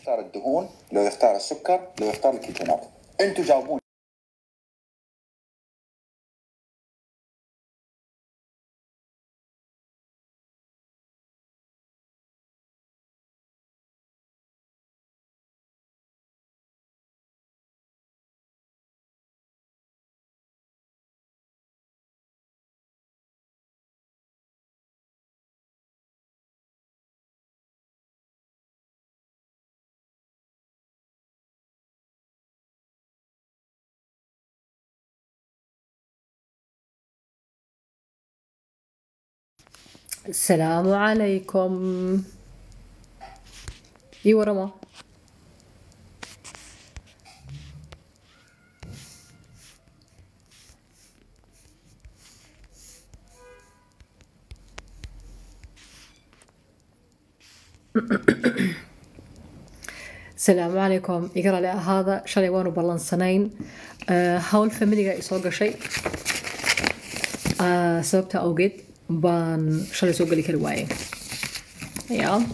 يختار الدهون لو يختار السكر لو يختار الكيتونات أنتم جاوبوني. السلام عليكم. ايوا رما السلام عليكم. إقرأ لي هذا شري وان وبلان سنين. آه، هاول فاميلي قاعد يسوق شيء. آه، سوقته اوجد بان شغله سوق لك الواي. يا.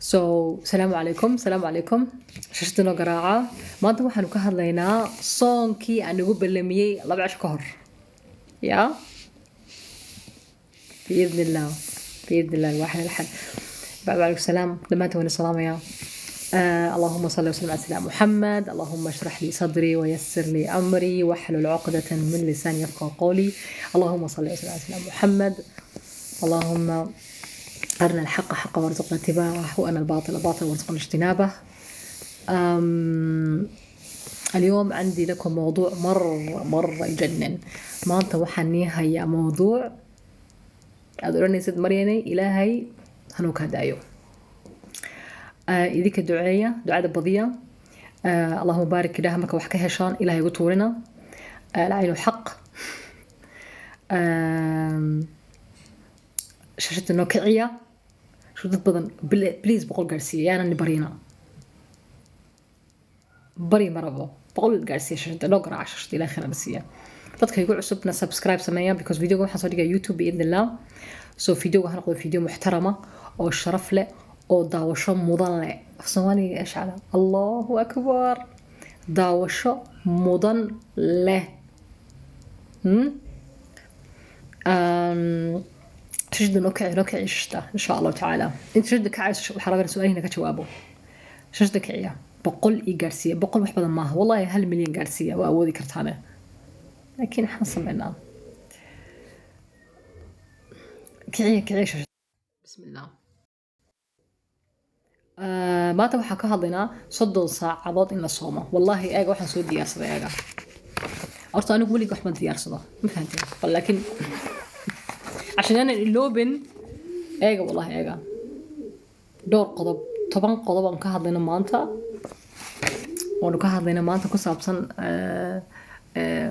So سلام عليكم سلام عليكم. ششتنا قراعة. ما أنتوا وحنو كهدلينا صونكي أنو بلميي الله بعش كهر. يا. باذن الله. باذن الله. الواحد الحل بعد عليكم السلام. لما أنتوا السلام يا. آه اللهم صل وسلم على سيدنا محمد. اللهم اشرح لي صدري ويسر لي أمري واحلل عقدة من لساني يفقه قولي. اللهم صل وسلم على سيدنا محمد. اللهم أرنا الحق حقا وارزقنا اتباعه وأرنا الباطل باطلا وارزقنا اجتنابه. اليوم عندي لكم موضوع مرة مرة يجنن ما انت وحني هيا موضوع؟ أدروني سيد مريني إلهي هنوك هدايو. idinka duceeya ducada badiya allahuma baarik idhaah marka wax ka heshaan ilaah igu tuurina alcaynu xaq shashada noo kiciya dad badan bliis boqol gaarsiiya yaanani barina bari ma boqol gaarsiiya shashada noo garaaca shashada ilaah khayran siiya dadka igu cusubna subscribe sameeya because videoga waxaan soo dhigaya youtube biidn illah videoga ha noqdo video muxtarama oo sharaf leh oo daawasho mudan leh af soomaaliga eesh cala allahu akbar daawasho mudan leh Hmm? Um, shashada noo kici noo kici shashada insha allahu tacaala inta shashada kacayso waxaa rabaa su'aalihina ka jawaabo shashada kiciya boqol ii gaarsiiya boqol wax badan maaha wallahi hal milyan gaarsiiya waa awoodi kartaane laakiin maxaan sameynaa kiciya kiciya shashada bismi illah آه، maanta waxaan ka hadlaynaa soddon saacadood in la soomo wallaahi eega waxaan soo diyaarsaday eega horta anigu weliga wax ma diyaarsado ma fahanteen bal laakiin عشان aanan iloobin eega wallahi eega dhowr qodob toban qodob aan ka hadlayno maanta waanu ka hadlayna maanta ku saabsan eh, eh,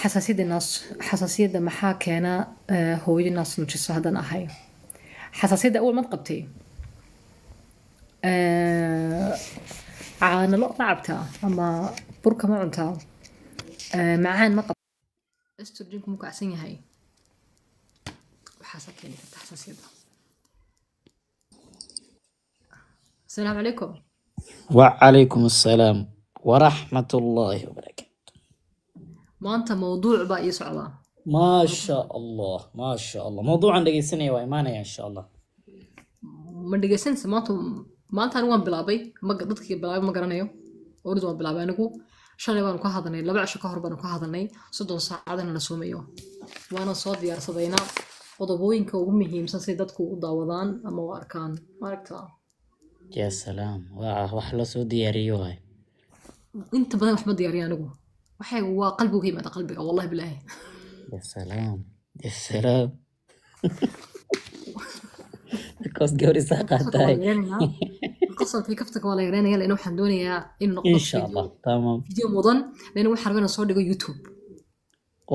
xasaasiyadda naas xasaasiyadda maxaa keena eh, hooyo naas nujiso haddaan ahay xasaasiyadda awal mad qabtay Eh, caano lo ma cabtaa ama burka ma cuntaa Eh, macaan ma qab estroginku mu kacsan yahay waxaasaa keeni karta xasaasiyadda asalaamu calaykum وعليكم السلام ورحمة الله وبركاته maanta mawduuc baa ii socdaa. Maa sha allah maa sha allah. Mawduucan dhegeysanaya waa imaanaya insha allah. Ma dhegeysanaysa maanta maanta anigu waan bilaabay. Ma dadkii bilaabay ma garanayo. Orad waan bilaabay anigu. Shalay baanu ka hadalnay laba cisho ka hor baanu ka hadalnay. Soddon saacadana la soomayo. Waana soo diyaarsadaynaa qodobooyinka ugu muhiimsan say dadku u daawadaan ama u arkaan. Maaragtaa ya salaam. Waa wax la soo diyaariyo waay. Inta badan waxma diyaariyo anigu waa qalbigay maada qalbiga wallahi bilaahi ya salaam ya salaam markaas gabar isaa qaataay qasalkii kaftanka waa la yareynaya lana waxaan doonayaa inuu noqdo insha allah tamaam video mudan lana waxaan rabana soo dhigo youtube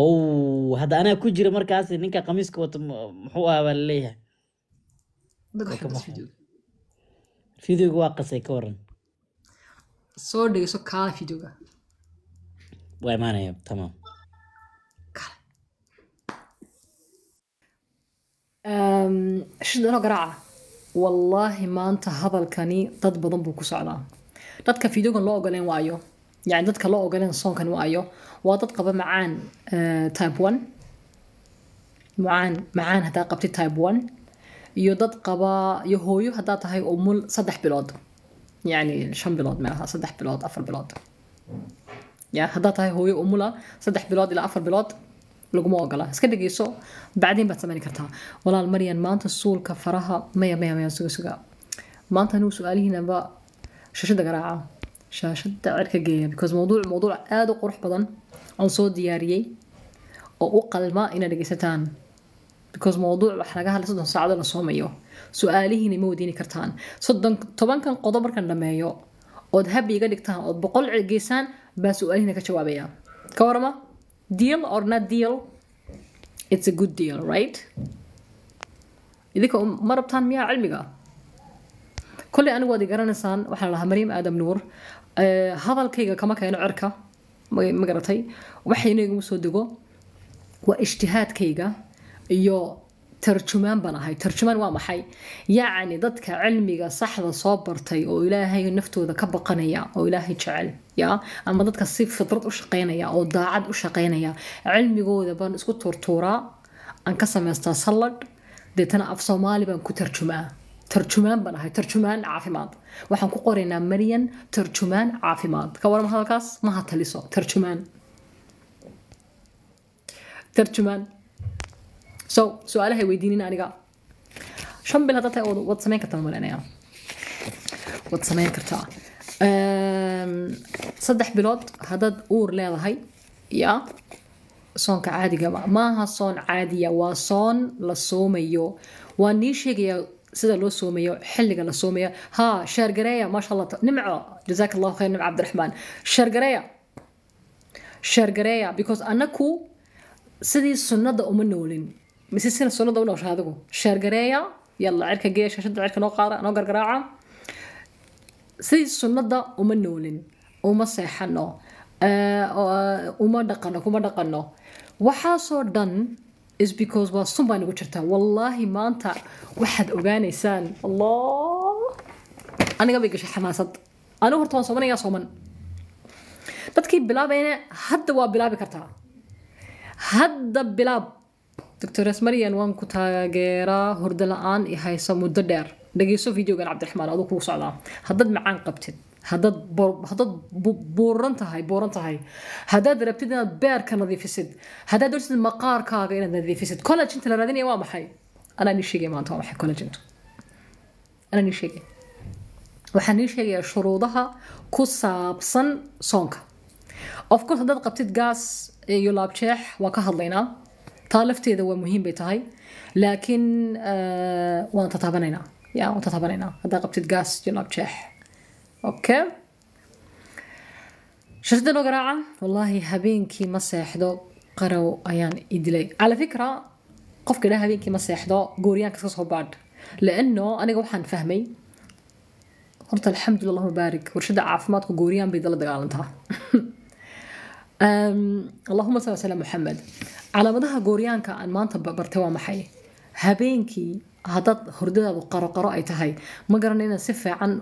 ow hadda anaa ku jira markaas ninka qamiiska wata muxuu ahaa baa la leeyahay videoga waa qasay ka waran soo dhigiso kaa videoga waa imaanaya tamaam shidano garaaca wallaahi maanta hadalkani dad badan buu ku socdaa dadka fideogan loo ogoleen waayo yani dadka loo ogoleen soonkan waayo waa dad qaba macaan type one. macaan macaan haddaa qabtid type one. iyo dad qaba iyo hooyo haddaa tahay umul saddex bilood yani shan bilood meelaha saddex bilood afar bilood ya haddaa tahay hooyo umula saddex bilood ilaa afar bilood laguma ogola iska dhegeyso bacdiin baad samayn kartaa walaal maryan maanta suulka faraha maya maya maya suga suga maanta anigu su'aalihiinaba shaashada garaaca shaashada cirka geeya because mawduuc mawduuc aada u qurux badan aan soo diyaariyey oo u qalma inaad dhegeysataan because mawduuc wax laga hadla soddon saacado la soomayo su'aalihiina ma weydiini kartaan soddon tobankan qodob markaan dhameeyo ood habi iga dhigtaan ood boqol geysaan baa su'aalihiina ka jawaabaya ka warama deal or not deal? It's a good deal right? Idinka ma rabtaan miyaa cilmiga kolley anigu waad i garanaysaan waxaa la dhahaa mariam aadam nuur Eh, hadalkayga kama keeno cirka ma garatay waxayna soo dego waa ijtihaadkayga iyo tarjumaan baan ahay. Tarjumaan waa maxay? Yacni dadka cilmiga saxda soo bartay oo ilaahay naftooda ka baqanaya oo ilaahay jecel ya? Ama dadka si fidrad u shaqeynaya oo daacad u shaqeynaya cilmigooda baan isku tuurtuuraa aan ka samaystaa salad deetana af soomaali baan ku tarjumaa. Tarjumaan baan ahay. Tarjumaan caafimaad. Waxaan ku qoraynaa maryan tarjumaan caafimaad. Ka warama hadalkaas maha taliso. Tarjumaan. Tarjumaan so su'aalahay weydiinin aniga shan bil hadda tahay waad samayn kartaa malanaya waad samayn kartaa Ehm, saddex bilood haddaad uur leedahay ya soonka caadiga ma maaha soon caadiya waa soon la soomayo. Waa nii sheegaya sida loo soomayo xilliga la soomayo. Ha shaargareeya maasha allah nimco. Jazaak allahu khayr nimco cabdiraxmaan shaargareeya. Shaargareeya because anaku sidii sunnada uma noolin mise sina sunnada u noosha adigu shaargareeya yalla cirka geeya shaashada cirka noo qaara noo gargaraaca sidii sunnada uma noolin uma seexano eh, uma dhaqano kuma dhaqano waxaasoo dhan is because waa sun baa nagu jirta wallaahi maanta waxaad ogaanaysaan allah aniga bay gashay xamaasad anigu horta waan soomanayaa sooman dadkii bilaabayna hadda waa bilaabi kartaa hadda bilaab doctores marian waan ku taageeraa hurdo la'aan i haysa muddo dheer. Dhegeyso videogan cabdiraxmaan aduu kugu socdaa haddaad macaan qabtid haddaad buuran tahay buuran tahay. Haddaad rabtid inaad beerka nadiifisid haddaad doortid maqaarkaaga inaad nadiifisid. Collaginta la raadinaya waa maxay? Anaa nii sheegaya maanta waa maxay collagintu anaa nii sheegaya waxaan nii sheegayaa shuruudaha ku saabsan soonka. Of course haddaad qabtid gaas iyo laabjeex waa ka hadlaynaa taa lafteeda waa muhiim bay tahay laakiin eh, waan tataabanaynaa ya waan tataabanaynaa haddaad qabtid gaas iyo laabjeex okay shashada loo garaaca wallaahi habeenkii ma seexdo qarow ayaan idilay cala fikra qofka idhaa habeenkii ma seexdo gooryaanka iska soo baadh laano aniga waxaan fahmay horta alxamdulillah allahuma baarik warshada caafimaadku gooriyaan bay dala dagaalantaa Um, allahuma sal sala muxamed calaamadaha gooryaanka aan maanta ba- bartay waa maxay? Habeenkii haddaad hurdadaadu qaro qaro ay tahay ma garan inaan si fiican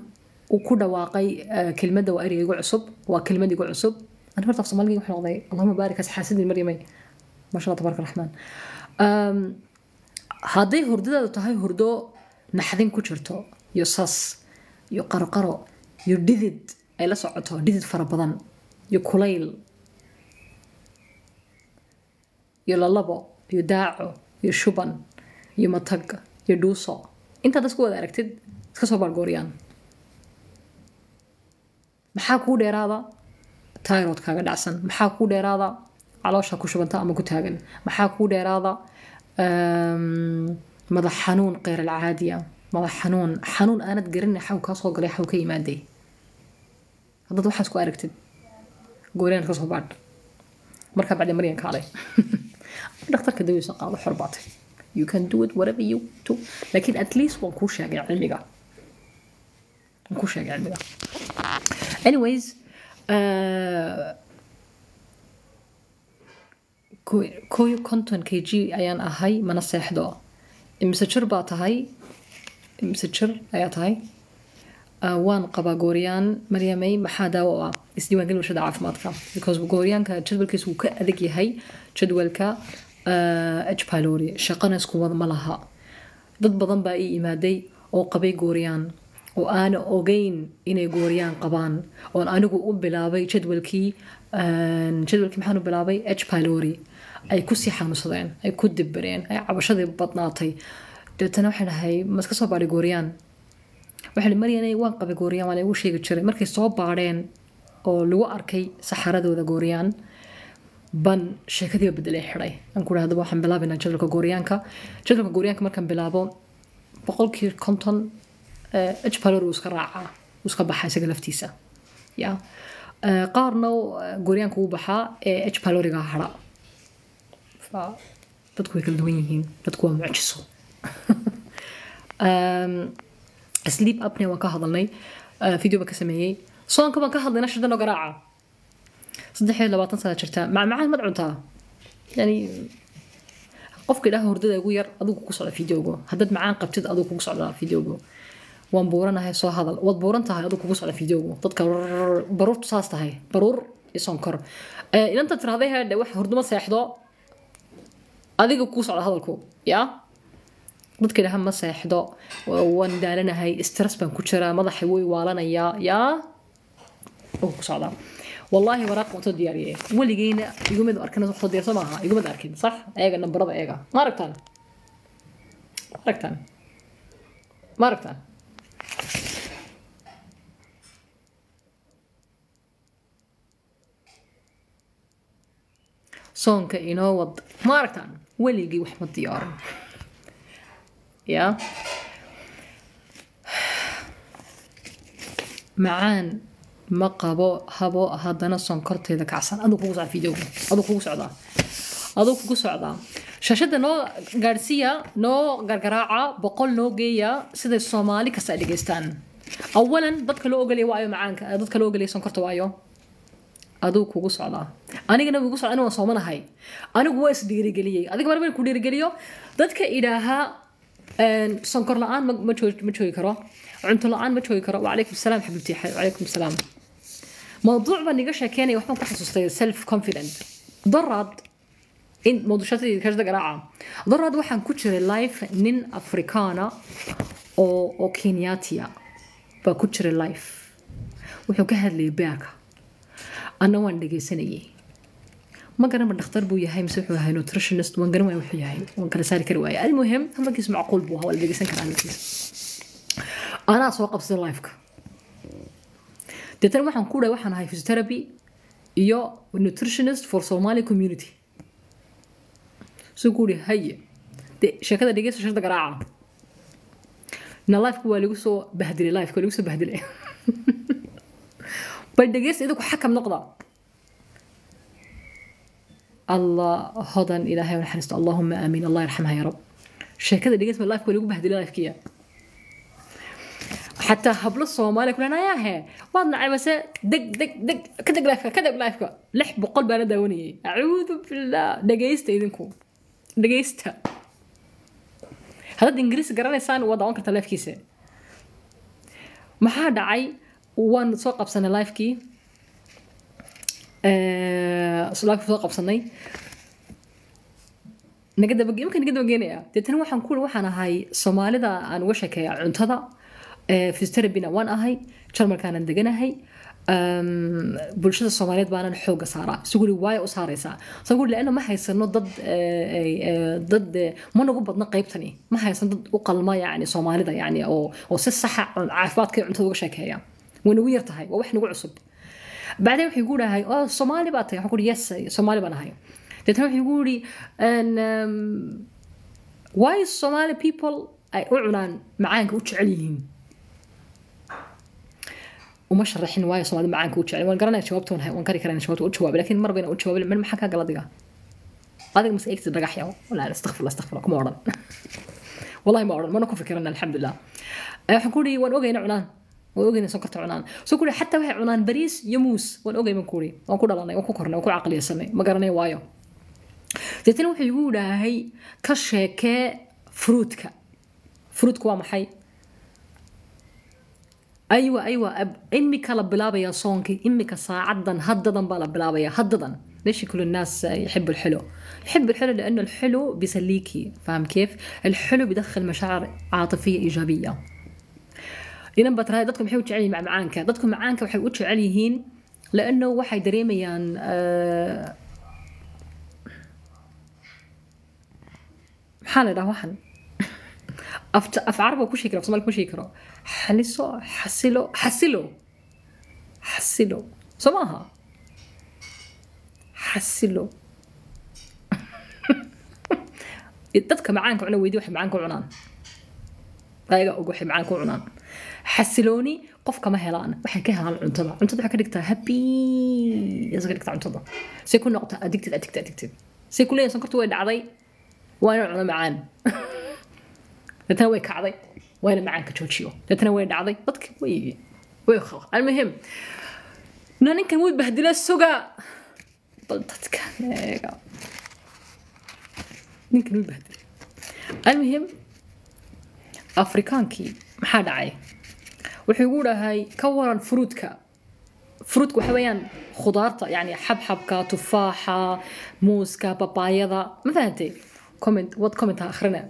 ku dhawaaqay eh, kelmadda waa ereyga igu cusub waa kelmad igu cusub. Ani af soomaaliga wuxuu noqday allahuma baarik asxaasidii maryamay maasha allah tabaraka raxmaan. Um, hadday hurdadaadu tahay hurdo naxdin ku jirto iyo sas iyo qarqaro iyo dhidid ay la socoto dhidid fara badan iyo kulayl iyo lalabo iyo daaco iyo shuban iyo matag iyo dhuuso intaad isku wada aragtid iska soo baargooriyaan maxaa kuu dheeraada tyrod kaaga dhacsan maxaa kuu dheeraada caloosha ku shubanta ama ku taagan maxaa kuu dheeraada madax xanuun qeyr alcaadiya madax xanuun xanuun aanad garanin xaw kaa galay xaw ka yimaadee haddaad waxaas ku aragtid gooriyaan ka soo baadh markaa bacdi maryan kaalay dhakhtarka daweysa qaado xor baatay you can do it whatever you do laakiin at least waan kuu sheegay cilmiga waan kuu sheegay cilmiga anyways uh, koo iyo konton k g ayaan ahay mana seexdo imise jir baa tahay imise jir ayaa tahay Ah, waan qabaa gooryaan maryamay maxaa daawo ah isdiiwaangelin warshada caafimaadka because gooryaanka jadwalkiisa wuu ka adag yahay jadwalka h pylori shaqana isku wada ma laha. Dad badan baa ii imaaday oo qabay gooryaan oo aana ogeyn inay gooryaan qabaan oon anigu u bilaabay jadwalkii jadwalkii maxaan u bilaabay? H pylori. Ay ku sii xanuunsadeen ay ku dibireen ay cabashadii badnaatay. Deetana waxay dhahay ma iska soo baadhay gooryaan waxaa li maryan waan qabay gooryaan waa lagu sheegi jiray. Markay soo baadheen oo lagu arkay saxaradooda gooryaan ban sheekadiiba bedelay xidhay. Aan ku waxaan bilaabaynaa jadwalka gooryaanka. Jadwalka gooryaanka markaan bilaabo boqolkii konton h palor uu iska raacaa uu iska baxaa isaga laftiisa. Ya. Eh, qaarna eh, gooryaanka uu baxaa ee h paloriga hadha Fa dadku way kala duwan yihiin dadku waa mucjiso. Um, sleep apnea waan ka hadalnay. Video baan ka sameeyey. Soonka baan ka hadlayna shidano saddex iyo labaatan sana jirta macmacaan mad cuntaa yani qofka idhaha hurdada ugu yar adigu kugu socda videogo haddaad macaan qabtid adigu kugu socda videogo waan buuranahay soo hadal waad buuran tahay adigu kugu socda videogo dadka baruurtu saas tahay baruur iyo sonkor Eh, inanta tirahday wax hurduma seexdo adiga kugu socda hadalku yaa dadka idhaha ma seexdo waan daalanahay stress baan ku jiraa madaxa way waalanayaa yaa ku socdaa wallaahi waraaq soo diyaariyey weligeyna igumid arkin wax soo diyaarso maaha. Igumid arkin. Sax. Eega nambarada eega. Ma aragtaan? Ma aragtaan? Ma aragtaan? Soonka inoo wad. Ma aragtaan? Weligii wax ma diyaarin. Ya? Macaan ma qabo habo haddana sonkorteeda kacsan aduu videoga socdaa shaashada noo gaadhsiiya noo gargaraaca boqol noo geeya siday soomaali kasta ay dhegeystaan. Awalan dadka loo ogolaya waayo macaanka dadka loo ogolaya sonkorta waayo. Aduu kugu socdaa. Anigana wuu igu socdaa inuu soomanahay anigu waa isdhiirigeliyey. Adiga mar ku dhiirigeliyo. Dadka idhaahaa sonkor la'aan ma joogi karo cunto la-aan ma joogi karo wacalaykum salaam xabibti wacalaykum salaam موضوع بان نيغا شاكيني waxbaan ku xasuustay self confident darad in mawduushadii kashda garaaca darad waxaan ku jiray life nin afrikaana oo oo kenyatia baa ku jiray life wuxuu ka hadlayay beerka anna waan dhegaysanayay ma garan ma dhakhtar buu yahay mise wuxuu yahay nutritionist waan garan waaya wuxuu yahay waan kala saari kari waaya almuhim hadalkiisu macquul buu ahaa anaa soo qabsaday lifeka deetana waxaan ku dhahay waxaan ahay physiotherapy iyo nutritionist for somali community suu ku uri haye de sheekada dhegeysta shirda garaaca na lifeka waa lagu soo bahdilay lifeka waa lagu soo bahdilay bal dhegeysta idinku xakam noqda الله هضن إلهي ونحرست اللهم آمين الله يرحمها يا رب sheekada dhegeysta ma xataa hablo soomaaliya kulan ayaa he waad nacay mase deg deg deg ka deg lifeka ka deg lifeka lix boqol baa la daawanayay acuudu billah dhegaysta idinku dhegaysta haddaad ingiriis garanaysaan waa daawan kartaa lifkiisa maxaa dhacay waan soo qabsanay lifekii lifeka soo qabsanay naga dabage marka naga dabageynaya deetana waxaan kuuli waxaan ahay soomaalida aan uga sheekeeya cuntada physiotherapyna waan ahay jarmalkaanan deganahay bulshada soomaaliyeed baanan xooga saaraa isuguri waaya u saaraysaa sababuu laana ma haysano dad dad ma badno qaybtani. Ma haysano dad u qalma yani soomaalida yani oo si saxa caafimaadka cuntada uga sheekeeya. Way nagu yar waa wax nagu cusub. Bacdeen waxay ku dhahay oo soomaali baa tahay. Waxaan yes soomaali baan ahay. Deetana waxay ku yidhi why somali people ay u cunaan macaanka u jecel yihiin uma sharaxin waayo soomaalida macaanka u jecel waan garanaya jawaabta waan kari karaa jawaabta u jawaabay laakiin mar bayna u jawaabay min maxaa kaa gala adiga adiga mas eegtid dhagax yaw walaa astaqfirullah astaqfirullah kuma odhan wallahi ma odhan mana ku fikirana alxamdulilah waxaan ku yidhi waan ogayna cunaan waan ogayna sonkorta cunaan soo ku yidhi xataa waxay cunaan bariis iyo muus waan ogay baan ku yidhi waan ku dhalanay waan ku kornay waan ku caqliyeysanay ma garanay waayo deetana wuxuu igu idhaahay ka sheekee fruutka fruutka waa maxay أيوة أيوة. aywa aywa imika la bilaabaya soonkii imika saacadan haddadan baa la bilaabaya هددا. ليش كل الناس يحبوا الحلو؟ يحب الحلو لأنه الحلو بيسليكي. فاهم كيف؟ الحلو بيدخل مشاعر عاطفية إيجابية. لأن بترى دتكم حيو علي مع معانك دتكم معانك وحيو علي هين لأنه واحد دريميان يعني، آه حالة ده واحد. أف أف عربة كوشي كرو بس مالك كوشي كرو xaliso xasilo xasilo xasilo soo maaha xasilo dadka macaanka cuna weydi waxay macaanka u cunaan ayaga og waxay macaanka u cunaan xasilooni qofka ma helaan waxay ka helaan cuntada cuntada waxay ka dhigtaa happy ka dhigtaa cuntada say ku noqotaa addicted addicted addicted say ku leeyahay sonkorta way dhacday waa inaan cuno macaan deetana way kacday وين معك تشوتشيو لتنا وين دعضي بطك وي ويخو المهم ناني كان مود بهدل السوق بلطتك نيكا نيكا مود بهدل المهم أفريكانكي ما حد عاي وحيقولها هاي كورا فروتكا فروتكو حويان خضارتا. يعني حب حبكا تفاحة موسكا بابايضا. ما فهمتي كومنت وات كومنت آخرنا.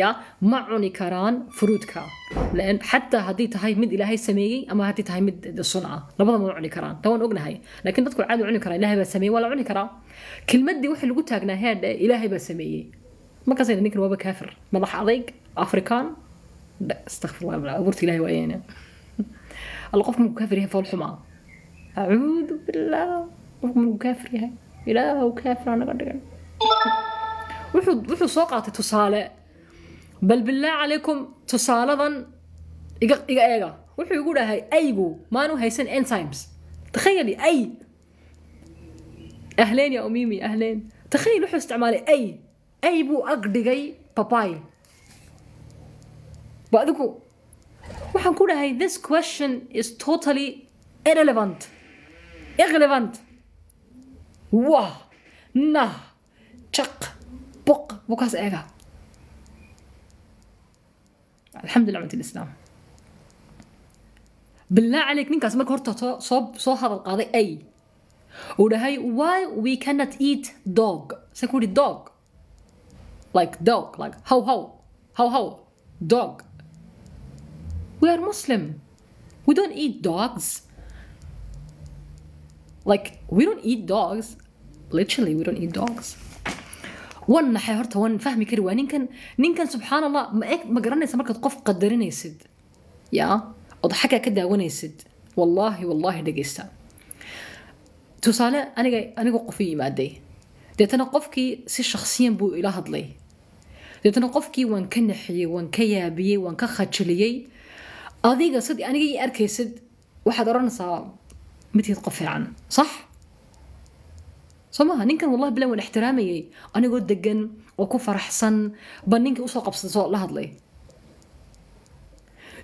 ya ma cuni karaan fruudka xataa haday tahay mid ilaahay sameeyey ama haday tahay mid sun ah labada ma cuni karaan taa waan ognahay laakiin dadku caadi cuni karaa ilahay baa sameeyey waa la cuni karaa kelmadii waxa lagu taagnaa heedhe ilaahay baa sameeyey markaas ninkan waaba kaafir madax adayg afrikaan astairbuurta ilahay waayeene alla qofka markuu kaafir yahay fool xumaa acuudu billaah qofka markuu kaafir yahay ilaahw kaafir anaga dhigan wuxuu soo qaatay tusaale بل بالله عليكم تصالة إيجا إيجا إيجا. وحي يقولها هاي أيجو ما نو هاي سن إن تايمز تخيلي أي. أهلين يا أميمي أهلين. تخيل وحي استعمالي أي. أي بو أقدقي باباي. بعدكو وحن كورا هاي this question is totally irrelevant. Irrelevant. واه. نه شق. بق. بوكاس إيجا. Eega alxamdulilah cunti lislaam bilaa calayk ninkaas marka horta soo soo hadal qaaday ay ودهي why we cannot eat dog security dog like dog like how how how how dog we are Muslim we don't eat dogs like we don't eat dogs literally we don't eat dogs وان نحي هرتا وان فهمي كري وان ننكن ننكن سبحان الله ما إيك ما قرنيس مركض قف قدرين يسد. يا؟ وضحكا كده وان يسد؟ والله والله دقيسا توصالة أنا جاي أنا جو قفي ما أدي ده تنقفكي سي شخصيا بو إله ضلي ده تنقفكي وان كنحي وان كيابي وان كخاتشليي أضيق صدي أنا جاي أركيسد واحد رانسا متي تقفي عنه صح؟ Soo maaha ninkan wallahi bilan waan ixtiraamayey anigoo degan oo ku faraxsan ba ninkii u soo qabsaday soo la hadlay.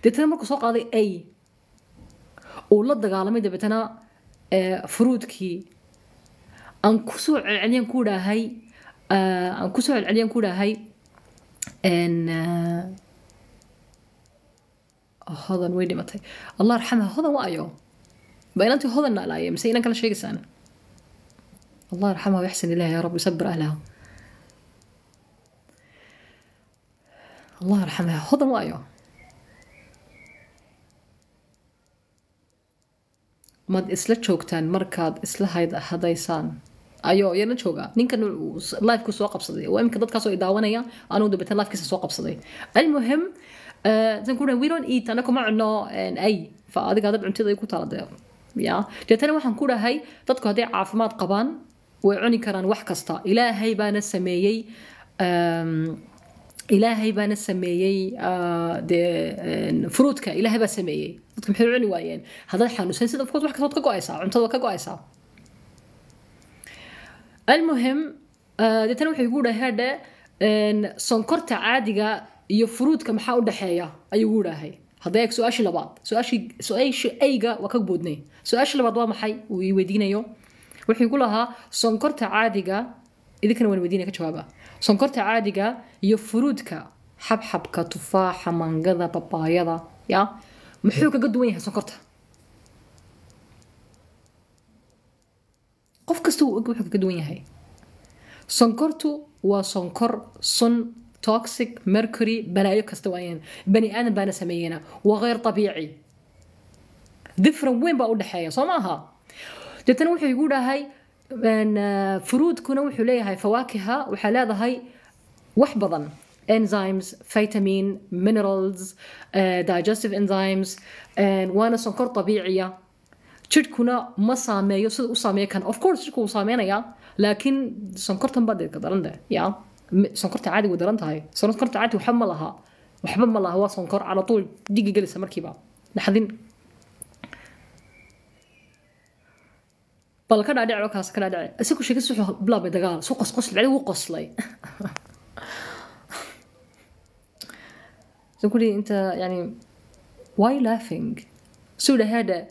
Deetana markuu soo qaaday ay uu la dagaalamay dabeetana fruudkii aan ku soo celceliyaan ku dhahay aan ku soo celceliyaan ku dhahay hodan way dhimatay. Allah arxamha hodan waa ayo. Ba inantii hodan naalaaye mise inan kala sheegaysaan الله يرحمها ويحسن إليها يا رب ويصبر أهلها. الله يرحمها. خذ رأيها ما إسلا تشوكتان مركاد إسلا هيدا هدايسان. أيوة يا نشوكا نينك لايف كوس واقب صدي. وأم كذا كاسو إداوانا يا أنا ودي بتن لايف كيس واقب صدي. المهم زي ما قلنا وي دونت إيت أنا كمان إن أي. فهذه قاعدة بعمتي ذي كوتا يا. جيت واحد نقول هاي تدكو هذي عفمات قبان. way cuni karaan wax kasta. Ilaahay baana sameeyey ehm, ilaahay baana sameeyey ah, dee eh, ilaahay baa sameeyey. Dadka maxay cuni waayeen? Haddaad xanuunsan sida ofcourse wax kastood ka go'aysaa cuntada ka go'aysaa. Almuhim ah, deetana wuxuu igu dhahay sonkorta caadiga iyo furuudka maxaa u dhaxeeya? Ayuu igu dhahay. Hadday eeg su'aashii labaad su'aashii su'ayga waa ka boodnay su'aashii labaad waa maxay? Uu ii weydiinayo wixii ku lahaa sonkorta caadiga idinkana waan weydiina ka jawaaba. Sonkorta caadiga iyo furuudka xabxabka tufaaxa mangada babaayada ya muxuu kaga duwan yahay sonkorta? Qof kasta uu og wuxuu kaga duwan yahay. Sonkortu waa sonkor sun toxic mercury balaayo kasta waayeen. Bani aadan baana sameeyena waa keyr abiici different weyn baa u dhexeeya soo maaha جتنا وحي يقول هاي أن آه، فروض كنا وحي ليها فواكهها وحلا ذا هاي وحبضا. انزيمز فيتامين minerals آه، digestive enzymes وأنا سكر طبيعية. شد كنا مصامي يصد أصامي كان. Of course شكو أصامينا يا. لكن سكر تنبدل كذا ده يا. سكر عادي ودرنت هاي سكر عادي وحملها. وحبم الله هو سكر على طول. دقيقة لسه مركبة. نحذين bal ka dhaadhic oo kaas ka dhaadhic isagu sheekis wuxuu bilaabay dagaal soo qosqos bacdi wuu qoslay سنقولي انت يعني why laughing سودا هذا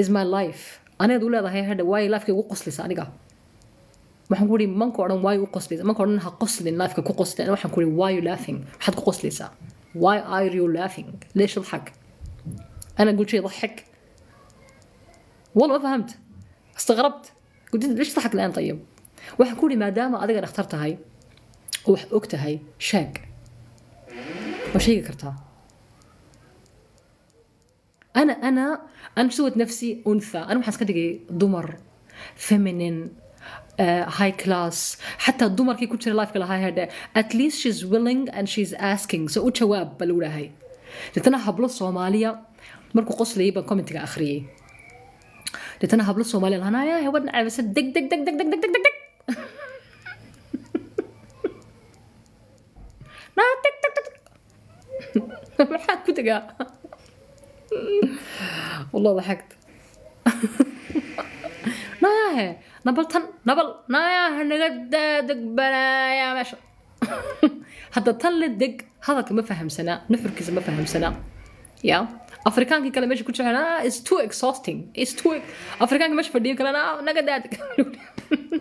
is my life أنا ادو leedahay هذا why lifeka ugu qoslaysa aniga waxaan ku uri manka odhan why u qoslaysa manka odhan ha qoslin lifeka ku qoslay ana waxaan ku uri why you laughing maxaad ku qoslaysaa why are you laughing ليش تضحك أنا قلت شيء يضحك والله ما فهمت استغربت. قلت ليش ضحك الآن طيب؟ وحكوا لي ما دام أنا اخترت هاي وقتها هاي شاك. وشي كرتها أنا أنا أنا سويت نفسي أنثى. أنا محسكتي ضمر فيمينين هاي كلاس حتى الضمر كي كنت لايف كلا هاي هذا at least she's willing and she's اسكينج سو جواب بالولا هاي؟ لتنا هبلو الصومالية مركو قص لي بالكومنت اخريه لتنهب للصومالي هنايا هودنا بس دق دق دق دق دق دق دق دق maxaa ku degaa wallah daxagta nayaahe nabal tan nabal nayaahe naga daadegbanaya meesha hadda tan la deg hadalka ma fahamsanaa nuxurkiisa ma fahamsanaa yaa yeah. afrikaanki kale meesha ku jiraan ah, is too exhausting. Is too afrikaanka meesha fadhiyo kalena ah, naga daad.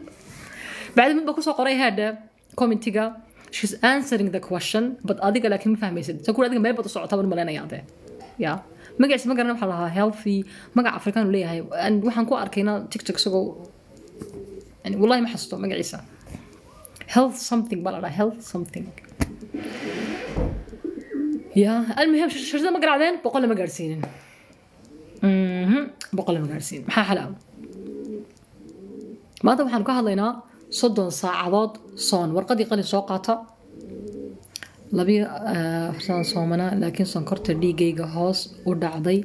Bacdi mid ba ku soo qoray headha eh, comitiga she's answering the question but adiga laakiin ma fahmaysid sa kuri adiga meel baad u socotaa baan malaynayaa dee eh. ya. Magaciisa ma garan waxaa lahaa healthy magac afrikaan u leeyahay. Waxaan ku arkayna tiktok isagoo wallahi ma xasusto magaciisa health something baa la dhaha health something ya almuhim shirshada ma garaacdeen boqolle ma gaarsiinin Mhm, boqolle ma gaarsiinin maxaa xalaa maanta waxaan ka hadlaynaa soddon saacadood soon warqadii qalin soo qaata labiyo saan soomanaa laakiin sonkorta dhiigayga hoos u dhacday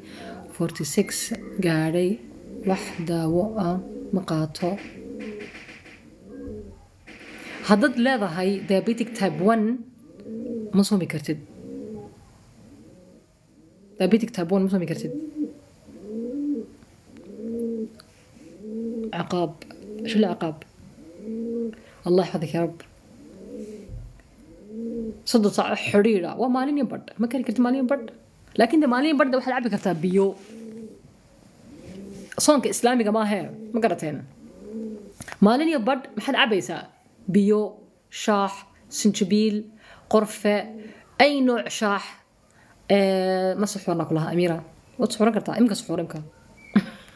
46 gaadhay wax daawo ah ma qaato haddaad leedahay diabetic type 1 ma soomi kartid 1 ma soomi kartid عقاب شو العقاب الله يحفظك يا رب. صدق حريرة. ومالين يبرد ما كان كنت مالين برد لكن ده مالين برد واحد لعب كرتا بيو. صونك إسلامي ما هي ما قرأتين مالين يبرد ما حد عبيسا بيو شاح سنجبيل قرفة أي نوع شاح؟ إيه، ما سحورنا كلها أميرة. وتسحورن كرتا إمك سحورن كا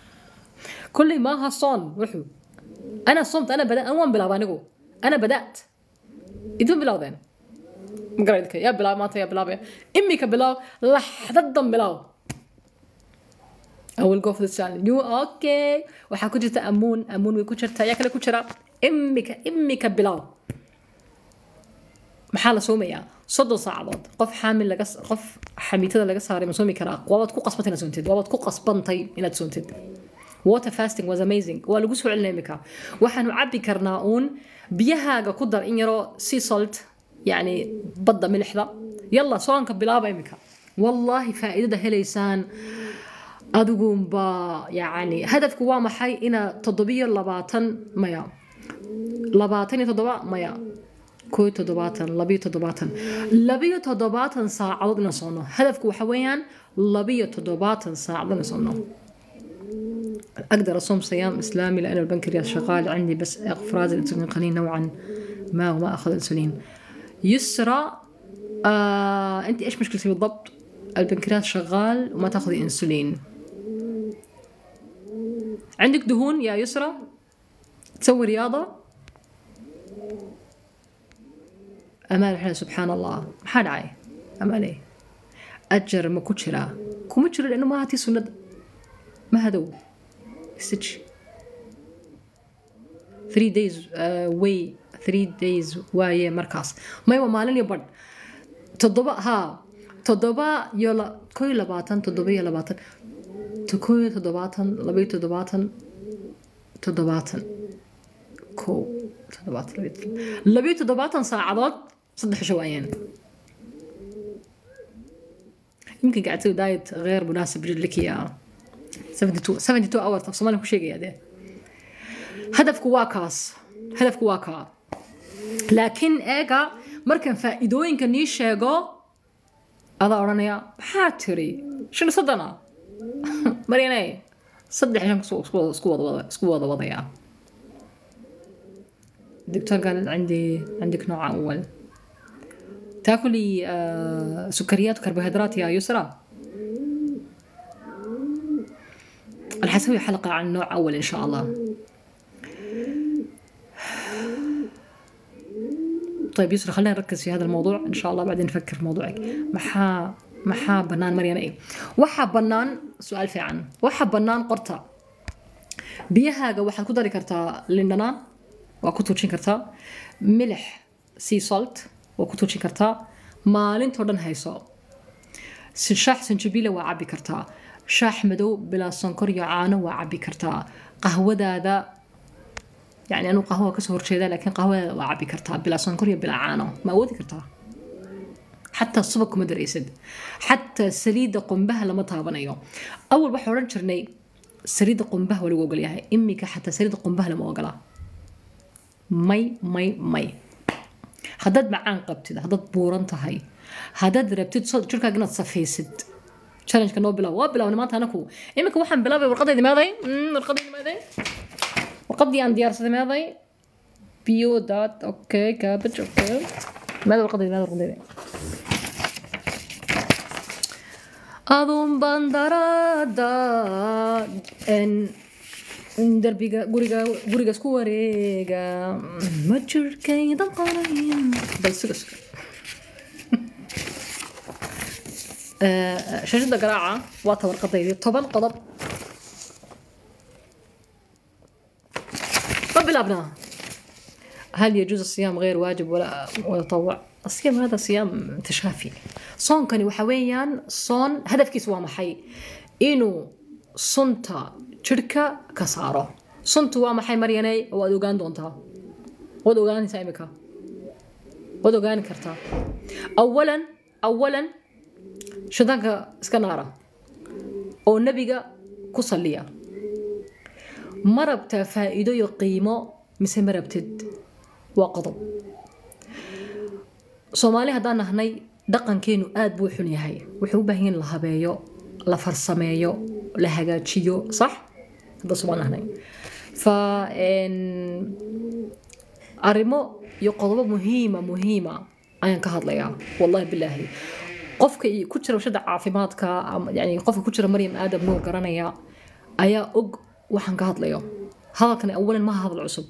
كل ما ها صون وحو أنا صمت أنا بدأ أنا بلا بانجو أنا بدأت. إذن بلا بان مقرأتك يا بلا ما يا بلا بان إمي كبلا لحظة ضم بلا I will go for the sun. You okay? وحكو جرت أمون أمون ويكو يا كلا كو إمي ك إمي كبلا محال سومي يا يعني. صدق صعبات قف حامل لقص قف حميتة لجس هاري مسومي كرا وابد كو قصبتنا سنتد وابد كو قصبان طيب إلى سنتد water fasting was amazing. والجوس هو علمك وحنو عبي كرناون بيها قدر إن يرو سي سولت يعني بضة ملح ذا يلا صوان كبلا بيمك والله فائدة ده ليسان أدوقون با يعني هدف قوام حي إن تضبي اللباتن ميا لباتن تضبع ميا koo toddobaatan labiyo toddobaatan labiyo toddobaatan saacadood inaan socno hadafku waxa weeyaan labiyo toddobaatan saacadood inaan socno أقدر أصوم صيام إسلامي لأن البنكرياس شغال عندي بس افراز الانسولين قليل نوعا ما وما أخذ إنسولين. يسرى آه أنت إيش مشكلتك بالضبط؟ البنكرياس شغال وما تأخذي إنسولين. عندك دهون يا يسرى؟ تسوي رياضة؟ amaan waxay subxaan allah maxaa dhacay amaane ajar ma ku jiraa kuma jiro dhanno maaha tii ma hadow isiji three days way three days waaye markaas maywa maalin iyo badh toddoba haa toddoba iyo koo iyo labaatan toddoba iyo labaatan koo iyo toddobaatan laba toddobaatan toddobaatan ko toddobaatan labayo toddobaatan saacadood صدح شويين يمكن قاعد تسوي دايت غير مناسب لك اياه 72 72 اور طب صومالي كل شيء قاعد هدفك واكاس هدفك واكا لكن ايجا مركن فائدوين كان يشيغو هذا اورانيا حاتري شنو صدنا مرينا صدح عشان سكو سكو سكو وضع الدكتور قال عندي عندك نوع أول. تاكلي آه سكريات وكربوهيدرات يا يسرى؟ أنا حسوي حلقة عن نوع أول إن شاء الله. طيب يسرى خلينا نركز في هذا الموضوع إن شاء الله بعدين نفكر في موضوعك. محا محا بنان مريم إيه. وحا بنان سؤال في عن. وحا بنان قرطة. بيهاga waxaad ku dari kartaa lindhanaan waa ku tuujin kartaa milix sea waa ku tuujin kartaa maalintoo dhan hayso. Shaax sanjabiila waa cabi kartaa shaax madow bilaa sonkor iyo caano waa cabi kartaa qahwadaada yani anuu qahwa ka soo horjeeda laakiin qahwadaada waa cabi kartaa bilaa sonkor iyo bilaa caano ma awoodi kartaa? Xataa subag kuma daraysid. Xataa saliidda qumbaha lama taabanayo. Awal waxaa odhan jirnay saliidda qumbaha waa lagu ogolyahay imika xataa saliidda qumbaha lama ogola may may may haddaad macaan qabtid haddaad buuran tahay haddaad rabtid jirkaaga inaad safaysid challengeka noo bilaw waa bilawnay maanta anaku iminka waxaan bilaabay warqadaydi meeday warqadaydi meeday warqadii aan diyaarsaday meeday bio dot okay cabbage okay meeda warqadaydi meeda warqadaydi adun bandarada darbiga guriga guriga isku wareega ma jirkaydan qanayn bal suga suga shashada garaaca waa ta warqadaydii toban qodob ما بلعبنا هل يجوز الصيام غير واجب ولا ولا تطوع؟ الصيام هذا صيام تشافي صون كان وحويان صون هدف كيس محي إنه jidhka ka saaro. Suntu waa maxay maryaney waad ogaan doontaa? Waad ogaanaysaa imika waad ogaani kartaa awalan awalan shaydaanka iska naara oo nebiga ku salliya. Ma rabtaa faa'iido iyo qiimo mise ma rabtid waa qodob. Soomaali haddaan nahnay dhaqankeenu aad buu xun yahay. Wuxuu u baahan yahin la habeeyo la farsameeyo la hagaajiyo sax? Nahnay fa arrimo iyo qodobo muhiima muhiima ayaan ka hadlayaa. Wallahi bilaahi qofka ku jira warshada caafimaadka yani qofka ku jira maryam aadam nuur garanaya ayaa og waxaan ka hadlayo. Hadalkan awalan maha hadal cusub.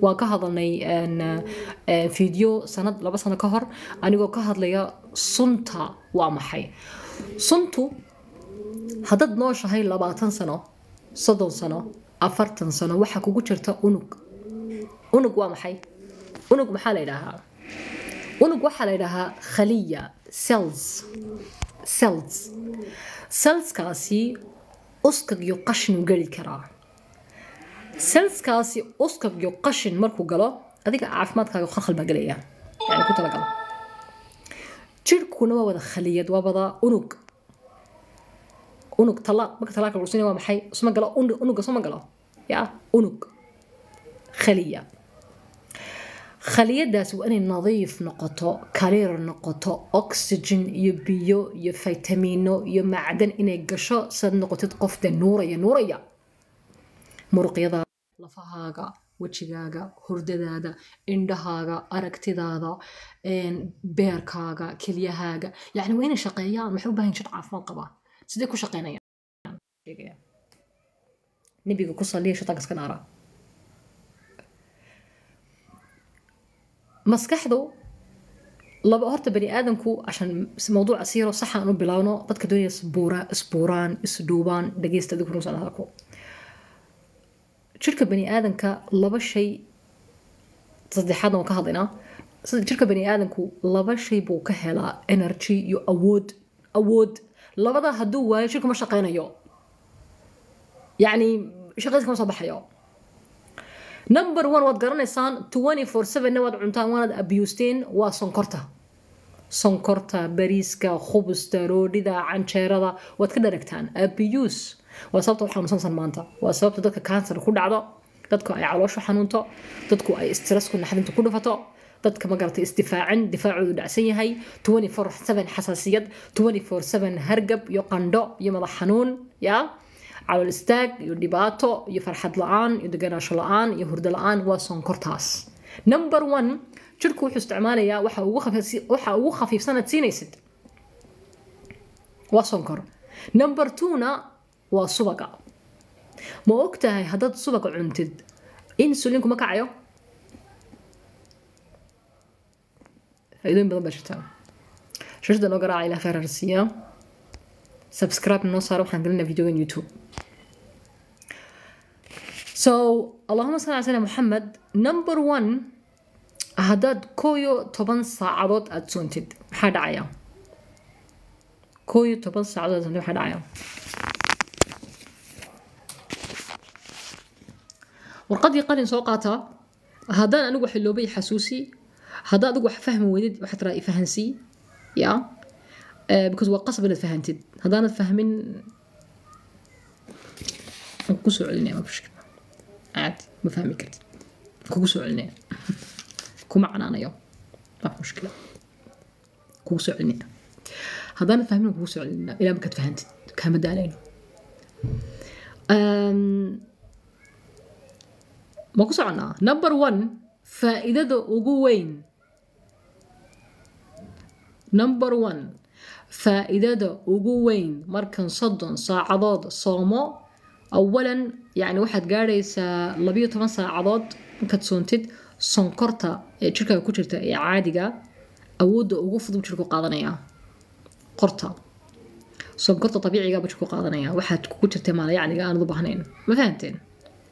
Waan ka hadalnay fiideo sanad laba sano ka hor anigoo ka hadlaya sunta waa maxay. Suntu haddaad nooshahay labaatan sano soddon sano afartan sano waxaa kugu jirta unug. Unug waa maxay? Unug maxaa la yidhaahaa? Unug waxaa la yidhaahaa khaliya cells. Cells. Cellskaasi uskag iyo qashin u geli karaa. Selskaasi uskag iyo qashin markuu galo adiga caafimaadkaaga khalkhal baa gelaya yani ku talagal jirhkuna waa wada khaliyad waa wada unug unug talaaq marka talaaq lagu siinaya waa maxay? Isma galo unuga soma galo? Ya unug. Khaliya. Khaliyadaas waa inay nadiif noqoto kaliir noqoto oxygen iyo biyo iyo faytamiino iyo macdan inay gasho sidaad noqotid qof dee nuuraya nuuraya. Muruqyada lafahaaga wejigaaga hurdadaada indhahaaga aragtidaada beerkaaga kelyahaaga yani waa inay shaqeeyaan waxay u baahan jir caafimaad qabaa sidee ku shaqeynayaan nebiga ku saliya shaytaanka iska maskaxdu laba horta bani aadamku cashan mawduuca siiro saxaan u bilaawno dadka doonaya isbuura isbuuraan isdhuubaan dhageysta adigu nuusan hadalku jirka bani aadamka laba shay saddexaad waan ka hadlaynaa jirka bani aadamku laba shay buu ka helaa energy iyo awood awood labada hadduu waayo jirka ma shaqeynayo yacni shaqadiis kama soo baxayo. Number one waad garanaysaan twenty four sevenna waad cuntaan waanaad abusteen waa sonkorta. Sonkorta bariiska khubusta roodhida canjeerada waad ka dharagtaan. Abuse. Waa sababta u xanuunsansan maanta. Waa sababta dadka kansar ku dhacdo dadku ay calooshu xanuunto dadku ay stressku naxdinta ku dhufato dadka magarata isdifaacin difaacoodu dhacsan yahay. xasaasiyad hargab iyo qandho iyo madax xanuun yaa calool istaag iyo dhibaato iyo farxad la'aan iyo deganaansho la'aan iyo hurdo la'aan waa sonkortaas number one jirku wuxuu isticmaalayaa waxa ugu khafiifsanaad siinaysid. Waa sonkor number twona waa subaga ma og tahay haddaad subaga cuntid insulinku ma kacayo faa'iidooyin badan baa jirtaa shashada noo garaaca ilaa feerarsiiya subscribe noo saara waxaan gelinaa videogan youtube so allahuma salli ala sayyidina maxamed number one haddaad kooyo toban saacadood aada soontid maxaa dhacaya kooyo toban saacadood aad soontid maxaa dhacaya warqadii qalin soo qaata haddaan anigu xiloobay xasuusi هذا دوق واحد فهم ويد واحد رأي فهنسي يا؟ آه، بكوز هو قصب اللي فهنتي هذا أنا فهمين. كوسو علينا ما فيش كده عاد ما فهمي كده كوسو علنا كو معنا أنا يوم. ما في مشكلة. كوسو علنا هذا أنا فهمين كوسو علنا إلى ما كنت فهنتي كان بدأ علينا ما كوسو علنا نمبر وان فائدة وجوين number one faa'iidada ugu weyn markan soddon saacadood soomo. Awalan yani waxaad gaadhaysaa labiyo toban saacadood markaad soontid sonkorta ee jirkaaga ku jirta ee caadiga awoodda ugu fudub jirku qaadanaya qorta. Sonkorta dabiicigaaba jirku qaadanaya. Waxaad kugu jirtay maalayacniga aanad u baahnayn. Ma fahanteen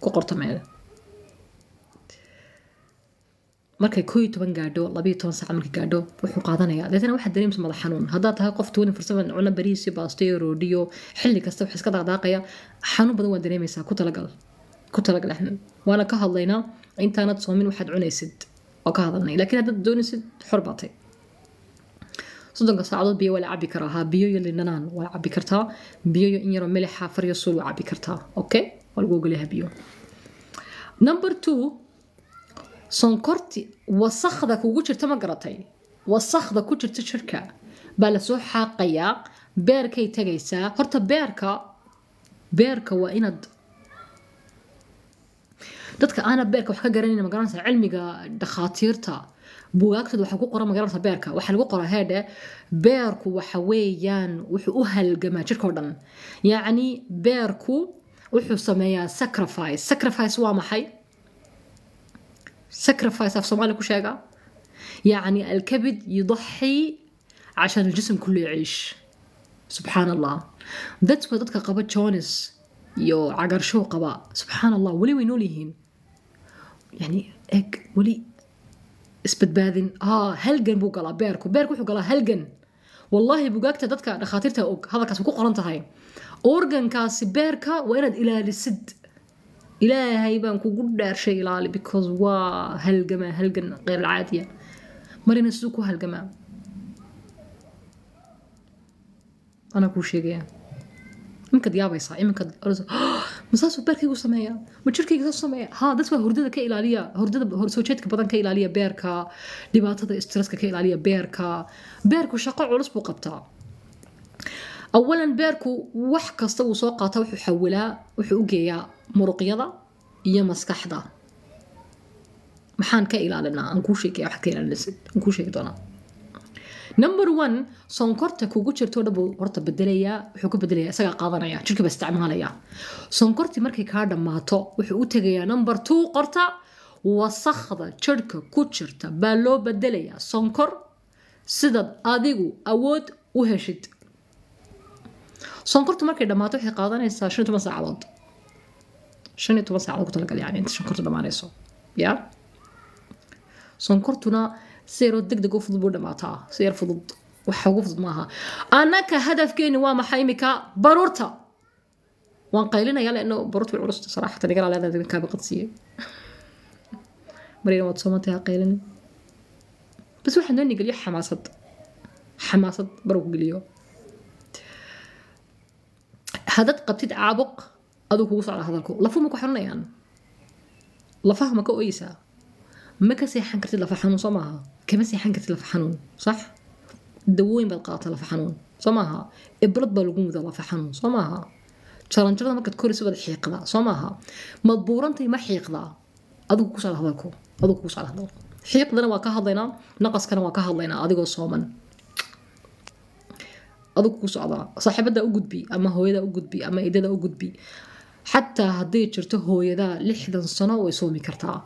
ku qorta meel markay koo toban gaadho labayo toban saac markay gaadho wuxuu qaadanaya. Deetana waxaad dareemsa madax xanuun haddaad tahay qof twenty four seven bariisi baastayo roodhiyo xilli kasta wax iska daaqdaaqaya xanuun badan waad dareemaysaa ku talagal ku talagal waana ka hadlaynaa intaanad soomin waxaad cunaysid oo ka hadalnay. Laakiin haddaad doonaysid xor baatay soddonka saacadood biyo waa la cabi karaa. Haa biyo iyo linanaan waa la cabi kartaa. Biyo iyo in yaroo milixa faryo suul waa cabi kartaa. Okay? Waa lagu ogolyaha biyo. Number two sonkorti wasakda kugu jirta ma garatay. Wasakda ku jirta jirka baa la soo xaaqayaa beerkay tagaysaa horta beerka beerka waa inaad dadka aana beerka wax ka garanayna magaranaysa cilmiga dhakhaatiirta bugaagtooda waxaa ku qoran magaranaysa beerka. Waxaa lagu qoraa heedhe beerku waxa weeyaan wuxuu u halgamaa jirkao dhan. Yacni beerku wuxuu sameeyaa sacrifice. Sacrifice waa maxay ساكرفايس اوف سومالك وشيغا يعني الكبد يضحي عشان الجسم كله يعيش. سبحان الله ذاتس وات دتك قبا تشونس. يو عقر شو قبا سبحان الله ولي وينولي هين؟ يعني اك ولي اسبت باذن آه هلقن بو قلا. بيركو. بيركو حو قلا. هلقن. والله بوكاك دتك خاطرته أوك. هذا كاس بكو قرنتا هاي. اورجن كاس بيركا وينت إلى لسد. إلهي بان كوغود دار شي لالي بيكوز وا هلقما هلقن غير العادية. مرينا سوكو هلقما أنا كو شيقيا إمكا ديابي صاي إمكا أرزو مصاص بيرك يقول سمايا. مشرك يقول سمايا. ها دسوا هردة كي إلى ليا هردة هر سوتشيت كبدن كي إلى ليا بيركا دباتة استرس كي إلى ليا بيركا. بيركو شقع ورس بقبتا أولا بيركو وح كستو صاقة توح حولا وح أجيا muruqyada iyo maskaxda. Maxaan ka ilaalinaa? Aan kuu sonkorta kugu jirto dhan buu horta bedelayaa wuxuu ka bedelayaa isagaa qaadanaya jirka isticmaalaya sonkortii markay kaa dhammaato wuxuu u tegayaa number two qorta wasakhda jirhka ku jirta baa loo bedelayaa sonkor sidaad adigu awood u heshid. Sonkortu markay dhammaato waxay qaadanaysaa shan iyo toban saacadood شنو توسع عضلك القلب يعني انت شنكرت ما ريسو يا؟ سنكرتنا سير دق دق وفض بودا ماتا سير فضض ماها أنا كهدف كين وما حيمك برورتا وان قايل لنا إنه برورت بالعرس صراحة. اللي قال هذا كان بقدسي مريم وتصمتها قايل لنا بس واحد نني قال حماسة. حماسة بروك قليو عابق aduu kugu socda hadalku lafu ma ku xirunayaan lafaha ma ka oyeysaa ma ka seexan kartid lafa xanuun soo maaha kama seexan kartid lafa xanuun sax dawooyin baad qaata lafa xanuun soo maaha ibrad baa lagu mudaa lafa xanuun soo maaha jaranjarada markaad korayso baad xiiqdaa soo maaha maad buurantay ma xiiqdaa adigu ku socda hadalku adigu kugu socda hadalku xiiqdana waa ka hadlaynaa naqaskana waa ka hadlaynaa adigoo sooman adigu ku socdaa saaxiibada u gudbi ama hooyada u gudbi ama idada u gudbi حتى هدي جرتو هو يدا لحدن سنة ويسومي كرتا.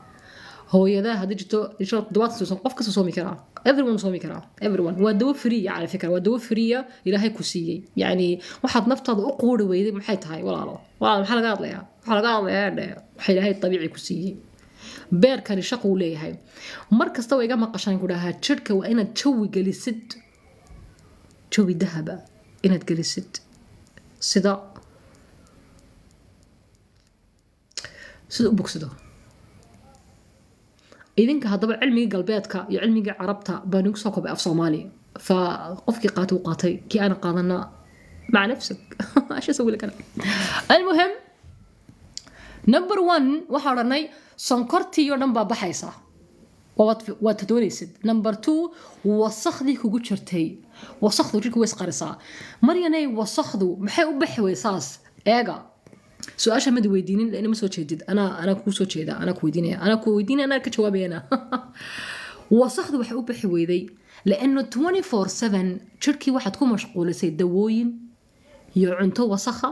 هو يدا هدي جرتو يشرط دوات سوسن قفك سوسومي كرا. Everyone سومي كرا. Everyone. ودو فري على فكرة. ودو فري إلى هاي كوسية يعني واحد نفترض أقول ويدي محيط هاي. ولا لا ولا محل قاض ليها. محل قاض ليها. ده حيلة هاي الطبيعي كوسية بير كان يشق هاي. مركز توي جمع قشان كده هاد شركة وأنا تشوي جلست تشوي ذهبة إنها تجلست سدا sida u bogsado idinka haddaba cilmigii galbeedka iyo cilmigii carabta baa nagu soo kobay af soomaali fa qofkii qaatay uu qaatay kii aana qaadana maca nafsig asha sawili kara almuhim number one waxaa odhanay sonkortii oo dhan baa baxaysa waad doonaysid number two wasakhdii kugu jirtay wasakdu jirka way isqarisaa maryanay wasakdu maxay u baxi weysaas eega su'aasha mad weydiinin lana ma soo jeedid anaa anaa kuu soo jeeda anaa ku weydiinaya anaa ku weydiinaya anaa ka jawaabayana wasakdu waxay u bixi weyday laano 24/7 jirkii waxaad ku mashquulisay dawooyin iyo cunto wasakha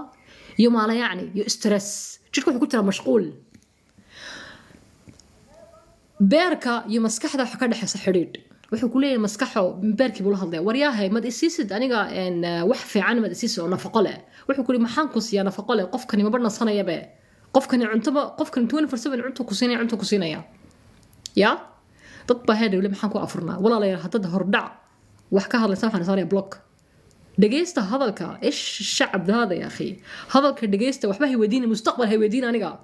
iyo maalayacni iyo stress jirka wuxuu ku jiraa mashquul beerka iyo maskaxda waxa ka dhexeysa xidhiidh wuxuu ku maskaxo beerkii buu la hadlaya waryahay mad isiisid aniga wax fiican mad isiisid oo nafaqo leh. Wuxuu ku maxaan ku siiyaa nafaqo leh? Qofkani maba nasanayabe qofkani cuntoba qofkani twenty four seven cunto ku cunto ku ya? Dad baa heedhawle maxaan ku afurnaa? Walaalayaal haddad hordhac. Wax ka hadlaysa waxaan saaraya block. Dhegeysta hadalka ish shacab akhi. Hadalka dhegeysta waxba hay weydiina mustaqbal hay weydiina aniga.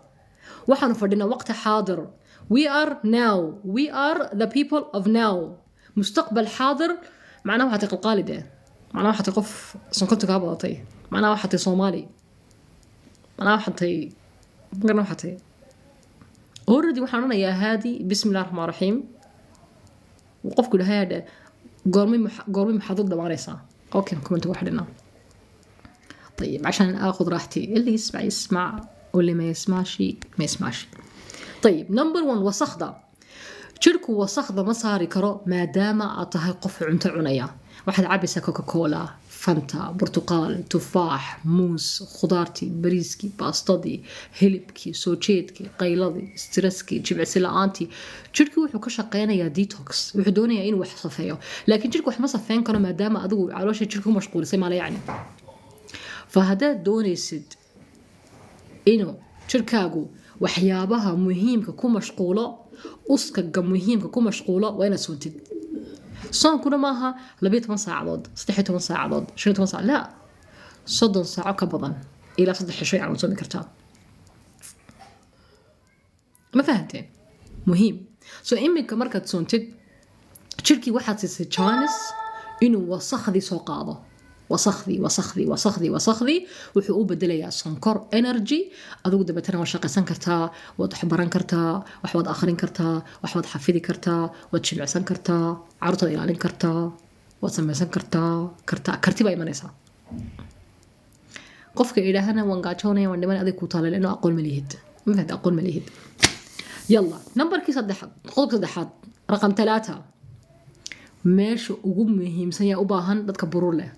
Waxaanu fadhinaa waqti xaadir. We are now. We are the people of now مستقبل حاضر معناه حتى قالدة معناه حتى قف سنكت كابلاتي معناه حتى صومالي. معناه حتى قرنا حتى أوردي وحنا يا هادي بسم الله الرحمن الرحيم. وقف كل هذا. قرمي مح قرمي محضر دماريسا أوكي كومنت وحدنا طيب عشان آخذ راحتي. اللي يسمع يسمع واللي ما يسمعش ما يسمعش. طيب نمبر 1 وسخدة. Jirku wasakda ma saari karo maadaama aad tahay qof cunto cunaya. Waxaad cabaysaa coca cola fanta burtuqaal tufaax muus khudaartii bariiskii baastadii hilibkii soo qayladii stresskii jimicsi la'aantii jirkii wuxuu ka shaqeynayaa detox wuxuu doonayaa inuu wax safeeyo. Laakiin jirka wax safeyn karo maadaama adigu caloosha jirka ku mashquulisay maala yacni. Fa haddaad doonaysid inuu jirkaagu waxyaabaha muhiimka ku mashquulo uskaga muhiimka ku mashquulo waa inaad soontid soonkuna maaha labiyo toban saacadood saddex iyo toban saacadood shan toban saac laa soddon saaco ka badan ilaa saddex yacni waad soomi kartaa ma fahanteen muhiim so iminka markaad soontid jirkii waxaad siisay jaanis inuu wasakhdii soo qaado wasakhdii wasakhdii wasakhdii wasakhdii wuxuu u bedelayaa sonkor energy. Adigu dabeetana waad shaqaysan kartaa waad wax kartaa wax waad akhrin kartaa wax waad xafidi kartaa waad jimicsan kartaa carruurtaad ilaalin kartaa waad samaysan kartaa kartaa karti baa imanaysaa. Qofka idhaahana waan gaajoonaya waan dhiman adig ku taala lano aqoon ma lihid aqoon ma yalla nambarkii saddexaad qodobka saddexaad raqam talaata. Meesha ugu muhiimsan yaa u baahan dadka buruur leh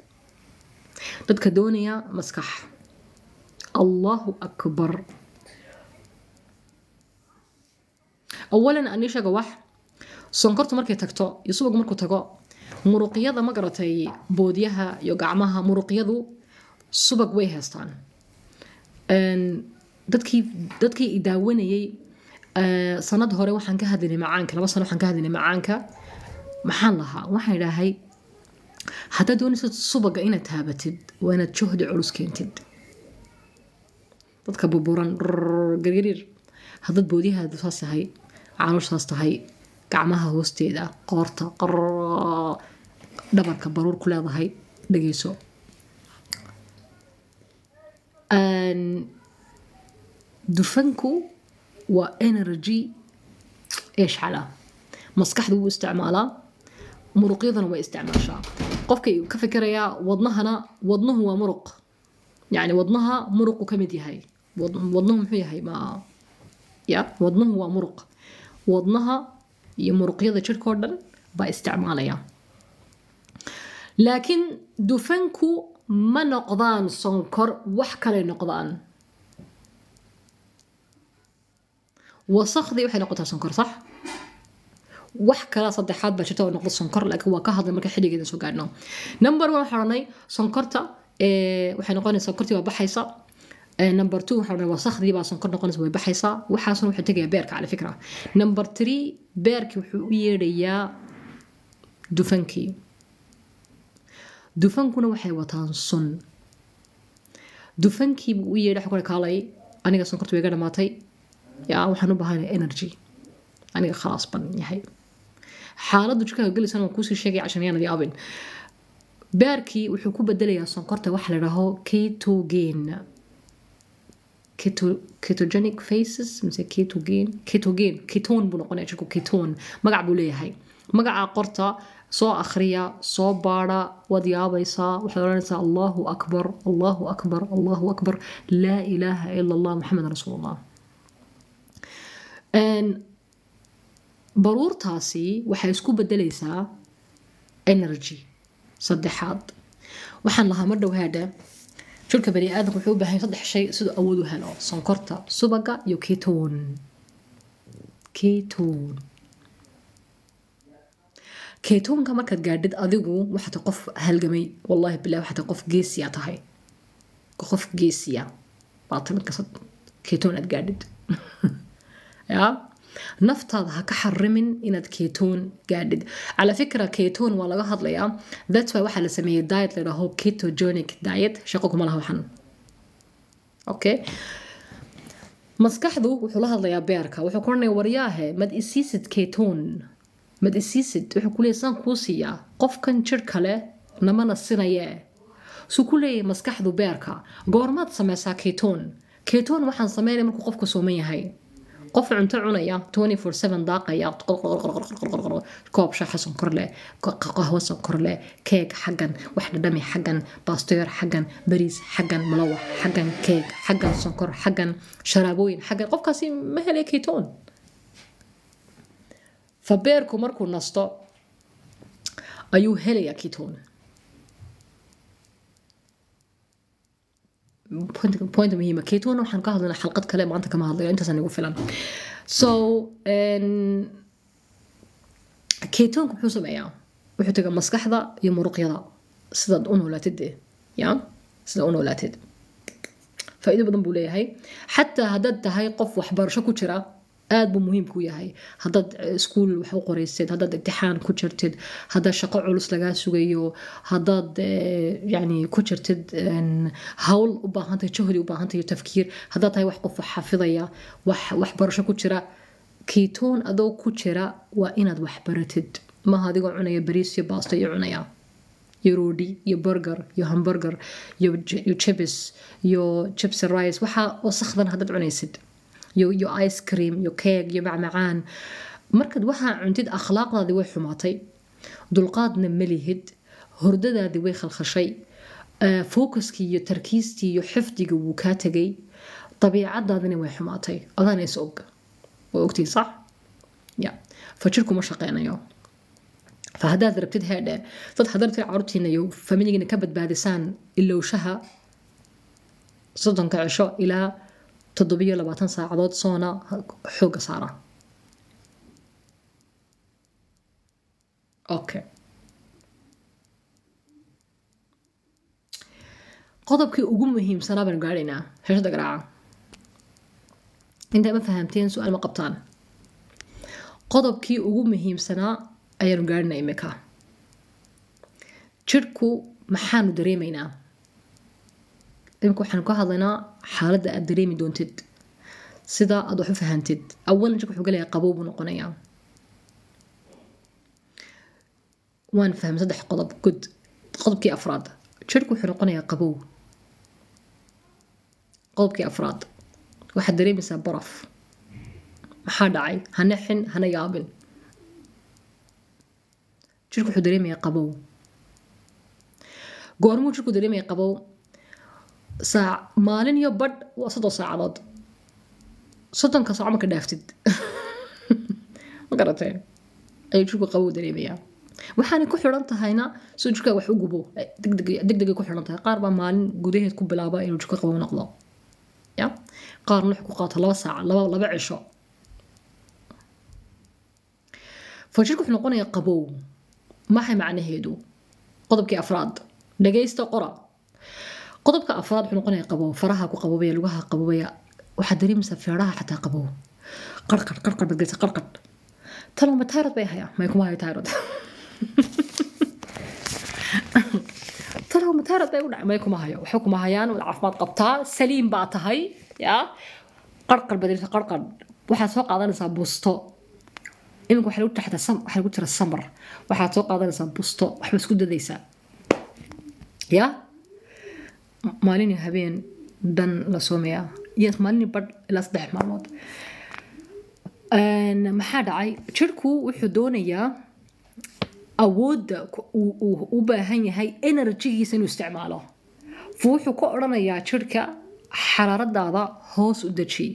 dadka doonaya maskax allahu akbar. Awalan anii sheega wax. Sonkortu markay tagto iyo subag markuu tago muruqyada ma garatay boodyaha iyo gacmaha muruqyadu subag way haystaan. Dadkii dadkii i daawanayay sanad hore waxaan ka hadlinay macaanka laba sano waxaan ka hadlinay macaanka. Maxaan lahaa? Waxaan idhaahay haddaad doonaysid subaga inaad taabatid waa inaad juhdi culus keentid dadka burburan gargariir haddaad boodyahaadu saas tahay calooshaas tahay gacmaha hoosteeda qoorta dhabarka baruur ku leedahay dhegeyso dufanku waa energy eeshcala maskaxda wuu isticmaalaa muruqyadana way isticmaashaa قفكي كفكرة يا وضنها أنا وضنه هو مرق يعني وضنها مرق كمدي هاي. وضنهم هي هاي ما يا وضنه هو مرق وضنها يمرق يضي تشير كوردن باستعمالها يا لكن دفنكو ما نقضان صنكر وحكالي نقضان. وصخ ذي وحي نقضها صنكر صح؟ Wax kala saddexaad baa jirta oo noqda sonkor laakiin waa ka hadlay marka xilligeeda soo gaadhno number one waxaan odhanay sonkorta waxay noqonaysaa sonkortii waa baxaysa number two waxaan odhanay wasakhdii baa sonkor noqonaysa way baxaysaa waxaasna wuxuu tegayaa beerka cala fikra number three beerkii wuxuu u yeedhayaa dufankii dufankuna waxay wataan sun dufankiibuu u yeedhay xukuna kaalay aniga sonkorta way ga dhamaatay yaa waxaan u baahanaya energy aniga khalaas ban yahay xaaladdu jirkaaga gelisan waan kuusii sheegay cashan yaanadi abin beerkii wuxuu ku bedelayaa sonkorta waxa la dhaho ketogen ketogenic faces mise ketogen ketogen keton buu noqonaya jirku keton magac buu leeyahay magaca qorta soo akhriya soo baadha waad yaabaysaa waxaad odhanaysaa allahu akbar allahu akbar allahu akbar laa ilaaha ila allah maxamed rasuul allah baruurtaasi waxay isku bedelaysaa energy saddexaad. Waxaan lahaa mar dhow haadha. Jirka bani aadamka wuxuu u baahan saddex shay siduu awood u helo sonkorta subaga iyo keton keton ketonka markaad gaadhid adigu waxaad qof halgamay. Wallahi bilah waxaad qof geesiya tahay. Qof geesiya. Baatan markaas keton aad gaadhid. Yaa naftaada ha ka xarimin inaad keton gaadhid. Cala fikra keton waa laga hadlayaa. That's why waxaa la sameeyey diet la dhaho ketogenic diet. Shaqo kuma laha waxan okay. Maskaxdu wuxuu la hadlayaa beerka. Wuxuu ku waryaahe mad isiisid keton mad isiisid wuxuu ku saan kuu siiyaa? Qofkan jir kale namana sinayee. Suu ku leeyahay maskaxdu beerka. Goormaad sameysaa keton keton waxaan sameynaya markuu qofku sooman yahay قف عن تعون يا توني فور سفن داقة يا كوب شاح سكر له قهوة سكر له كيك حقن وحدة دمي حقن باستير حقن بريز حقن ملوح حقن كيك حقن سكر حقن شرابوين حقن قف كاسي ما هي كيتون فبيركو ماركو نستو. أيو هلي يا كيتون keton point muhiima keton waxaan ka hadlaynaa xalqad kale maanta kama hadlayo intaasaan igu filan so ketonka muxuu sameeyaa wuxuu tagaa maskaxda iyo muruqyada sidaad u noolaatid dee ya sidaad u noolaatid faa'iido badan buu leeyahay xataa haddaad tahay qof waxbarasho ku jira aad buu muhiim ku yahay. Haddaad iskuul wax u qoraysid haddaad imtixaan ku jirtid haddaad shaqo culus lagaa sugayo haddaad yani ku jirtid hawl u baahantahay jahdi u baahantahay tafkiir haddaad tahay wax qof wax waxbarasho ku jira ketoon adoo ku jira waa inaad wax baratid. Maaha adigoo cunaya bariis iyo baasto iyo cunaya iyo roodhi iyo burger iyo hamburger iyo j- iyo and rice waxaa wasakdan haddaad cunaysid يو يو آيس كريم يو كيك يو معمعان markaad waxaa cuntid akhlaaqdaadii way xumaatay dulqaadna ma lihid hordadaadii way khalkhashay fookaskii iyo tarkiistii iyo xifdiga wuu kaa tegay dabiicadaadina way xumaatay adaan is og waa ogtiin sax ya fa jirkuma shaqeynayo fa haddaad rabtid heedhe dad haddaad rabtid carruurtiinayo familigina ka badbaadisaan ilowshaha soddonka cisho ilaa toddobiyo labaatan saacadood soona xooga saara okay qodobkii ugu muhiimsanaa baan gaadhaynaa shashada garaaca intaa ma fahamteen su-aal ma qabtaan qodobkii ugu muhiimsanaa ayaanu gaadhinaa imika jirhku maxaanu dareemaynaa imika waxaanu ka hadlaynaa xaaladda aad dareemi doontid sida aad wax u fahantid awalan jirka wuxuu gelayaa qabow buu noqonayaa waan fahmay saddex qodob good qodobkii afraad jirhku wuxuu noqonayaa qabow qodobkii afraad waxaad dareemaysaa baraf maxaa dhacay hana xin hana yaabin jirku wuxuu dareemayaa qabow goormuu jirku dareemaya qabow ساع مالن يو بد وصدو ساعدد صدن كسو عمك دافتد مقرتين أي شو قوة دريبيا وحنا كحر أنت هنا. سو شو كوحو جبو دك دك دك كحر أنت قاربا مالن جوده كوب لابا إنه شو قوة نقلا يا؟ قارن لحقو قاتل ساعة. لبا لبا عشاء فشركو حنقونا يقبو ما هي معنى هيدو. قطب كأفراد لقيستو قرأ qodobka afraad wuxuu noqonayaa qabow. Faraha ku qabobaya lugaha qabobaya waxaad dareemaysaa feeraha xataa qabow. Qarqar qarqar baad gelisa qarqar. Talo ma bay hayaa may kuma hayo tayrod talo ma bay u dhacay may kuma hayo. Waxay kuma hayaan. Wad caafimaad qabtaa. Saliim baa tahay yaa qarqar baad gelisa qarqar. Waxaad soo qaadanaysaa busto. Iminka waxaa lagu taxta sam waxaa lagu jira samar. Waxaad soo qaadanaysaa busto. Waxba isku dadaysaa. Ya maalin iyo habeen dan la soomayaa yes maalin iyo badh ilaa saddex maalmood maxaa dhacay jirku wuxuu doonayaa awoodda uu u baahan yahay enerjigiisa inuu isticmaalo wuxuu ka odhanayaa jirka xaraaradaada hoos u deji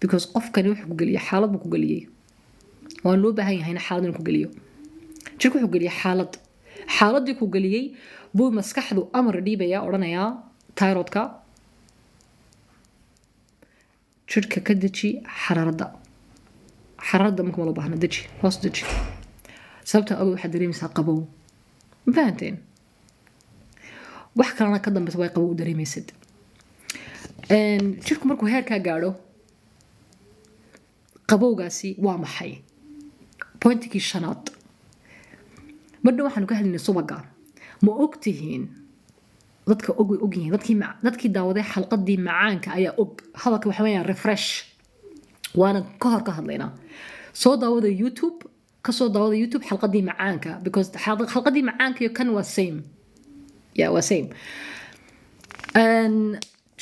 because qofkani wuxuu ku geliyay xaalad buu ku geliyey waan loo baahan yahayna xaalad inuu ku geliyo jirku wuxuu geliyay xaalad xaaladii ku geliyey buu maskaxdu amar dhiibaya odhanayaa tyrodka jirka ka deji xaraaradda xaraaradda marka ma loo baahna deji hoos deji. Sababta awgeed waxaad dareemaysaa qabow. Ma wax kalena ka dambeysa way qabow u dareemaysid. Jirku markuu heerkaa gaadho qabowgaasi waa maxay? Bointigii shanaad. Mardhow waxaanu ka hadlaynay subaga. Ma og tihiin dadka og way og yihiin dadkii daawaday xalqadii macaanka ayaa og. Hadalka waxa weeyaan refresh. Waana ka hor ka hadlaynaa soo daawada youtube ka soo daawada youtube xalqadii macaanka because xalqadii macaanka iyo kan waa same. Ya waa same.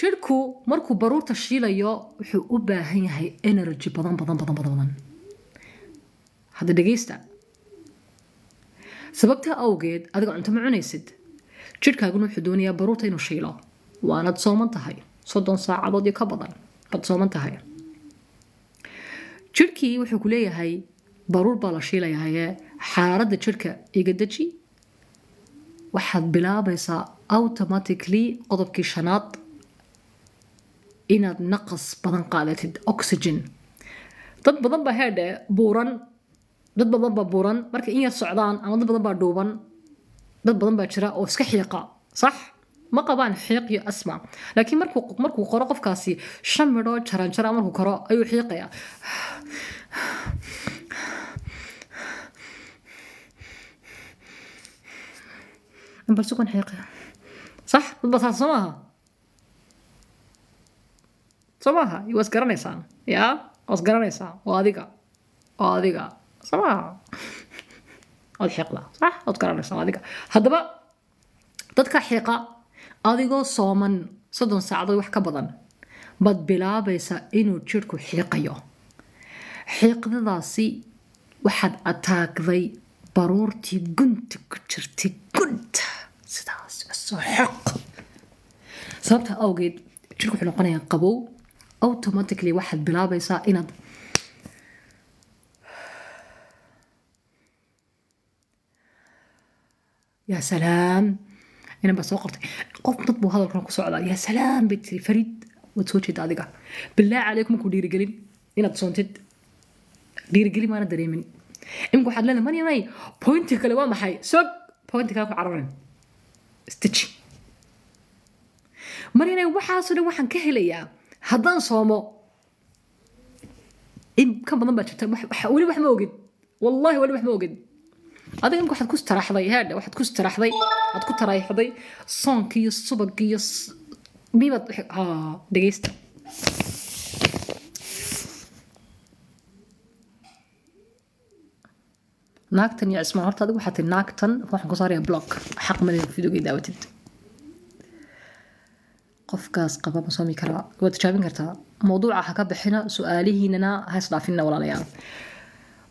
Jirku markuu baruurta shiilayo wuxuu u baahan yahay energy badan badan badan badan badan. Hadda dhegaysta sababtaa awgeed adiga cunto ma cunaysid jirhkaaguna wuxuu doonayaa baruurta inuu shiilo. Waanad sooman tahay. Soddon saacadood iyo ka badan. Baad sooman tahay. Jirhkii wuxuu ku leeyahay baruur baa la shiilayahaye. Xaaradda jirhka iga deji. Waxaad bilaabaysaa automatically qodobkii shanaad inaad naqas badan qaadatid oxygen. Dad badan baa heedhe buuran. Dad badan baa buuran. Markay in yar socdaan ama dad badan baa dhuuban dad badan baa jira oo iska xiiqa. Sax. Ma qabaan xiiq iyo asma. Laakiin markuu markuu qoro qofkaasi shan midhoo jaran jara markuu koro ayuu xiiqayaa balse kun xiiqaya. Sax. Dad baa saas soo maaha? Soo maaha? Waas garanaysaa yaa waas garanaysaa waa adiga. Oo adiga. Sama ood xiiqda sax ood garanaysaa adiga haddaba dadka xiiqa adigoo sooman soddon saacadood wax ka badan baad bilaabaysaa inuu jirhku xiiqayo xiiqdadaasi waxaad ataagday baruurtii gunta ku jirtay gunta sidaas soo xiq sababta awgeed jirku wuxuu noqonayaa qabow automatically waxaad bilaabaysaa inaad yaa salaam inan baa soo qortay qof dad buu hadalkan ku socdaa yaa salaam bay tiri fariid waad soo jeeda adiga bilaa calaykum markuu dhiirigelin inaad soontid dhiirigelin maana dareemin imika waxaad leedahay manyanay pointi kale waa maxay sog pointi kale ku cararin stitch maryanay waxaasoo dhan waxaan ka helayaa haddaan soomo in ka badan baa jirta weli wax ma ogid ogid adiga imka waxaad ku taraxday heedhe waxaad ku taraxday waxaad ku tarayxday soonka iyo subagga iyo mibaad dhegeysta. Naagtan iyo cismaan horta adigu waxaa tiri naagtan waxaan ku saaraya block. Xaq male videogay daawatid. Qofkaas qaba ma soomi karaa. Waad tijaabin kartaa. Mawduuca ha ka bixina su'aalihiinana ha isdhaafina walaalayaal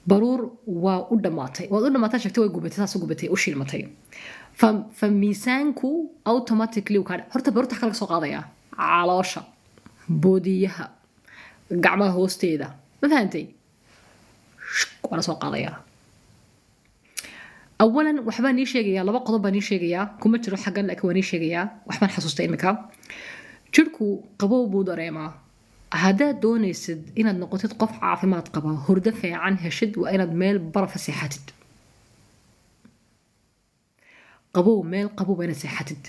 baruur waa u dhammaatay waad u dhammaatay sheegtay way gubatay saas gubatay u shilmatay fa miisaanku automatically kaa horta baruurta xagga laga soo qaadaya caloosha boodiyaha gacmaha hoosteeda ma fahantay waa la soo qaadayaa awalan waxbaa nii sheegayaa laba qodob baa nii sheegayaa kuma jiro xaggan laakiin waa nii sheegayaa. Waxbaan xasuusta imika. Jirhku qabow buu dareemaa haddaad doonaysid inaad noqotid qof caafimaad qaba hurdo fiican heshid waa inaad meel barafa seexatid qabow meel qabow waa inaad seexatid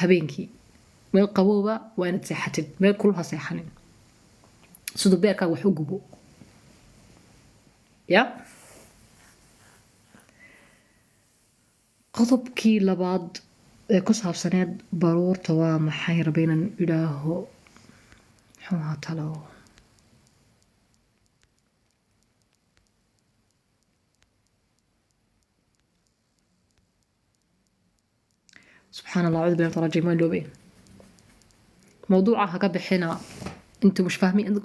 habeenkii meel qabowba waa inaad seexatid meel kulha seexanin siduu beerkaaga wax u gubo ya qodobkii labaad ee ku saabsaneed baruurta waa maxay raba inaan idhaaho وعطلوا سبحان الله أعوذ بالله من لوبي؟ موضوع هكا هنا أنتم مش فاهمين.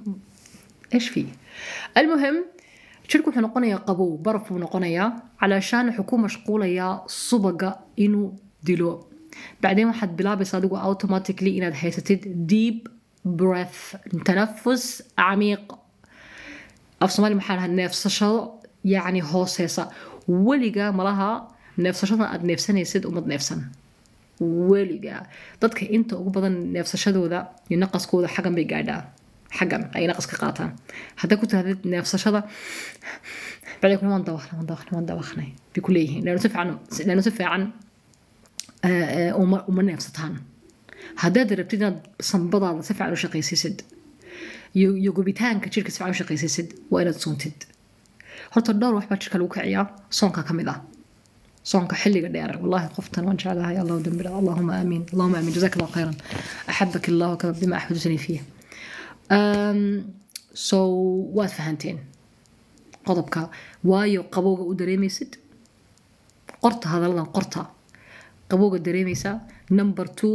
إيش فيه؟ المهم تشركوا حنقونا يا قبو برفو نقونا يا علشان حكومة شقولة يا صبقة إنو ديلو. بعدين واحد بلابس أدوغو أوتوماتيكلي إن هيستد ديب breath tanafus camiiq af soomaali maxaa dhahaa neefsashado yacni hooseysa weliga malaha neefsashadan aad neefsanaysid umad neefsan weliga dadka inta ugu badan neefsashadooda iyo naqaskooda xaggan bay gaadhaa xaggan ay naqas ka qaataan haddaa ku tirahdid neefsashada bacdeen kun waan dawaqnay waan dawaqnay waan dawaqnay bay ku leeyihiin leanu si fiican haddaad rabtid inaad sanbadaada si fiican u shaqaysiisid iyo gubitaanka jirka si fiican u shaqaysiisid waa inaad suuntid horta dhowr wax baa jirka lagu kiciyaa soonka ka mid ah soonka xilliga dheer wallahi qoftan waan jeclahay allahu dambira allahuma aamiin allahuma aamiin jazaak allah khayran axabak allahu kama bima axbabtanii fiih so waad fahanteen qodobka waayo qabowga u dareemaysid qorta hadalladan qorta qabowga dareemaysaa number two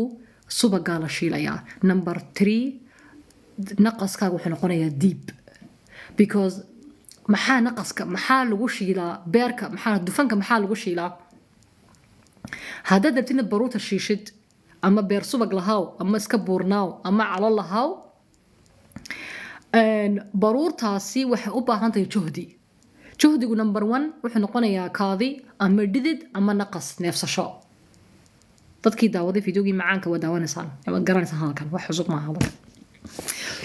subagaa la shiilayaa number three naqaskaaga wuxuu noqonayaa deep. Because maxaa naqaska maxaa lagu shiilaa beerka maxaa dufanka maxaa lagu shiilaa haddaad rabtid inaad baruurta shiishid ama beer subag lahaw ama iska buurnaaw ama calo lahaw baruurtaasi waxay u baahan tahay juhdi. Juhdigu number one wuxuu noqonayaa kaadi ama dhidid ama naqas neefsasho dadkii daawaday fideogii macaanka waa daawanaysaan waad garanaysaan hadalkan wax cusub maaha hadalkan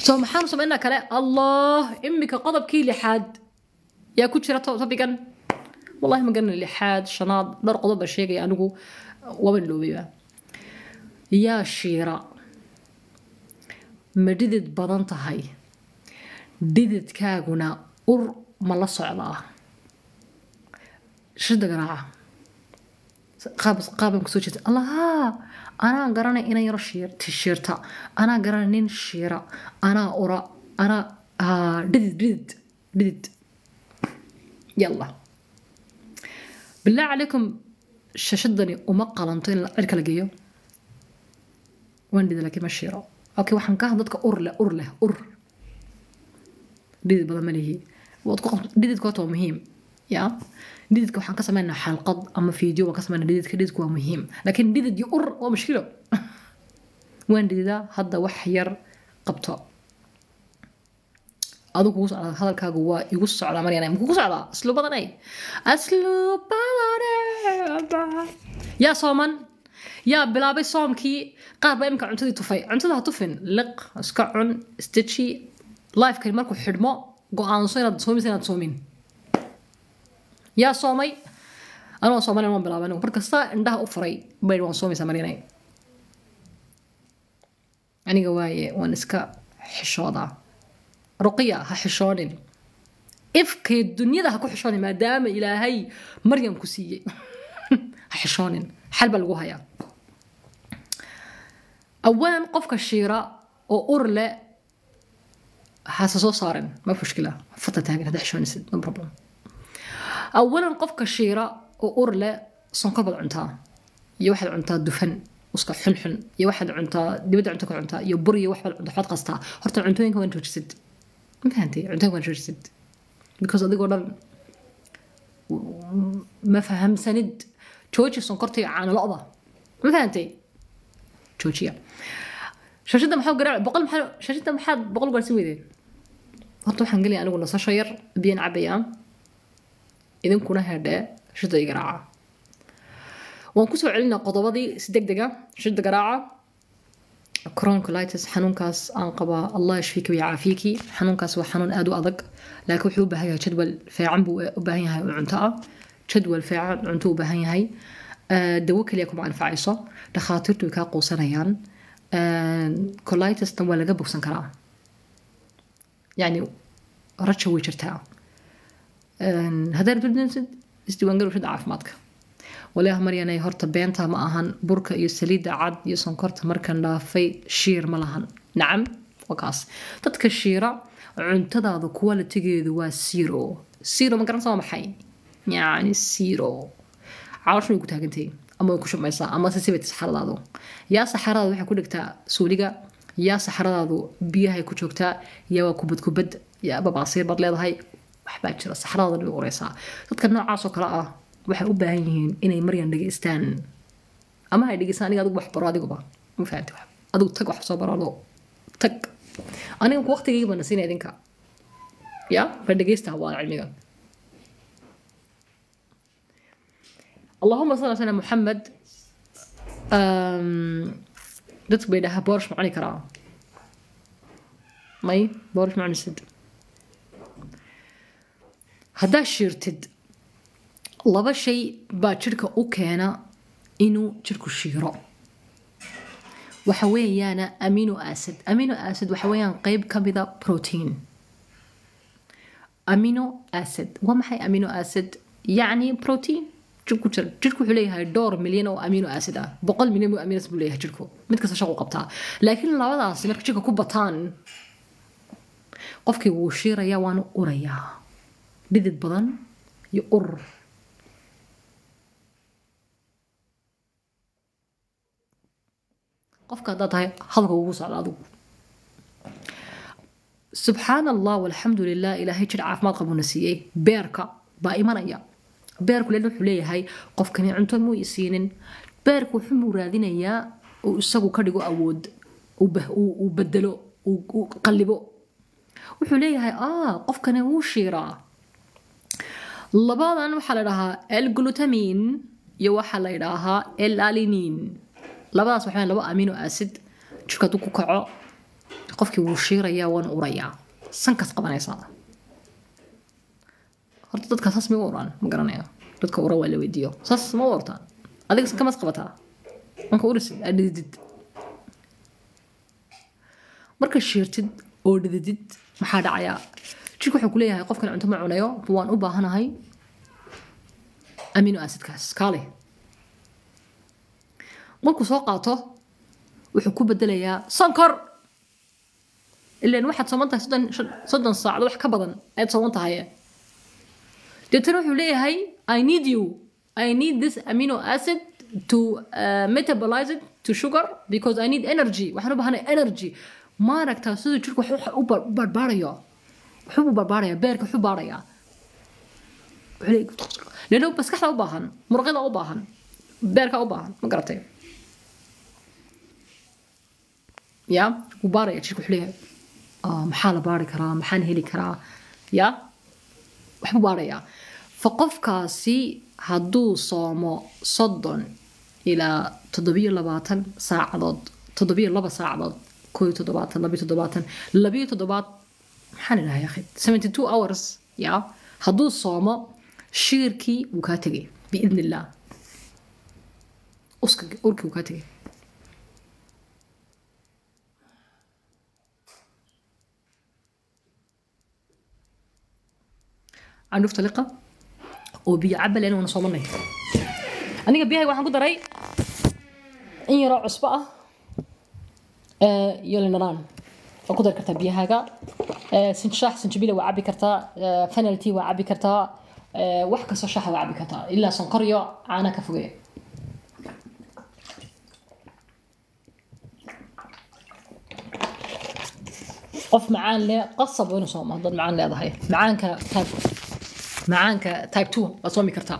so maxaanu samaynaa kale? Allah imika qodobkii lixaad. Yaa ku jira topigan wallahi ma garanay lixaad shanaad dhowr qodob sheegaya anigu waban loobayba yaa shiira ma dhidid badan tahay? Dhididkaaguna ur ma la socdaa? Shida garaaca qaaban kusoo jeeda allaha anaa garanay inan yaro shiirta anaa garanay nin shiira anaa ura anaa dhidid dhidid dhidid yalla bilaa calaykum shashadani uma qalanto in cirka la geeyo waan dhida laakiin ma shiiro okay waxaan ka dadka ur leh ur leh ur dhidid badan ma lihi dhididka horta waa muhiim ya dhididka waxaan ka sameynaa xalqad ama fiideo waan ka sameynaa dhididka dhididka waa muhiim. Laakiin dhidid iyo ur waa mushkilo. Waan dhididaa hadda wax yar qabto. Adigu kugu socdaa hadalkaagu waa igu socdaa maryana ma kugu socdaa asluubadanay asluubadanay yaa sooman. Yaa bilaabay soomkii. Qaar baa imika cuntadii tufay. Cuntada ha tufin liq iska cun istaji lifekani markuu xidhmo go'aanso inaad soomaysa inaad soomin yaa soomay anuu waan soomaaliya waan bilaabay anigu indhaha u furay bay waan soomaysaa marinay aniga waaye waan iska xishoodaa ruqiya ha xishoonin ifkay dunyada ha ku xishoonin maadaama ilaahay maryam ku siiyey ha xishoonin xal baa lagu hayaa awalan qofka shiira oo ur leh hase soo saarin ma mushkila fata taagan hadda xishoonisid no problem اولا قف كشيرة أو اورلا سن قبل عنتا. يا واحد عنتا دفن وسكا حن حن يا واحد عنتا دبد عنتا عنتا يا بر يا واحد عنتا حد قصتها هرت عنتوين كوين توجسد ما فهمتي عنتوين كوين توجسد بيكوز أديك ورا ما فهم سند. توجي سنقرتي عن الأضة ما فهمتي توجي شاشة محاول قرع بقول محاول شاشة محاول بقول قرسي ويدي. هرت قال لي أنا ولا صاير بين عبيان idinkuna hedhee shashada i garaaca waan ku soo celinaa qodobadii si deg shashada garaaca coroncolitis xanuunkaas aan qabaa allah yashfiiki wayacaafiiki xanuunkaas waa xanuun aada u adag laakiin wuxuu u baahan yahay jadwal fiican buu u baahan yahay oo cunto ah. Jadwal fiican cunto u baahan yahay. Dawo keliya kuma anfacayso. Dhakhaatiirtu way kaa quusanayaan. Colitisna waa laga bogsan karaa. Yani raja way jirtaa haddaad firdinsid isdiiwaangal warshada caafimaadka walaah maryanay horta beenta ma ahan burka iyo saliidda cad iyo sonkorta markan dhaafay shiir ma lahan nacam waa dadka shiira cuntadaada qualitigeedu waa zero zero ma garanaysa waa maxay yani zero calooshan way ku taagantay ama way ku shumaysaa ama se sibay yaa saxaradaadu waxay ku dhigtaa suuliga yaa saxaradaadu biyahay ku joogtaa yaa waa kubad yaa babaasiir baad leedahay waxbaa jira saxraada dhig ureysaa dadka noocaasoo kale ah waxay u baahan yihiin inay maryan dhegeystaan. Ama hay dhegeystaan aniga adigu wax baro adiguba ma fahanti wax. Adigu tag wax soo baro tag. Aniga ku waqtigayga bana siina idinka. Ya? War dhegeysta waa cilmigan allahuma salli sallam maxamed ehm, dadku bay dhahaa boorash ma cuni karaa. May boorash ma cunisid haddaa shiirtid laba shay baa jirhka u keena inuu jirhku shiiro. Waxa weeyaana amino acid. Amino acid waxa weeyaan qeyb ka mida protein. Amino acid. Waa maxay amino acid? Yacni protein? Jirku jira. Jirku wuxuu leeyahay dhowr milyan oo amino acid ah. Boqol milyan oo amino acid buu leeyahay jirku mid kasta shaqu qabtaa. Laakiin labadaasi marka jirka ku bataan qofkii wuu shiirayaa waana urayaa dhidid badan iyo ur qofka haddaad tahay hadalka ugu socda adigu subxaan allah walxamdu lilah ilaahay jir caafimaad qabuna siiyey beerka baa imanaya beerku len wuxuu leeyahay qofkani cunto muu isiinin beerku wuxuu raadinayaa uu isagu ka dhigo awood uu bedelo uu qallibo wuxuu leeyahay ah qofkani wuu shiiraa labadan waxaa la dhahaa elglutamin iyo waxaa la dhahaa elalinin labadaas waxaa laba amino acid jirka hadduu ku kaco qofkii wuu shiirayaa waana urayaa. Sankaas qabanaysaa. Horta dadka saas ma uraan ma garanaya dadka ura waa la weydiiyo. Saas ma urtaan. Adiga sankamas qabataa marka urisid aad dhididid marka shiirtid oo dhididid maxaa dhacayaa jirka wuxuu ku leeyahay qofkan cunto ma cunayo waan u baahanahay amino acidkaas kaale markuu soo qaato wuxuu ku bedelayaa sonkor ilan waxaad sooman tahay soddon soddon saacad wax ka badan ayaad sooman tahay deetana wuxuu leeyahay i need you. I need this amino acid to uh, metabolize it to sugar because i need energy. waxaan u baahanay energy maaragtaa siduu jirku wax u barbaarayo wuxuu barbaaraya beerka wuxuu baarayaa wuxuu leeyahay- leelo maskaxda u baahan baahan beerka u ma garatay? Ya wuu baaraya jirku wuxuu leeyahay "Ah, maxaa la baari karaa maxaan heli karaa? Ya waxbuu baarayaa fa qofkaasi hadduu soomo soddon ilaa toddobiyo labaatan saacadood toddobiyo laba saacadood koo iyo labiyo toddobaatan labiyo toddobaad maxaan idhahay akhi seventy two hours ya hadduu soomo shiirkii wuu kaa tegay biidni illah uska urkii wuu kaa tegay candhuufta liqa oo biyo caba leen waana soomanay aniga biyahay waxaan ku daray in yaroo cusbo ah ee, iyo linaraan waa ku dari kartaa biyahaaga Ee, sinshaax sinjibila waa cabi kartaa ee, fenalty waa cabi kartaa wax kastoo shaaxa waa cabi kartaa ilaa sonkor iyo caana ka fogeeya qof macaan leh qasab waa inuu soomo haddaad macaan leedahay. Macaanka type macaanka type two waad soomi kartaa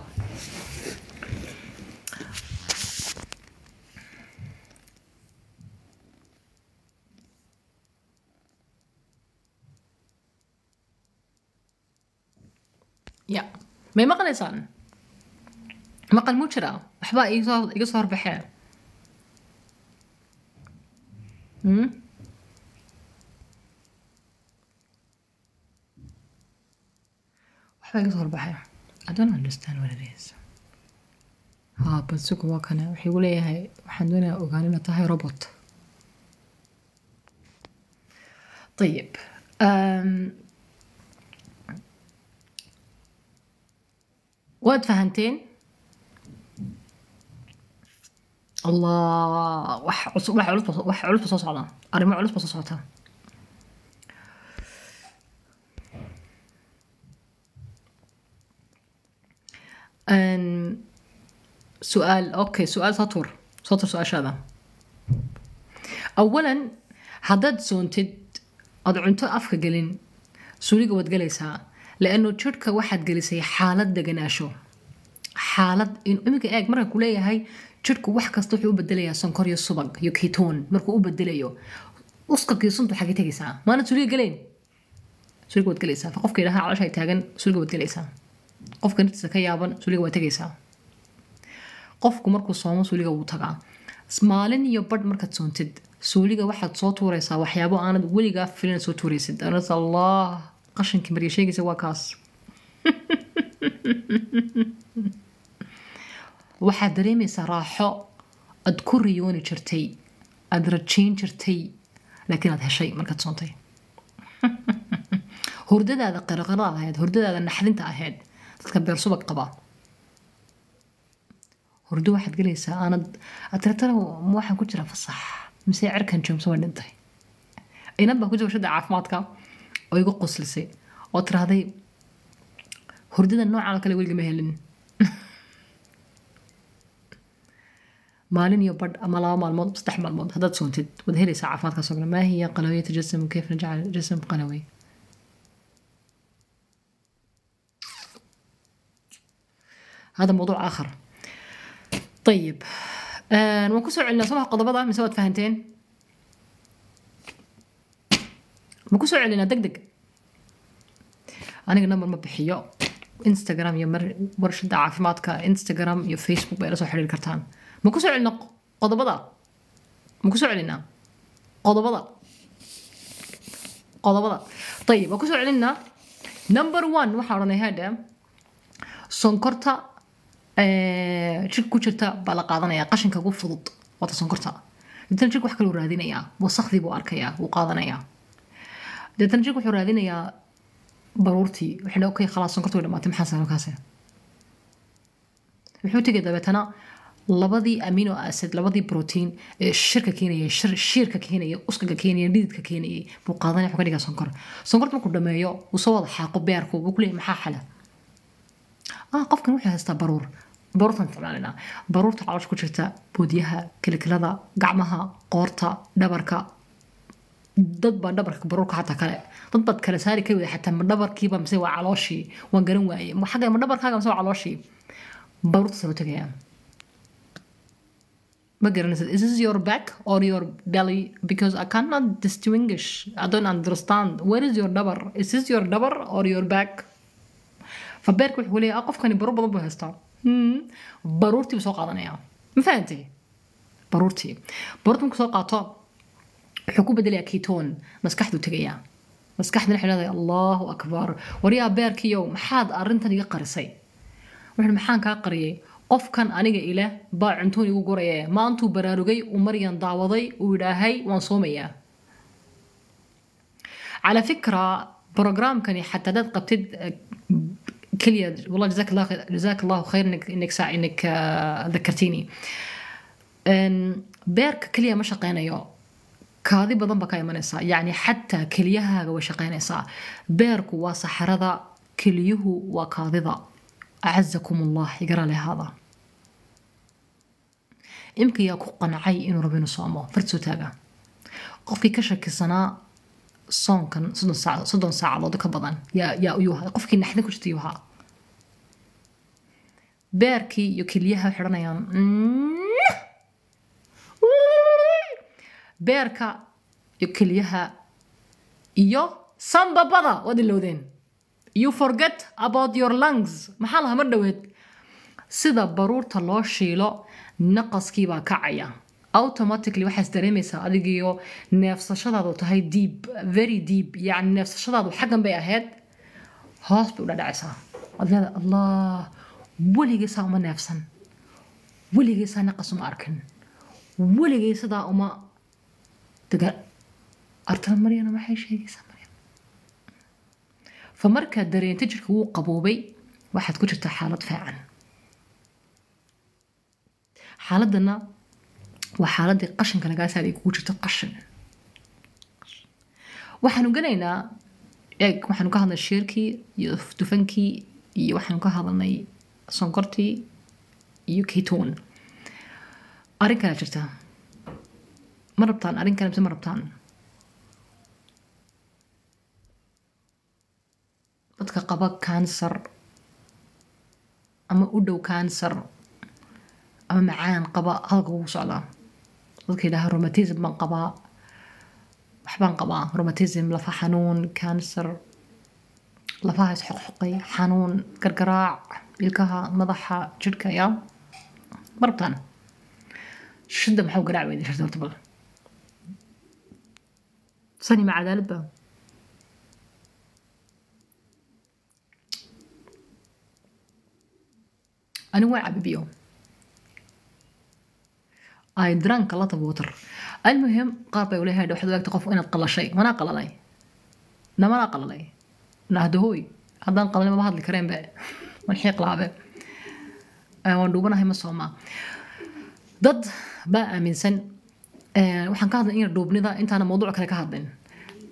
يا. ما ما مقال مو كرا احباء يقصر يقصر بحي احباء يقصر بحي I don't understand what it is. ها بنسوك واكنا وحيقولي ايها وحندونا وقالنا تاهي روبوت. طيب أم waad fahanteen allah wax cusub wax culus ba- wax culus ba soo socda arrimo culus ba soo socota Een, سؤال اوكي سؤال سطر سطر سؤال هذا اولا haddaad soontid aad cunto afka gelin suuliga waad gelaysaa laano waxaad gelisay xaalad deganaasho xaalad in iminka eeg markaan ku leeyahay jirhku wax kasta wuxuu u bedelayaa sonkor iyo subag iyo ketoon markuu u bedelayo uskakii suntu xagee tegaysaa maana suuliga gelayn suuliga waad gelaysaa qofka yidhaha calosha ay taagan suuliga waad gelaysaa qofka naftiisa ka yaaban suuliga waad tegaysaa qofku markuu soomo suuliga wuu tagaa maalin iyo badh markaad soontid suuliga waxaad soo tuuraysaa waxyaabo aanad weligaa filin soo tuuraysid allah qashankii marya sheegaysa waa kaas. Waxaad dareemaysaa raaxo. Aad ku riyooni jirtay. Aad rajayn jirtay. Laakiin aad heshay markaad soontay. Hurdadaada qaraqarada ahayd hurdadaada naxdinta ahayd dadka beer subag qaba. Hurdo waxaad gelaysaa aanad atratana ma waxaan ku jiraa fasax. Mise cirkan joomsa waa dhintay inad baa ku jira warshada caafimaadka oo igu qoslisay oo tirahday hurdada noocan oo kale weliga ma helin maalin iyo badh ama laba maalmood saddex maalmood haddaad soontid waad helaysaa caafimaadkaas oo kale maa hiya qalawiyata jasam kayf najcal jasam qalawi هذا موضوع آخر طيب آه waan kusoo celinaa somaha qodobada mise waad ma ku soo celinaa deg aniga number ma bixiyo. Instagram iyo warshada caafimaadka instagram iyo facebook bay la soo xiriir kartaan. Ma ku soo celina qodobada? Ma ku soo celinaa qodobada? Qodobada. Ayib waa ku soo celinaa number one waxaa odhanay sonkorta jirka ku jirta baa la qaadanaya qashinka ugu fudud waata sonkorta. Dibtana jirka wax kaloo raadinayaa wasakdii buu arkayaa wuu qaadanayaa deetana jirka wuxuu raadinayaa baruurtii wuxuu okay khalaas sonkorta way dhamaatay maxaa saaran kaase? Wuxuu tegay dabeetana labadii amino acid labadii protein ee shirka keenayay shiirka keenayay uskaga keenayay dhididka keenayay buu qaadanaya wuxuu ka dhigaa sonkor. Sonkorta markuu dhameeyo uu soo wada xaaqo beerku buu ku maxaa xala ah qofkan wuxuu haystaa baruur. Baruurtan isticmaalinaa baruurta caloosha ku jirta boodyaha kilkilada gacmaha qoorta dhabarka dad baa dhabarka baruurka xataa kale. Dad baad kala saari kari wada xataa ma mise waa calooshii? Waan garan waaye. Xagga ma mise waa calooshii? Baruurta soo tagayaa ma garanaysid is this your back or your belly? Because I cannot distinguish. I don't understand. Where is your dhabar is this your dhabar or your back? Fabeerka wuxuu leeyahay ah qofkani baruur badan buu haystaa. Hmm. baruurtii buu soo qaadanayaa ma fahantay baruurtii. Baruurta markuu soo qaato wuxuu ku bedelayaa ketoon maskaxduu tegayaa maskaxdana waxay leedahay allahu akbar waryaa beerkiyow maxaad arrintan iga qarisay wuxuu maxaan kaa qariyay qofkan aniga ila baa cuntoon igu guraya maantuu baraarugay uu maryan daawaday uu yidhaahay waan soomayaa على فكرة برنامجكني حتى داد قبتد كليا والله جزاك الله خير جزاك الله خير انك انك سا انك آه، ذكرتيني ان بيرك كليا ما شقينايو kaadi badan baa ka imanaysaa? Yacni xataa keliyahaaga way shaqaynaysaa. Beerku waa saxarada keliyuhu waa kaadida. Acazakum allah igara lehaada imka ku qancay inuu rabo inuu soomo? Fartsoo taaga. Qofkii ka shakisanaa soonkan soddon saac- soddon saacadood ka badan. Yaa qofkii naxdin ku jirta yuu ahaa. Beerkii iyo keliyaha waxay beerka iyo keliyaha iyo sanbabada waad ilowdeen. You forget about your lungs. Maxaa lahaa mar dhoweed sida baruurta loo shiilo naqaskii baa kacaya. Automatically waxaad dareemaysaa adigiyo neefsashadaadu tahay deep very deep. Yacni neefsashadaadu xaggan bay ahayd hoos bay u dhadhacaysaa. Waad leedahay allah weligaysaa uma neefsan. Weligaysaa naqas uma arkin. Weligay sidaa uma artala maryana maxay sheegaysaa maryam fa markaad dareento jirka wuu qaboobay waxaad ku jirtaa xaalad fiican xaaladana waa xaaladii qashinka lagaa saaray kugu jirto qashin waxaanu gelaynaa eeg waxaanu ka hadlay sheerkii iyo dufankii iyo waxaanu ka hadalnay sonkortii iyo ketoon arrin kalaa jirta مربطان أرين كلمة مرة بطان. بطك كانسر. أما أدو كانسر. أما معان قباء هلقو صلاة بطك إلها روماتيزم من قباء وحبان قبا. روماتيزم لفا حنون كانسر. لفا يسحق حقي. حنون قرقراع يلقاها مضحة جركة يا. مربطان شدة محوق رعوي دي شدة مرتبطة sanima cadaalad baa ani waan cabi biyo oh? ay dranka la tabuutar almuhim qaar bay uleeyahay waxaad ogaagta qof inaad qalashay. Manaa qalalay? Namanaa qalalay? Nahdahooy haddaan qalalay maba hadli kareenbe waan xiiq laabe eh, waan dhuubanahay ma soomaa dad baa aaminsan. Eh, waxaan ka hadlay inar dhuubnida intaana mawduuc kale ka hadlin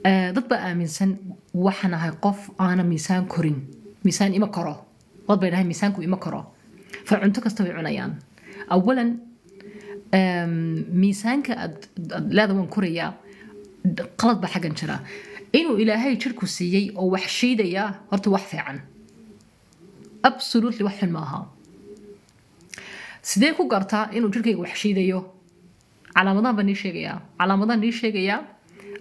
dad baa aaminsan waxaan ahay qof aana miisaan korin. Miisaan ima koro. Dad bay dhahay miisaanku ima koro. Fa cunto kasta way cunayaan. Awalan miisaanka aad leeda waan korayaa qalad baa xaggan jira. Inuu ilaahay jirku siiyey oo wax shiidaya horta wax fiican. Absolutely wax xun maaha sidee ku gartaa inuu jirkayga wax shiidayo? Calaamadahan baan nii sheegayaa. Calaamadahan nii sheegayaa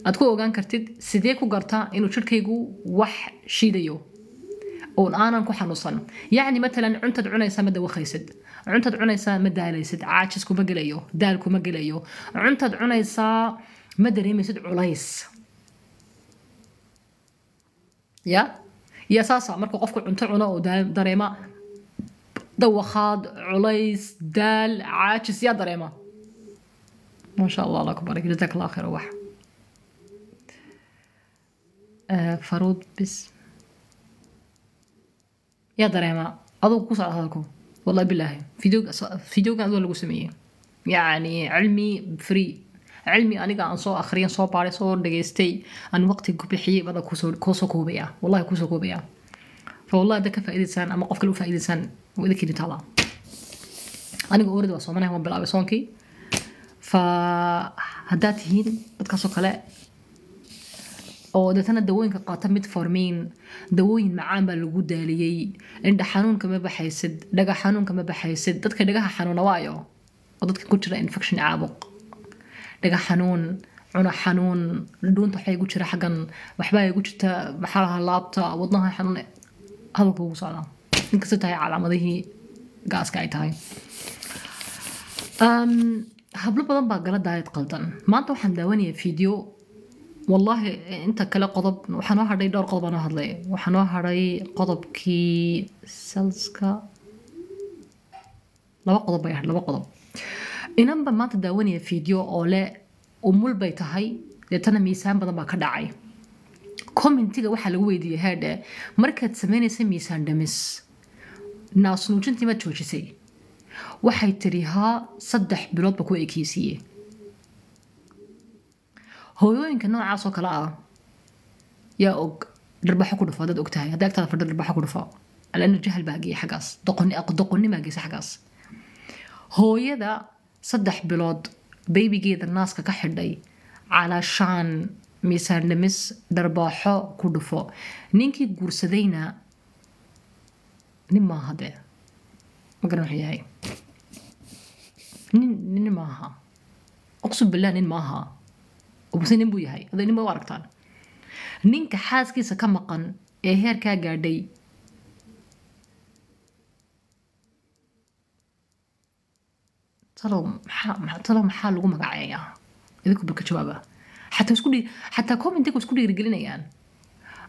aad ku ogaan kartid sidee ku gartaa inuu jirkaygu wax shiidayo? Oon aanan ku xanuusan yacni matalan cuntaad cunaysaa ma dawakhaysid cuntaad cunaysaa ma daalaysid. Caajis kuma gelayo. Daal kuma gelayo. Cuntaad cunaysaa ma dareemaysid culays. Ya? Ya saasa markuu qofku cunto cuno oo dareema dawakhaad culays daal caajis yaa dareema. Maasha allah allah ku barak allah khayr wax faruud bis yaa dareemaa adugu ku socda hadalku wallahi bilaahi videogan adoo lagu sameeyey yacni cilmi free. Cilmi aniga aan soo akhriyan soo baaray soo dhageystay aan waqti ku bixiyay bada ku soo koobaya wallahi ku soo koobaya fa wallahi ka faa'iidaysaan ama qof kale u faa'iidaysaan waa idinka idin aniga orida waa soomanaya waan bilaabay soonkii fa haddaad tihiin dadkaasoo kale oo deetana dawooyinka qaata mid dawooyin macaan baa lagu daaliyey indha xanuunka ma baxaysid dhaga xanuunka ma baxaysid. Dadka dhagaha xanuuna waayo oo dadka ku jira infection caabuq. Dhaga xanuun cuno xanuun dhuunta waxay gu jira xaggan waxbaa igu jirta maxaa laabta wadnaha xanuun hadalka ugu socdaa inkasta tahay calaamadihii gaaska ay tahay. Hablo badan baa gala daayad qaldan. Maanta waxaan daawanayaa video wallaahi inta kale qodob waxaa noo hadhay dhowr qodob baa noo hadlay. Waxaa noo hadhay qodobkii salska. Laba qodob bay ahayd laba qodob. Inanba maanta daawanaya video oo le umul bay tahay deetana miisaan badan baa ka dhacay. Commentiga waxaa lagu weydiiyey heedhe markaad samaynaysa miisaan dhamis naasnuujintii maad joojisay. Waxay tiri haa saddex bilood ba ku ekeysiiye hooyooyinka noocaas oo kale ah yaa og dharbaxo ku dhufo haddaad og tahay haddaa agtaada fadho dharbaxo ku dhufo. Alana jahal baa geeya xaggaas doqoni doqonimaa geysa xaggaas hooyada saddex bilood baybigeeda naaska ka xidhay calaashaan miisaan dhamis dharbaaxo ku dhufo. Ninkii guursadayna nin maaha dee. Ma garan wuxuu yahay. Nin maaha. Uqsum billah nin maaha buse nin buu yahay. Aday nin ba u aragtaan? Ninka xaaskiisa ka maqan ee heerkaa gaadhay. Talow maxaa lagu magaceeyaa idinku balka jawaaba. Xataa isku xataa commentiga isku dhiirigelinayaan.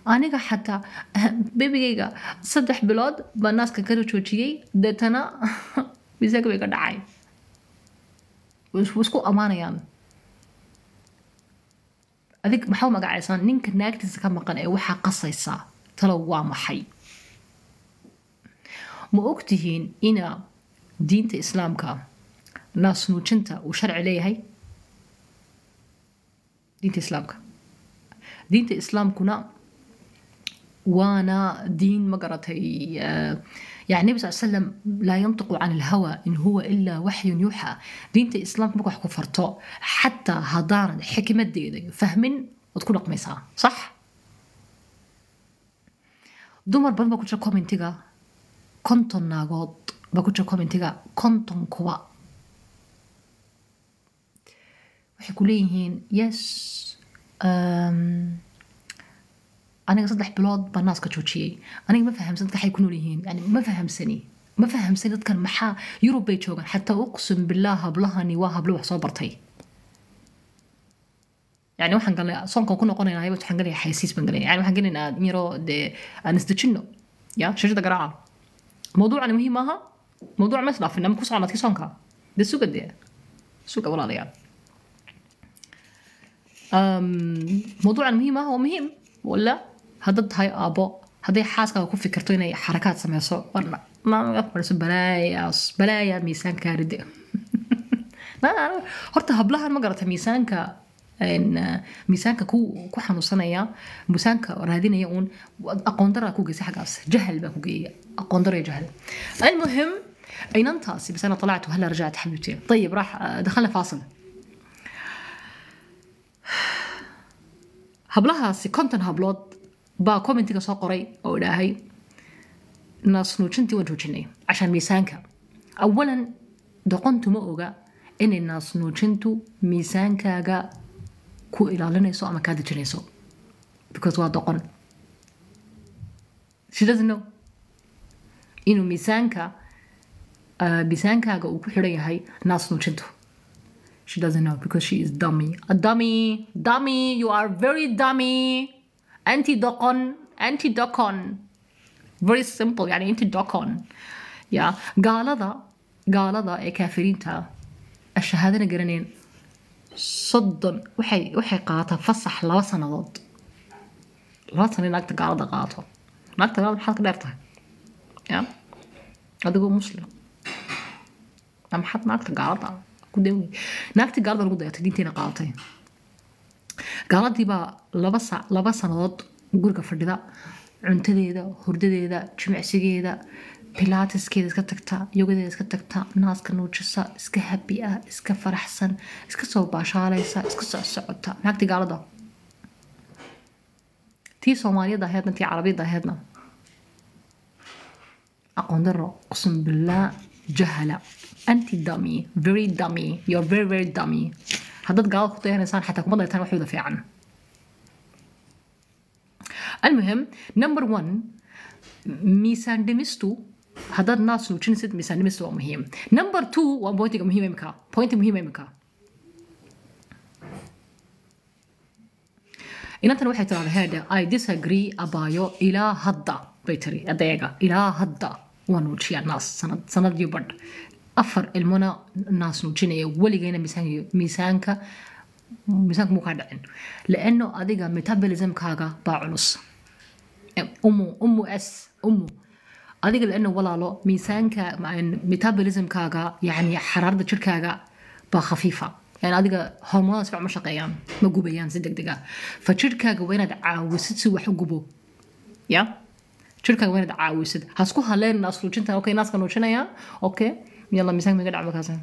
Aniga xataa bebigayga saddex bilood baa naaska kala joojiyey deetana miisaanka bay ka dhacay. Isku ammaanayaan adig maxaa u magacaysaan ninka naagtiisa ka maqan ee waxaa qasaysa talow waa maxay ma ogtihiin ina diinta islaamka naasnuujinta uu sharci leeyahay diinta islaamka diinta islaamkuna وأنا دين ما قرأتي يعني النبي صلى الله عليه وسلم لا ينطق عن الهوى إن هو إلا وحي يوحى دين الإسلام ما كحكو فرطو حتى هدارا حكمة دي, دي فهمين وتكون قميصها صح؟ دمر بان باكو كومنتيغا كونتون ناغوت باكو كومنتيغا كونتون كوا waxay ku leeyihiin yes um, أنا قصد بلود بناس كتوتشي أنا ما فهم صدق حيكونوا ليهين يعني ما فهم سني ما فهم سني كان محا يورو بيتشوغن حتى أقسم بالله بلاها نواها بلو صابرتي. يعني واحد قال لي صون كون قلنا هاي بس حنقول لي حيسيس بنقول يعني واحد قال لي ميرو دي انستشنو يا شو جد قرعه موضوع أنا مهم ماها موضوع مثلا في النمكوس على تي صونكا. دي سوق دي. سوق ولا ليا موضوع أنا ما هو مهم. ولا؟ haddaad tahay aabo hadday xaaskaaga ku fikirto inay xarakaad sameyso fadhiso balaayaas balaayaa miisaankaa ride horta hablahan ma garata miisaanka miisaanka ku ku xanuunsanaya miisaanka raadinaya uun aqoon daraa ku geysa xaggaas jahal baa ku geeya aqoon dara jahal المهم inantaasi بس انا طلعت وهلا رجعت حبيبتي طيب راح دخلنا فاصل hablahaasi konton hablood baa commentiga soo qoray oo idhaahay naasnuujintii waan joojinay cashaan miisaanka awalan doqontu ma oga inay naasnuujintu miisaankaaga ku ilaalinayso ama kaa dejinayso because waa doqon she doesn't know inuu miisaanka miisaankaaga uu ku xidhan yahay naasnuujintu She doesn't know because she is dummy. A dummy, dummy, you are very dummy. Anti dokon, anti dokon. Very simple, يعني anti dokon. Yeah. قالدا قالدا ee kaafiriinta ashahaadana garaneen soddon waxay waxay qaataa fasax laba sannadood laba sano naagta gaalada qaato naagta gaalada maxaad ka dheer tahay ya adigoo muslim maxaad naagta gaalada naagtii gaalada lagu dayatay diintiina qaadatay gaaladii baa laba sa laba sannadood guriga fadhida cuntadeeda hurdadeeda jimicsigeeda pilateskeeda iska tagtaa yogadeeda iska tagtaa naaska nuujisa iska habi ah iska faraxsan iska soo baashaalaysa iska socsocota naagti gaalada. Tii soomaaliyada aheedna tii carabiyada aheedna aqoon daro qusum jahala. Anti dummy very dummy. You're very very dummy هدد قال خطي هنا سان حتى كمضي تان وحيو دفيعا المهم نمبر ون ميسان دمستو هدد ناس نو چنسد ميسان دمستو مهم. نمبر تو وان بوينتي مهم امكا بوينتي مهم امكا إن أنت نوحي ترى هذا. I disagree about إلى هدى. بيتري أدعيك إلى هدى. ونوشي الناس سند سند يبرد. Afar ilmona naas nuujinaya weligayna miisaanka miisaanka muu kaa dhicin laano adiga metabolismkaaga baa culus umu umu adiga laano walaalo miisaanka metabolismkaaga yani xaraarada jirkaaga baa khafiifa adiga hormoonada sific ma shaqeeyaan ma gubayaan si deg fa jirkaaga waa inaad caawisid si wax u gubo ya jirkaaga waa inaad caawisid hasku haleen naas nuujinta okay naaska nuujinaya okay يلا مساك مقلع بكاسين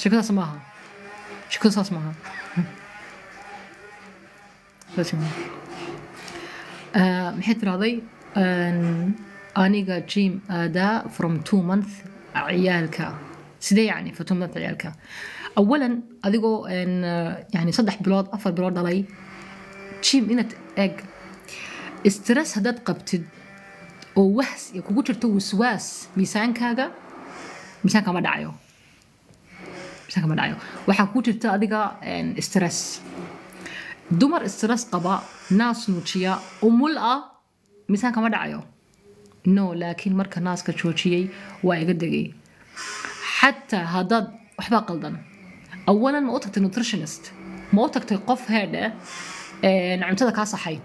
شكو سماها شكو سماها محيط راضي اني جيم ادا فروم تو مانث عيالك. سدي يعني فتوم مانث عيالك. اولا اذيقو إن آه، يعني صدح بلود افر بلود علي. تشيم إنت اج استرس هدات قبتد oo wahs kugu jirto waswaas miisaankaaga miisaanka ma dhacayo miisaanka ma dhacayo waxaa kugu jirta adiga stress. Dumar stress qaba naas nuujiya umul ah miisaanka ma dhacayo no laakiin marka naaska joojiyey waa iga degay. Xataa haddaad waxbaa qaldan. Awalan ma u tagtay nutritionist. Ma u tagtay qof heedhe cuntada kaa saxay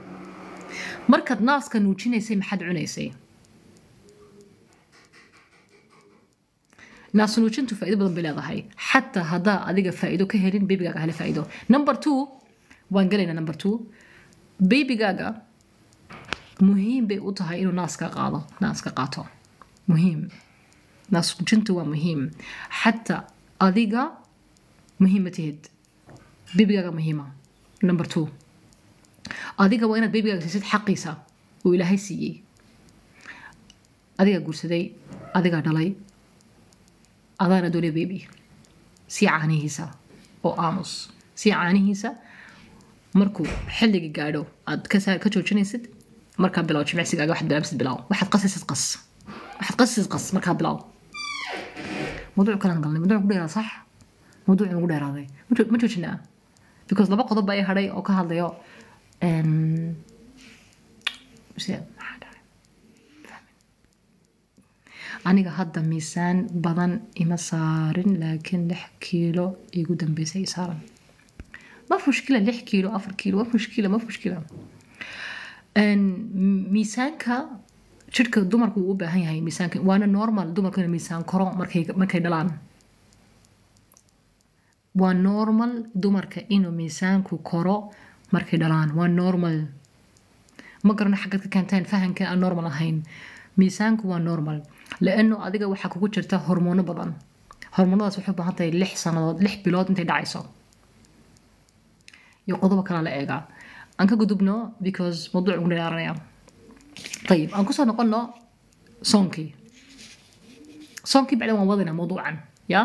markaad naaska nuujinaysay maxaad cunaysay? Naas nuujintu faa'iido badan bay leedahay. Xataa haddaa adiga faa'iido ka helin babygaaga hele faa'iido. Number two waan gelaynaa number two. Babygaaga muhiim bay u tahay inuu naaska qaado naaska qaato. Muhiim. Naas waa muhiim. Xataa adiga muhiim ma tihid babygaaga muhiima. Number two adiga waa inaad babygaaga siisid xaqiisa. Uu ilaahay siiyey. Adigaa guursaday adigaa dhalay. Adaana doonaya baby. Sii caanihiisa oo aamus. Sii caanihiisa markuu xilliga gaadho aad ka joojinaysid markaa bilow jimicsigaaga waxaad bilaabsid bilow waxaad qasisid qas. Waxaad qasisid qas markaa bilow mawduuc kalaan galnay. Mawduuc ku dheeraa sax. Mawduuc ugu dheeraaday. Ma joojinaa? Because laba qodob baa i hadhay oo ka hadlayo أم... Er aniga hadda miisaan badan ima saarin laakiin lix kiilo igu dambeysay saaran. Ma fushkila lix kiilo afar kiilo ma fushkila ma fushkila. Miisaanka jirhka dumarku uu u baahan yahay miisaanka waana normal dumarku miisaan koro markay markay dhalaan. Waa normal dumarka inuu miisaanku koro markay dhalaan waa normal. Ma garana xaggaad ka keenteen fahanka aan normal ahayn. Miisaanku waa normal laano adiga waxaa kugu jirta hormoono badan. Hormoonadaas waxay u lix sannadood lix bilood intay dhacayso. Iyo qodobo kalaa la eegaa. Aan ka gudubno because mawduuc ugu dheeraaranaya ayib aan ku soo noqono soonkii soonkii bacdan waan wadayna mawduucan ya?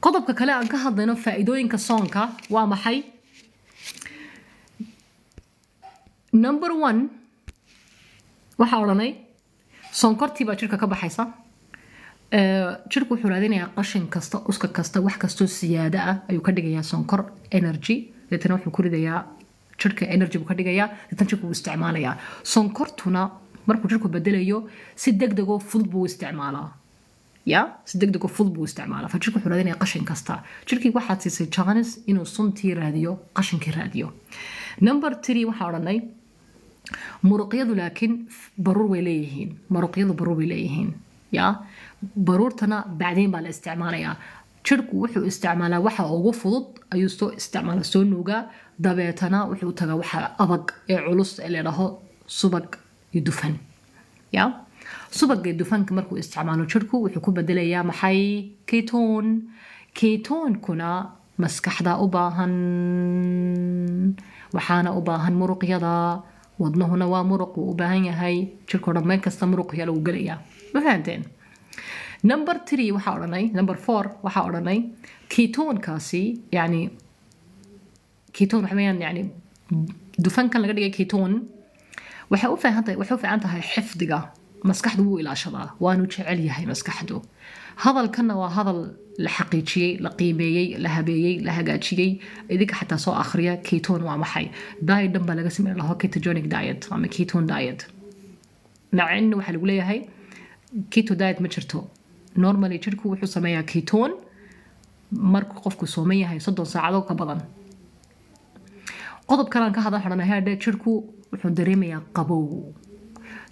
Qodobka kale aan ka hadlayno faa'iidooyinka soonka waa maxay number one waxaa odhanay sonkortii baa jirka ka baxaysa. Jirku wuxuu raadinayaa qashin kasta uska kasta wax kastoo siyaada ah ayuu ka dhigayaa sonkor energy. Deetana wuxuu ku ridayaa jirka energy buu ka dhigayaa deetana jirku wuu isticmaalayaa. Sonkortuna markuu jirku bedelayo si degdegoo fudud buu isticmaalaa. Ya si degdegoo fudud buu isticmaalaa. Fa jirku wuxuu raadinaya qashin kasta. Jirkii waxaad siisay jaanis inuu suntii raadiyo qashinkii raadiyo. Number three waxaa odhanay muruqyadu laakiin baruur way leeyihiin muruqyadu baruur way leeyihiin ya baruurtana bacdeen baa la isticmaalayaa jirku wuxuu isticmaalaa waxa ugu fudud ayuu soo isticmaala soo nuugaa dabeetana wuxuu tagaa waxa adag ee culus ee ladhaho subag iyo dufan ya subagga dufanka markuu isticmaalo jirku wuxuu ku bedelayaa maxay ketoon ketoonkuna maskaxda u baahan waxaana u baahan muruqyada wadnuhuna waa muruq uu u baahan yahay jirkoo dhan meel kasta muruqya lagu gelayaa. Ma fahanteen? Number three waxaa odhanay number four waxaa odhanay ketoonkaasi yani ketoon waxa yani dufankan laga dhigay ketoon waxay u fiican tahay xifdiga maskaxdu wuu ilaashadaa waanu jecel yahay maskaxdu hadalkanna waa hadal la xaqiijiyey la qiimeeyey la habeeyey la hagaajiyey. Idinka xataa soo akhriya keton waa maxay? Diet dhan baa laga sameyn lahaa ketogenic diet ama keton diet. Maca in waxaa lagu leeyahay keto diet ma jirto. Normally jirku wuxuu sameeyaa keton markuu qofku sooman yahay soddon saacadood ka badan. Qodob kalaan ka hadal xidhana headhe jirku wuxuu dareemayaa qabow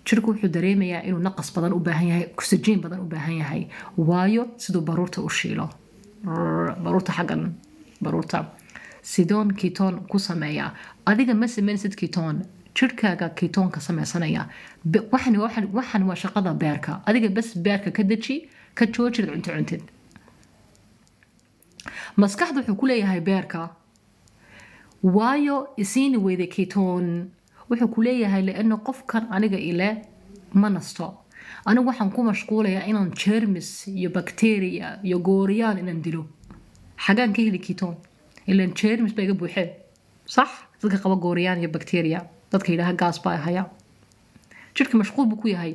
jirku wuxuu dareemayaa inuu naqas badan u baahan yahay oxygen badan u baahan yahay. Waayo siduu baruurta u shiilo. Baruurta xaggan baruurta. Sidoon keton ku sameeya. Adiga ma sameynsid keton jirkaaga ketoonka sameysanaya waxan waa shaqada beerka. Adiga bas beerka ka deji ka joojid cunto cuntid maskaxda wuxuu ku leeyahay beerka. Waayo isiini weyda keton wuxuu ku leeyahay liano qofkan aniga ile ma nasto. Anigu waxaan ku mashquulayaa inaan jermis iyo bacteria iyo gooriyaan inaan dilo. Xagaan ka heli keton ilan jermis baa iga buuxee. Sax dadka qaba gooriyaan iyo bacteria. Dadka yidhaha gaas baa haya jirka mashquul buu ku yahay.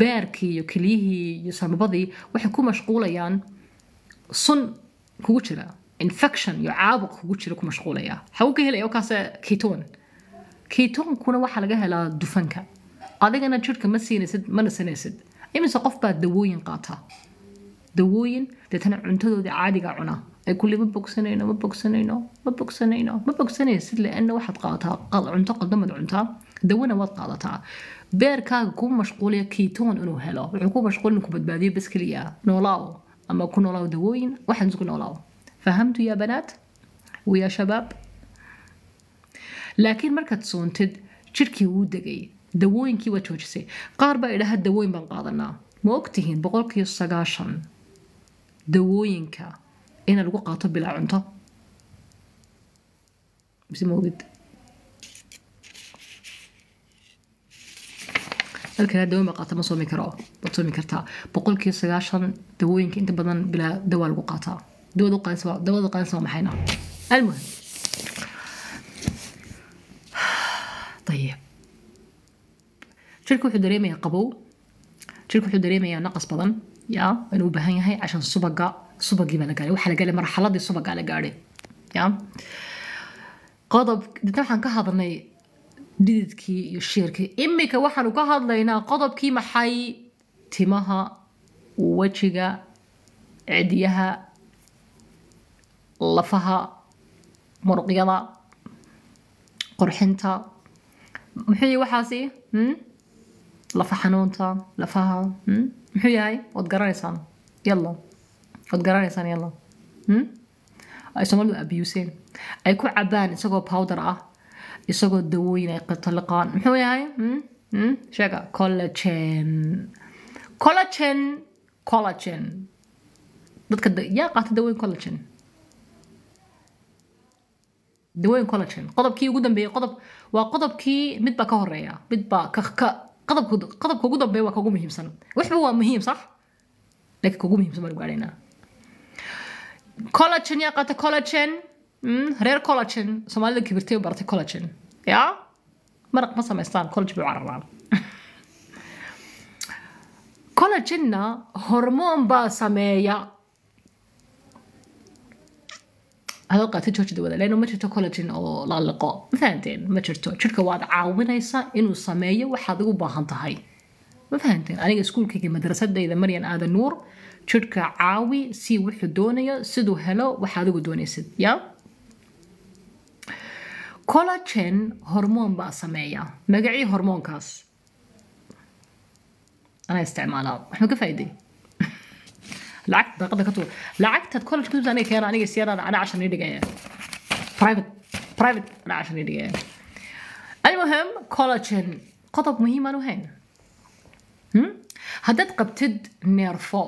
Beerkii iyo keliyihii iyo samabadii waxay ku mashquulayaan sun kugu jira. Infection iyo caabuq kugu jira ku mashquulaya. Xagu ka helaya kaase keton ketoonkuna waxaa laga helaa dufanka. Adigana jirka ma siinaysid mana sanaysid imise qof baa dawooyin qaata. Dawooyin deetana cuntadoodii caadiga cuna ay kulli ma bogsanayno ma bogsanayno ma bogsanayno ma bogsanaysid leana waxaad qaadataa cunto qaldamad cuntaa dawana waad qaadataa. Beerkaaga ku mashquulaya ketoon inuu helo. Wuxuu ku mashquul inuu ku badbaadiyo bas keliya. Noolaaw ama ku noolaaw dawooyin waxaan isku noolaaw. Fahamtu yaa banaat wiyaa shabaab laakiin markaad soontid jirkii wuu degay dawooyinkii waa joojisay qaar baa idhaha dawooyin baan qaadanaa ma ogtihiin boqolkiiba sagaashan dawooyinka ina lagu qaato bilaa cunto dawooyinka inta badan bilaa dawaa lagu qaataa dawada qaadis waa maxayna almuhim ayib jirka wuxuu dareemayaa qabow jirka wuxuu dareemayaa naqas badan ya inuu u baahan yahay cashan subaga subagii baa la gaaray waxaa la gaaray marxaladii subagaa la gaadhay ya qodob dita waxaan ka hadlnay dhididkii iyo shiirkii imika waxaanu ka hadlaynaa qodobkii maxay timaha wejiga cidiyaha lafaha muruqyada qorxinta muxuu waxaasi? Lafa xanuunta lafaha muxuu yahay? Waad garanaysaan yalla waad garanaysaan yalla ay soomaalidu abuseen. Ay ku cabaan isagoo powder ah isagoo dawooyin ay qataliqaan muxuu yahay? Sheega collagen. Collagen collagen. Dadka yaa qaata dawooyin collagen. Dawooyin collagen. Qodobkii ugu dambeeyey qodob horeeya mid baa ka ka qodobka qodobka ugu dambeeya waa kagu muhiimsan waxba waa muhiim sax laakiin kagu muhiimsan baan gaadhaynaa collagen yaa qaata collagen reer collagen soomaalida kibirtay u baratay collagen yaa maraq ma samaystaan collagen bay u cararaan collagenna hormoon baa sameeya hadal qaata jooji dawada ma jirto collagen oo la liqo ma fahanteen ma jirto jirka waad caawinaysaa inuu sameeyo waxaad ugu baahan tahay ma fahanteen aniga iskuulkayga madrasadayda maryan aadan nuur jirka caawi si wuxuu doonayo siduu helo waxaad ugu doonaysid ya collagen hormoon baa sameeya magacii hormoonkaas anaa isticmaalaa waxma ka faa'iday lacag daaqada ka tuur lacagtaad college ku aniga keena aniga siyaadaan anaa cashar nii dhigaya private private anaa cashar nii dhigaya almuhim collagen. qodob muhiim aan u hayna haddaad qabtid neerfo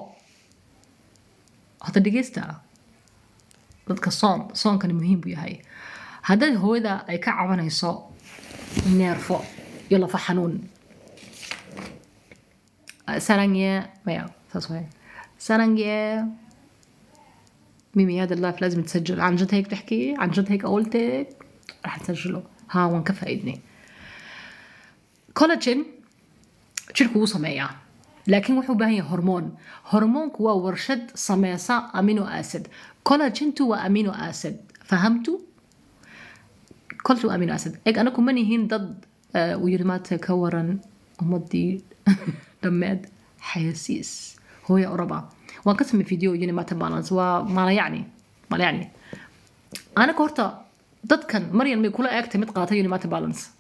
hadda dhegeysta dadka soon soonkani muhiim buu yahay haddaad hooyada ay ka cabanayso neerfo iyo lafa xanuun sarangye maya saas waaye سرنجة ميمي هذا اللايف لازم تسجل. عن جد هيك تحكي؟ عن جد هيك قولتك؟ رح نسجله. ها ونكفى ايدني كولاجين تشركو صميع. لكن وحو باهي هرمون. هرمون كو ورشد صميصة أمينو أسيد. كولاجين تو أمينو أسيد. فهمتوا؟ كلتو أمينو أسيد. هيك أنا كماني هين ضد آه، ويرمات كورا ومضي دمد حياسيس هو يا أوروبا وقسم قسم فيديو يوني ما تبالانس وما لا يعني ما لا يعني. أنا كورتا ضد كان مريم ميكولا أكتا متقاطة يوني ما تبالانس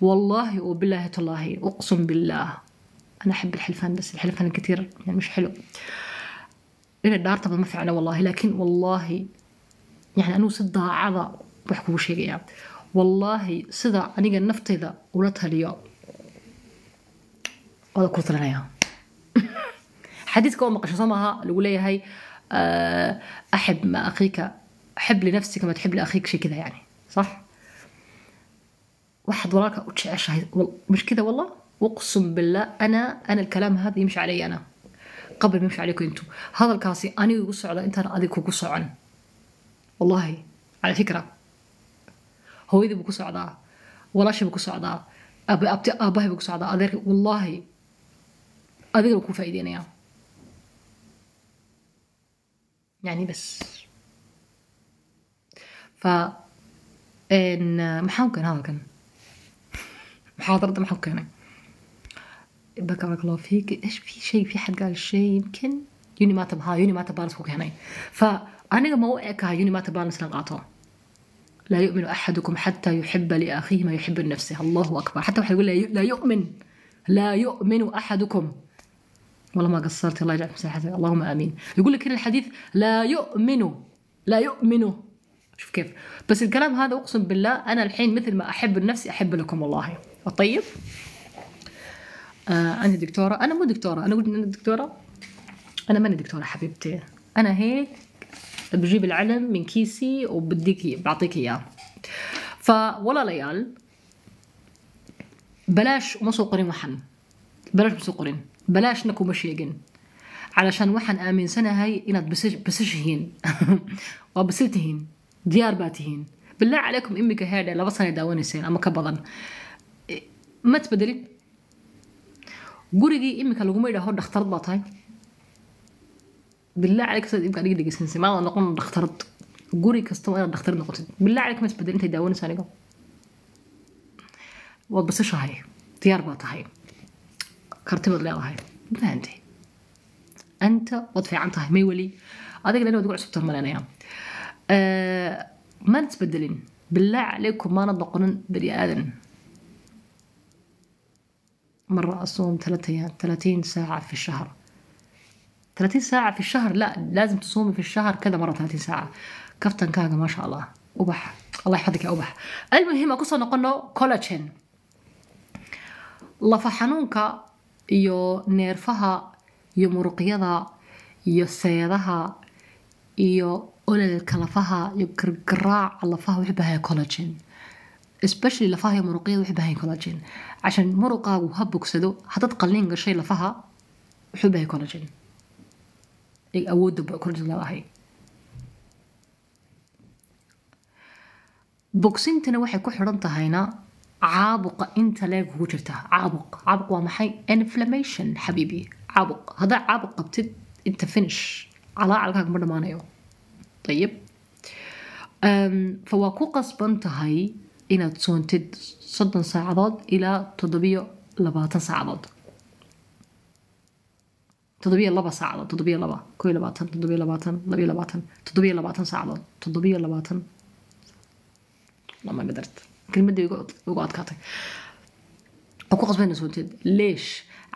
والله وبالله تالله أقسم بالله. أنا أحب الحلفان بس الحلفان كثير يعني مش حلو. لأن الدار طبعا ما في والله لكن والله يعني أنا صدى عضا بحكوا شيء يعني والله صدى أنا نفطي ذا ولا تهليو هذا كورتا طلعنا يعني. حديثكم مقشصمها الولاية هاي. آه، أحب ما أخيك حب لنفسك ما تحب لأخيك شيء كذا يعني صح؟ واحد وراك مش كذا والله؟ أقسم بالله أنا أنا الكلام هذا يمشي علي أنا. قبل ما يمشي عليكم أنتم هذا الكاسي أنا يقص على أنت أنا أذيك يقص عن والله على فكرة. هو إذا بقص على ولا شيء بقص على أبي أبتي أباه بقص على والله أذيك لو كون فايدين يعني يعني بس. ف إن محاوكن هذا كان. محاضرة محاوكن يعني بارك الله فيك. إيش في شيء؟ في حد قال شيء يمكن؟ يوني ما تبها يوني ما تبالانس كوك هنا فأنا ما وقعك يوني ما تبالانس لقاطه لا يؤمن أحدكم حتى يحب لأخيه ما يحب لنفسه. الله أكبر. حتى واحد يقول لا يؤمن. لا يؤمن أحدكم. والله ما قصرت الله يجعل في مساحتك اللهم آمين. يقول لك هنا الحديث لا يؤمن لا يؤمن. شوف كيف. بس الكلام هذا أقسم بالله أنا الحين مثل ما أحب لنفسي أحب لكم والله. طيب. آه أنا دكتورة؟ أنا مو دكتورة. أنا أقول إن أنا دكتورة؟ أنا ماني دكتورة حبيبتي. أنا هيك بجيب العلم من كيسي وبديك بعطيك إياه. فولا ليال بلاش مسوقرين وحن. بلاش مسوقرين. بلاش نكو مشيقين علشان waxaan aaminsanahay inaad basish- basashihiin waa basil tihiin diyaar baa tihiin bilaa calaykum imika heedhe laba sana daawanayseen ama ka badan Eh, ma tbedelin gurigii imika laguma idhaaho dhakhtarad baa tahay bilaa calayk saad imka adiga dhegeysanaysa maada noqon dhakhtarad guri kasta waa inaad dhakhtarad noqotid bilaa calayk ma tbedelin intay daawanaysa aniga waad basashahay diyaar baa tahay كرتب لهاي عندي أنت. وضفي عن تاه مي ولي هذا اللي نقول سبتهم من أنا يا. آه، ما نتبدلين. بالله عليكم ما نضقون بني آدم. مرة أصوم ثلاثة أيام ثلاثين ساعة في الشهر. ثلاثين ساعة في الشهر؟ لا لازم تصومي في الشهر كذا مرة ثلاثين ساعة. كفتن كهذا ما شاء الله. أبح الله يحفظك يا أبح المهم أقصى نقول كولاجين. الله فحنونك iyo neerfaha iyo muruqyada iyo seedaha iyo ololka lafaha iyo gargaraaca lafaha wuxuu baahan collagen. Especially lafaha iyo muruqyada wuxuu baahan collagen. Cashan muruqaagu ha bogsado haddaad qalliin gashay lafaha wuxuu baahan collagen. Awoodda collagen leedahay bogsintana waxay ku xidhan tahayna caabuqa inta leeg kugu jirta caabuq caabuq waa maxay inflammation xabiibi caabuq haddaa caabuq qabtid inta finish. calaacalkaaga ma dhammaanayo ayib fa waa ku qasban tahay inaad soontid soddon saacadood ilaa toddobiyo labaatan saacadood toddobiyo laba saacadood toddobiyo laba koo labaatan toddobiyo labaatan labiyo labaatan toddobiyo labaatan saacadood toddobiyo labaatan lama kelmadii ugu adkaatay oo ku qasbana suuntid leesh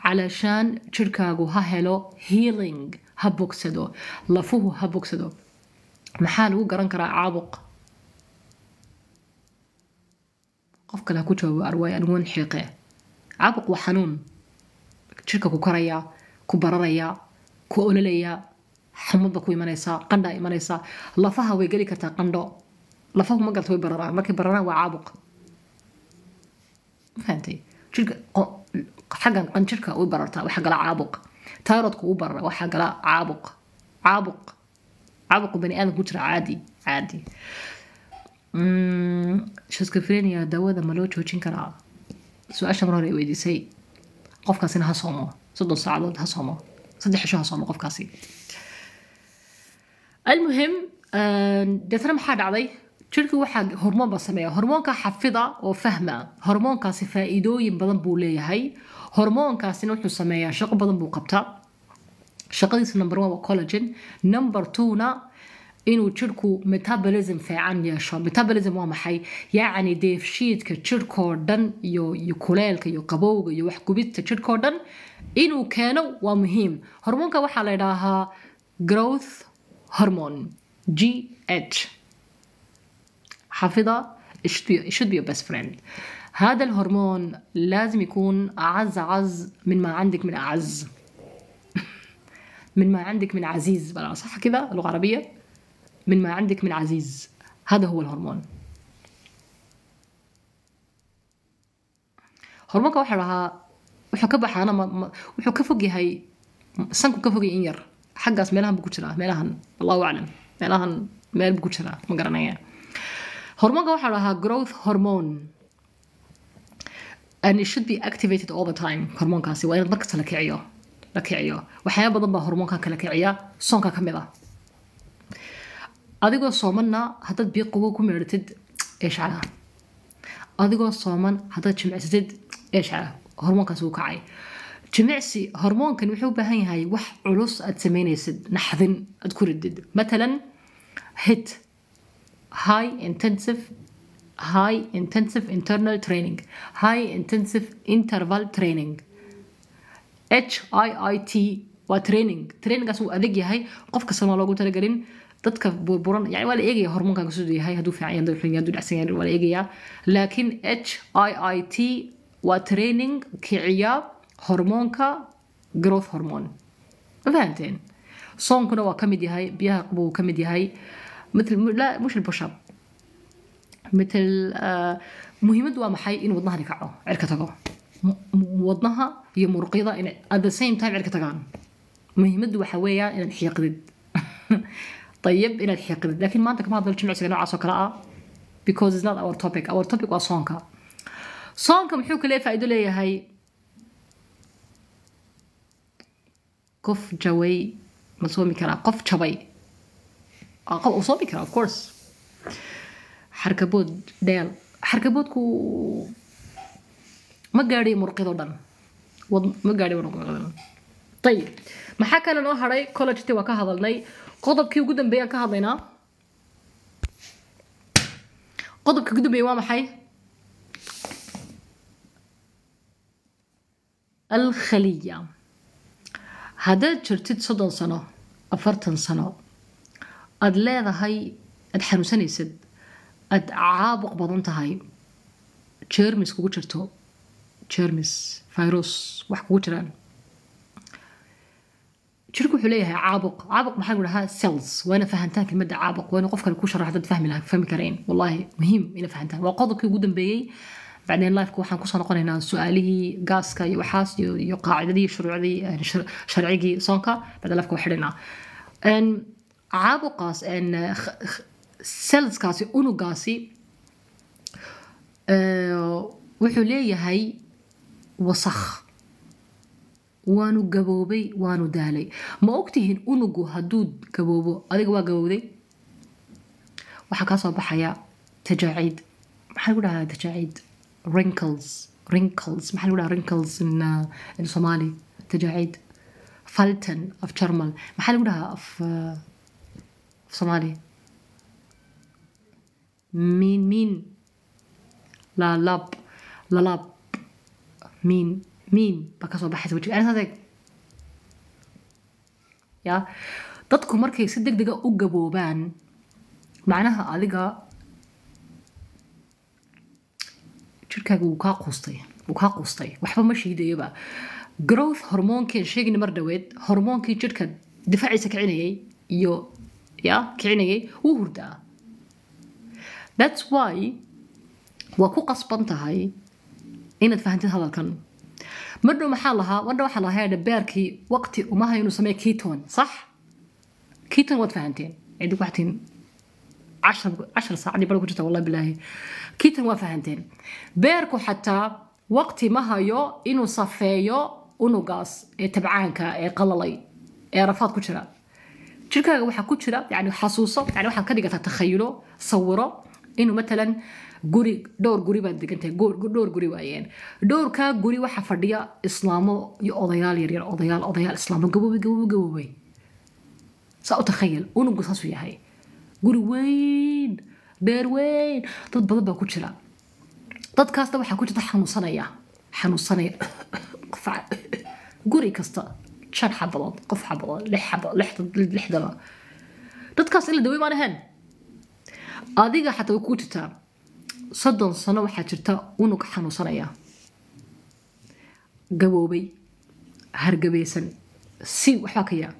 calashaan jirkaagu ha helo healing ha bogsado lafuhu ha bogsado maxaa lagu garan karaa caabuq qof kale ha ku jawaabo arwaay aniguan xiiqee caabuq waa xanuun jirka ku karayaa ku bararayaa ku ololayaa xumudba ku imanaysaa qandhaa imanaysaa lafaha way geli kartaa qandho lafahu ma mafahamtay jirka xaggan qanjirka u barartaa waxaa gala caabuq tayrodka u barara waxaa gala caabuq caabuq caabuqu bani aadam ku jira caadi caadi shoscophrenia daawada ma loo joojin karaa su'aasha mar hore ay weydiisay qofkaasina ha soomo soddon saacadood ha soomo saddex cisho ha soomo qofkaasi almuhim deetana maxaa dhacday jirkii waxaa hormoon baa sameeya. Hormoonka xafida oo fahma. Hormoonkaasi faa'iidooyin badan buu leeyahay. Hormoonkaasina wuxuu sameeyaa shaqo badan buu qabtaa. Shaqadiisa number one waa collagen. Number two-na inuu jirku metabolism fiican yeesho. Metabolism waa maxay? Yacni deefshiidka jirkoo dhan iyo iyo kuleelka iyo qabowga iyo waxgubidta jirkoo dhan inuu keeno waa muhiim. Hormoonka waxaa la idhaahaa growth hormone gh حافظة. Should be your best friend. هذا الهرمون لازم يكون أعز عز من ما عندك من أعز. من ما عندك من عزيز. بلا صح كذا؟ اللغة العربية. من ما عندك من عزيز. هذا هو الهرمون. هرمون كوحي لها وحي كبح أنا وحي كفوقي هاي سنك كفوقي إنير. حقاس ميلهم بكتراه ميلهم الله أعلم. ميلهم ميل بكتراه مقرنا hormoonka waxaa dhahaa growth hormone and it should be activated all the time hormoonkaasi. Waa inaad markasta la kiciyo la kiciyo. Waxyaaba badan baa hormoonka kala kiciya soonka ka mid ah. Adigoo soomanna haddaad biyo qabow ku meedhatid eeshcala adigoo sooman haddaad jimicsatid eeshcala hormoonkaasi wuu kacay. Jimicsi hormoonkan wuxuu u baahan yahay wax culus aad samaynaysid naxdin aad ku ridid matalan hit high intensive high intensive internal training. High intensive interval training. H i i t waa training. Trainingaas wuu adag yahay. Qof kasta waa loogu talagelin dadka burburan yani waa la eegaya hormoonkan siduu yahay. Hadduu fiican yahay hadduu xun yahay hadduu dhacsan yahay waa la eegayaa. Laakiin h i i t waa training kiciya hormoonka growth hormone. Ma fahanteen? Soonkuna waa ka mid yahay biyaha qabow ka mid yahay مثل لا مش البوش اب مثل آه مهمته waa maxay in wadnahani kaco cirka tago M- m- wadnaha iyo muruqyada in at the same time cirka tagaan muhiimadu waxa weeyaan inaad xiiqdid طيب inaad xiiqdid laakiin maanta kama hadlo jimicsiga noocaas oo kale ah because it's not our topic our topic waa soonka soonka muxuu kale faa'iido leeyahay qof jaway ma soomi karaa qof jabay qof uu karaa of course. Xarkabood dheel xarkaboodku ma gaadhay muruqyadoo dhan ma gaadhay dhan ayib maxaa kale noo hadhay college waa ka hadalnay qodobkii ugu dambeeyaan ka hadlaynaa qodobkii ugu dambeeya waa maxay alkhaliya. Haddaad jirtid soddon sano afartan sano aad leedahay aad xanuunsanaysid aad caabuq badan tahay jermis kugu jirto jermis virus wax kugu jiraan jirku wuxuu leeyahay caabuq caabuq maxaa lagu dhahaa cells waana fahantaan kelmadda caabuq waana qof kale ku sharax dad fahmi laha fahmi karayn wallahi muhiim ina fahantaan waa qodobkii ugu dambeeyey بعدين لايفك waxaan kusoo noqonaynaa su-aalihii gaaska iyo waxaas iyo iyo qaacidadii shuruucdii eh, shar- sharcigii soonka bacdeen laifka waa xidhinaa En caabuqaas cellskaasi unugaasi wuxuu leeyahay wasakh waanu gaboobay waanu daalay ma ogtihiin unugu hadduu gaboobo adiga waa gabowday waxaa kaa soo baxaya tajaaciid maxaa lagu dhahaa tajaaciid wrinkles wrinkles. maxaa lagu dhahaa wrinkles in, in somali tajaaciid falton af jarmal maxaa lagu dhahaa af somali. Miin miin lalab lalab miin miin baa ka soo baxaysa wajiga ani saas eeg ya? Dadku markay si deg dega u gaboobaan macnaha adiga jirka jirkaaga wuu kaa quustay wuu kaa quustay. Waxba ma shiidayaba growth hormoonkeen sheegayna mar dhaweed hormoonkii jirka difaaciisa kicinayay iyo ya kicinayay wuu hurdaa that's why waa ku qasban tahay inaad fahantid hadalkan mardhow maxaa lahaa mardhow waxaa lahaa beerkii waqti umaha inuu sameeyo keton sax keton waad fahanteen cidi ku cashar saacadii bal ku jirta wallahi bilaahi keton waa fahanteen beerku xataa waqti ma hayo inuu safeeyo unugaas ee tabcaanka ee qalalay ee rafaad ku jira jirkaaga waxaa ku jira yani xasuuso yani waxaad ka dhigataa takhayulo sawiro inuu matalan guri dhowr guri baad degantahay dhowr guri waayeen dhowrkaa guri waxaa fadhiya islaamo iyo odayaal yaryar odayaal odayaal islaamo gaboobay gaboobay gaboobay saa u takhayal unugu saasuu yahay guri weyn dheer weyn dad badan baa ku jira dadkaasna waxaa ku jirta xanuunsanaya xanuunsanaya guri kasta shan xabadood qof xabadood lix lixdaba dadkaas in dawey maan ahayn adiga xataa way kuu jirtaa soddon sano waxaa jirta unug xanuunsanaya gaboobay hargabeysan si waxbaa ka yaa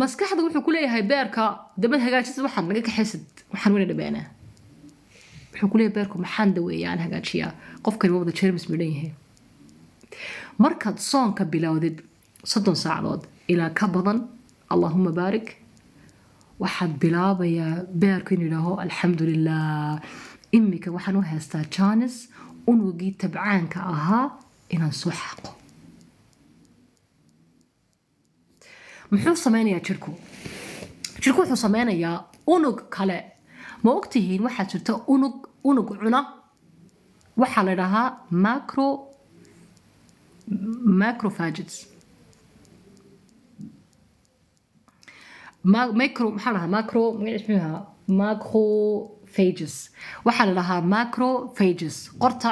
maskaxda wuxuu ku leeyahay beerka dabad hagaajisad waxaan naga kaxaysid waxaan weyna dhabaanaa wuxuu ku leeyahay beerku maxaan daweeya aan hagaajiyaa qofkani waa jermis midhan yahay markaad soonka bilowdid soddon saacadood ilaa ka badan allahuma baarik. Waxaad bilaabayaa beerku inuu yidhaaho alxamdulilah imika waxaan u haystaa jaanis unugii tabcaanka ahaa inaan soo xaaqo. Muxuu sameynayaa jirku? Jirku wuxuu sameynayaa unug kale. Ma ogtihiin waxaa jirta unug unug cuna? Waxaa la dhahaa macro micro maxaa dhahaa macro magaciis muxuu ahaa macrophages waxaa la dhahaa macrophages qorta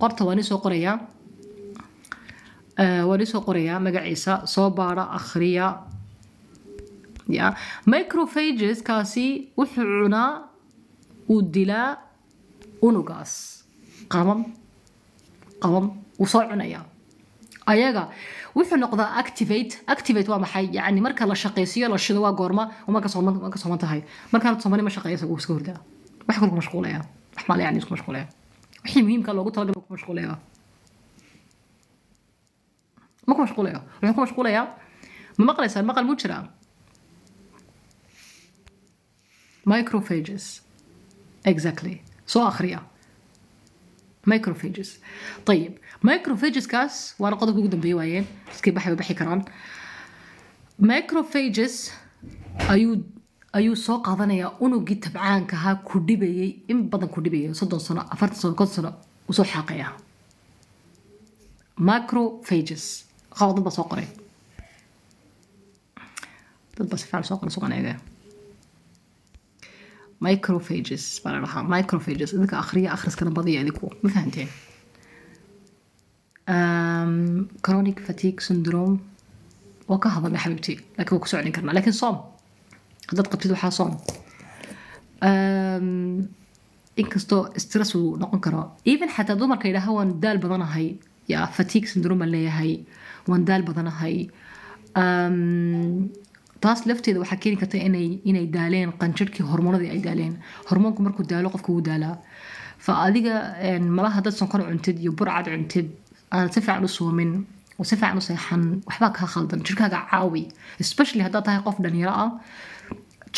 qorta waan isoo qorayaa waan isoo qorayaa magaciisa soo baara akhriya ya microphages kaasi wuxuu cunaa uu dilaa unugaas qaban qaban wuu soo cunayaa ayaga wuxuu noqdaa activate activate waa maxay yani marka la shaqaysiyo la shido waa goorma marka sooman marka sooman tahay markaan soomani ma shaqeeya isagu iska hurdaa wax kale ku mashquulaya wax maale yani isku mashquulaya wixii muhiimka loogu talagalay ku mashquulaya ma ku mashquulaya wuxuu ku mashquulayaa ma maqlaysaan maqal muu jiraa microphages exactly soo akhriya microphages طيب microphages kaas waana qodobka ugu dambeeye waayeen iskii baxay baxi karaan. Microphages ayuu ayuu soo qaadanayaa unugii tabcaanka ahaa ku dhibayay. In badan ku dhibayay soddon sano afartan sano konton sano uu xaaqaya. Macrophages. Qaw dad baa soo qoray. Dad baa si soo qoray sugan eega microphages baa la dhahaa. Microphages idinka akhriya akhriskana badiya idinku ma fahanteen chronic fatigue syndrome. Waa ka hadalnay xabiibtii laakiin waa ku socdin karnaa. Laakiin soom. Haddaad qabtid waxaa soom. Inkastoo stress uu noqon karo. Even xataa dumarka yidhaaha waan daal badanahay. Ya fatigue syndrome baan leeyahay. Waan daal badanahay. Taas lafteeda waxaa keeni karta inay inay daaleen. Qanjirhkii hormoonadii ay daaleen. Hormoonku markuu daalo qofka wuu daalaa. Fa adiga malaha dad sonkor cuntid iyo burcad cuntid aan si fiican u soomin oo si fiican u seexan waxbaa kaa khaldan jirkaaga caawi especially haddaad tahay qof dhalinyaro ah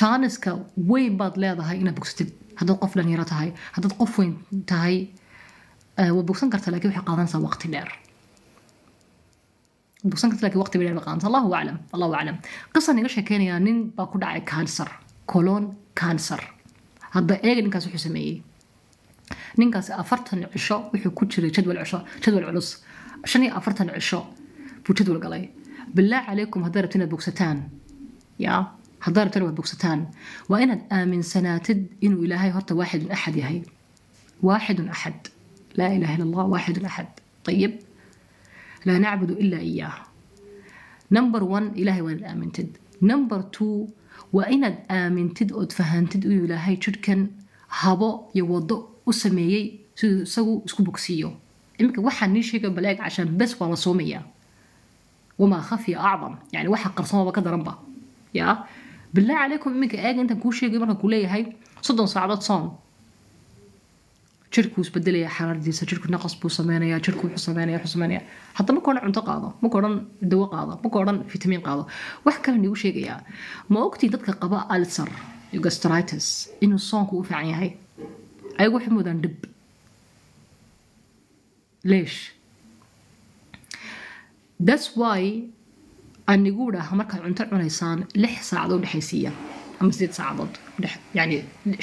jaaniska weyn baad leedahay inaad bogsatid haddaad qof dhalinyaro tahay haddaad qof weyn tahay waad bogsan kartaa laakiin waxay qaadanaysaa waqti dheer bogsan karta nin baa ku dhacay cancer colon cancer hadda eega ninkaas wuxuu sameeyey ninkaasi afartan cisho wuxuu ku jiray jadwal cisho jadwal culus. Shan iyo afartan cisho buu jadwal galay. Bilaa calaykum haddaa rabta inaad bogsataan? Ya haddaa rabta inaad bogsataan? Waa inaad aaminsanaatid inuu ilaahay horta waaxidun axad yahay. Waaxidun axad. Laa ilaha illa allah waaxidun axad. Ayib laa nacbudu ilaa iyaah number one ilaahay waa inaad aamintid. Number two waa inaad aamintid ood fahantid inuu ilaahay jidhkan habo iyo wado u sameeyey siduu isagu isku bogsiiyo. Iminka waxaan nii sheegay baleeg cashaan bes waa la soomayaa wamaa khafiya acdam. Yani waxa qarsamaba ka daranba. Ya? Bilaa calaykum iminka eega intaan kuu sheegay markaan kuu leeyahay soddon saacadood soon. Jirkuu isbedelaya xaraardiisa jirku naqas buu sameynaya jirku wuxuu sameynaya wuxuu sameynaya. Hadda marka odhan cunto qaado marka odhan dawo qaado marka odhan fitamiin qaado. Wax kale nigu sheegayaa ma ogtii dadka qaba iyo gastritis inuu soonku u fiican yahay ayagu waxay mudaan dhib leesh thats why anigu dhaha markaad cunto cunaysaan lix saacadood udhexaysiiya ama sideed saacadood yani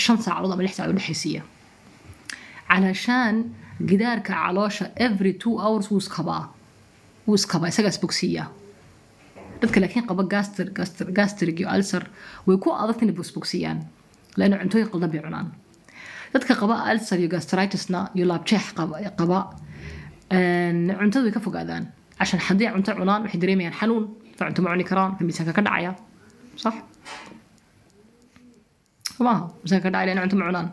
shan saacadood ama lix saacadood udhexaysiiya calashaan gidaarka caloosha every two hours wuu iskabaa wuu iskabaa isagaa isbogsiiya dadka laakiin qaba gaastir gaastir gaastirigi alsar way ku adagta inay bosbogsiiyaan laana cuntooyin qaldan bay cunaan dadka qaba alser iyo gastritisna iyo laabjeex qaba cuntada way ka fogaadaan. Cashan haddii cunto cunaan waxay dareemayaan xanuun ta cunto ma cuni karaan waxay ka dhacaya. Sax? Maaha miisaanka ka dhacaya in cunto ma cunaan.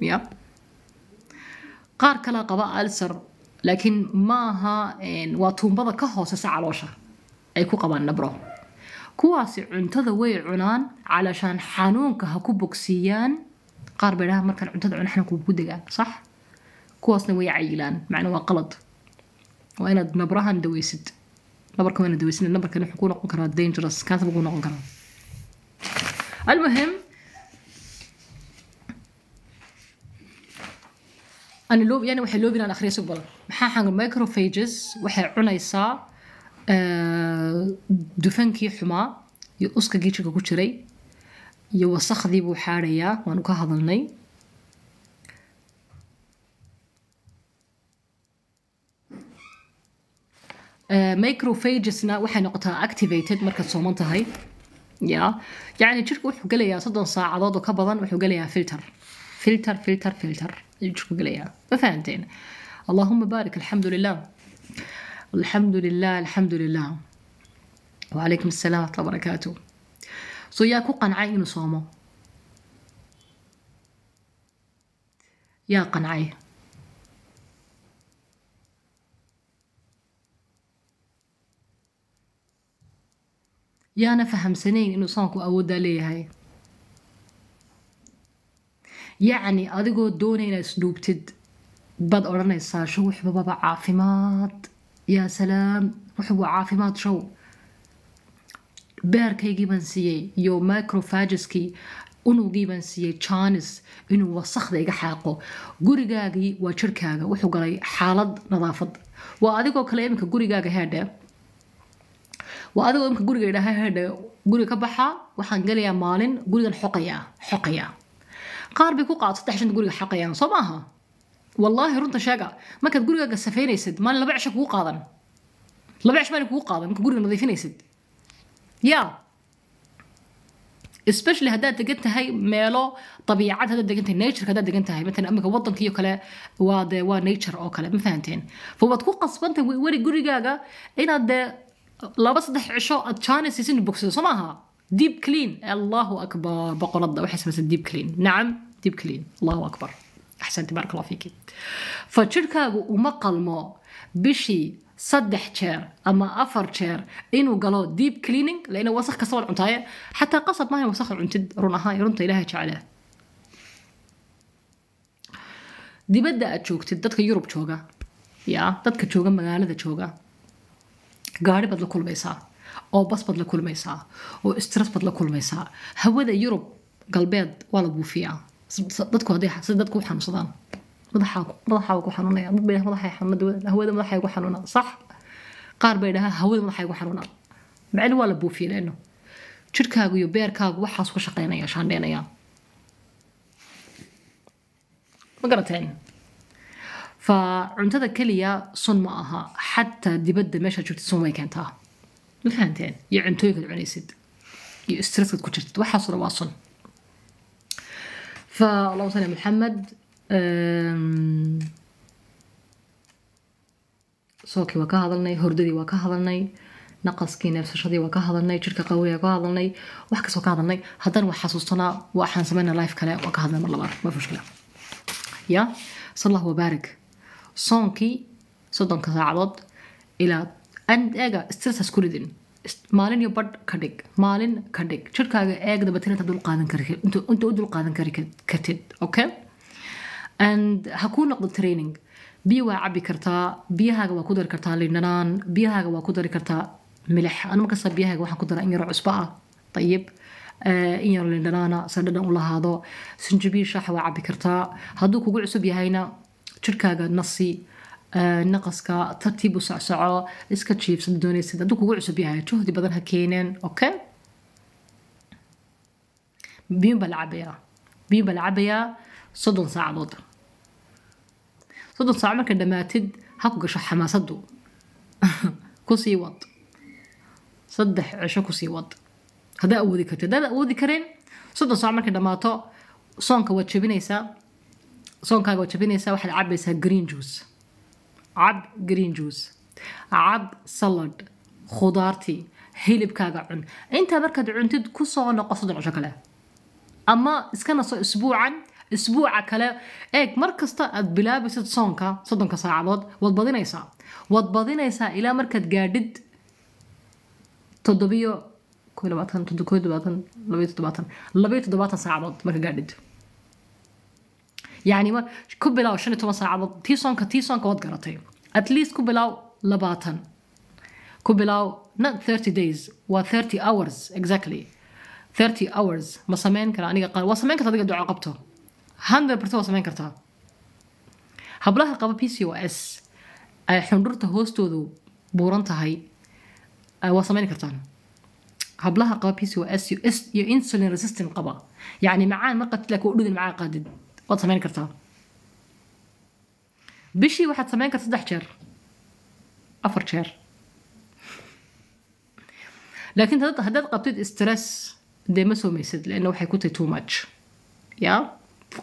Ya qaar kale qaba alser laakiin maaha waa tuumbada ka hooseysa caloosha ay ku qabaan nabro. Kuwaasi cuntada way cunaan calashaan xanuunka ha ku bogsiiyaan قارب إلها مركا عنتدعو نحن كوبو دقان صح؟ كواسنا ويا عيلان معنى وقلط وأنا نبرها ندويسد نبرك وين ندويسد نبرك نحن كونا قنكرا دينجرس كاتب قونا قنكرا المهم أنا لو يعني وحي لو بينا نخريس بلا محا حان الميكروفيجز وحي عنايسا أه دفنكي حما يقصك جيشك كوتشري. Iyo wasakhdii buu xaadhayaa waanu ka hadalnay microphagesna waxay noqotaa activated markaad sooman tahay ya yani jirka wuxuu gelayaa soddon saacadood oo ka badan wuxuu gelayaa filter filter filter filter يجيكم قليا ما فهمتين اللهم بارك الحمد لله الحمد لله الحمد لله وعليكم السلام ورحمة الله وبركاته soo yaa ku qancay inuu soomo? Yaa qancay. Yaana fahamsanayn inuu soonku awooddaa leeyahay. Yacni adigoo doonay inaad isdhuubtid baad odhanaysaa show waxbababa caafimaad. Yaa salaam waxbuu caafimaad shaw beerkaygii baan siiyey iyo microphagiskii unugii baan siiyey janis inuu wasakda iga xaaqo. Gurigaagii waa jirkaaga wuxuu galay xaalad nadaafad. Waa adigoo kale iminka gurigaaga heedhe waa adigoo imika guriga idhaha heedhe guriga ka baxa waxaan gelayaa maalin gurigan xoqayaa xoqayaa. Qaar bay ku qaado saddex shanta guriga xaqayaan soo maaha? Wallaahi runta sheega markaad gurigaaga safaynaysid maalin laba cisho kugu qaadan. Laba cish maalin kugu qaadan marka guriga nadiifinaysid yaa especially haddaad degan tahay meelo dabiicad haddaad degan tahay nature haddaad degan tahay matalan imika waddankiiyo kale waa dee waa nature oo kale ma fahanteen fa waad ku qasbantahay weli gurigaaga inaad dee laba saddex cisho aad chances bogsado soo deep clean. allahu akbar boqoladda waxay samaysaa deep clean. nacam deep clean. allahu akbar axsanta baarak fiiki fa jirhkaagu uma qalmo bishii saddex jeer ama afar jeer inuu galo deep cleaning laina wasakh kasta wad cuntaaye xataa qasab maaha wasakh cuntid run ahaan runta ilaahay jeclaa. Dibadda aad joogtid dadka yurub jooga. Ya dadka jooga magaalada jooga. Gaari baad la kulmaysaa oo bas baad la kulmaysaa oo stress baad la kulmaysaa. Hawada yurub galbeed waa la buufiyaa. Dadku hadday sida dadku u xanuunsadaan qaar bay dhahaa hawada madaxay ku xanuunaa macni waa la buufiya leeno jirkaagu iyo beerkaagu waxaas ku shaqaynaya shaandheynaya ma garateen fa cuntada keliya sun ma aha xataa dibadda meeshaad joogtid sun way keentaa ma fahanteen iyo cuntooyinkaad cunaysid iyo stresskaad ku jirtid waxaasoo dhan waa sun fa allahu sali maxamed sookii waa ka hadalnay hordadii waa ka hadalnay naqaskii neefsashadii waa ka hadalnay jirka qawiga ka hadalnay wax kastoo ka hadalnay. Haddana waa xasuustanaa waxaan sameynaa life kale waa ka hadlay mar labaad ma fushkila ya? Sallah wabaarik soonkii soddonka saacadood ilaa eega stressas ku ridin. Maalin iyo badh ka dhig maalin ka dhig. Jirkaaga eeg dabatina inta u dulqaadan kartid okay and ha kuu noqdo training. Biyo waa cabi kartaa biyahaaga waa ku dari kartaa lindhanaan biyahaaga waa ku dari kartaa milix. Anu markasta biyahaaga waxaan ku daraa in yaroo cusbo ah. Dayib in yaroo lindhanaana sadhadhan u lahaado sinjibiil shaaxa waa cabi kartaa. Hadduu kugu cusub yahayna jirkaaga nasi naqaska tartiib socsoco iska jiibsad doonaysid hadduu kugu cusub yahay juhdi badan ha keeneen okay? Biyun baa la cabayaa biyun baa la cabayaa soddon saacadood soddon saac marka dhammaatid ha ku gasho xamaasaddu ku sii wad saddex cisho ku sii wad haddaa awoodi kartid haddaad awoodi kareen soddon saac markay dhammaato soonka waad jabinaysaa soonkaaga waad jabinaysaa waxaad cabaysaa green juice. cab green juice. cab salad. khudaartii hilibkaaga cun intaa markaad cuntid ku soo noqo soddon cisho kale ama iska naso isbuucan isbuuca kale. Eeg mar kasta aad bilaabaysid soonka soddonka saacadood waad badinaysaa. Waad badinaysaa ilaa markaad gaadhid toddobiyo saacadood marka gaadhid. Yacni ku bilow shan iyo toban saacadood tii soonka tii soonka waad garatay. At least ku bilow labaatan. Ku bilow not thirty days waa thirty hours exactly. Thirty hours ma samayn kara aniga qaar. Waa samayn karta adiga duco qabto hundred samayn kartaa hablaha qaba p c o s ay xundhurta hoostoodu buuran tahay waa samayn kartaan hablaha qaba p c o s iyo insulin resistant qaba yacni macaan ma qatid laakiin udhigin macaan qaadid waad samayn kartaa bishii waxaad samayn karta saddex jeer afar jeer laakiin haddaad qabtid stress dee ma soomaysid leanna waxay ku tahay too much. Ya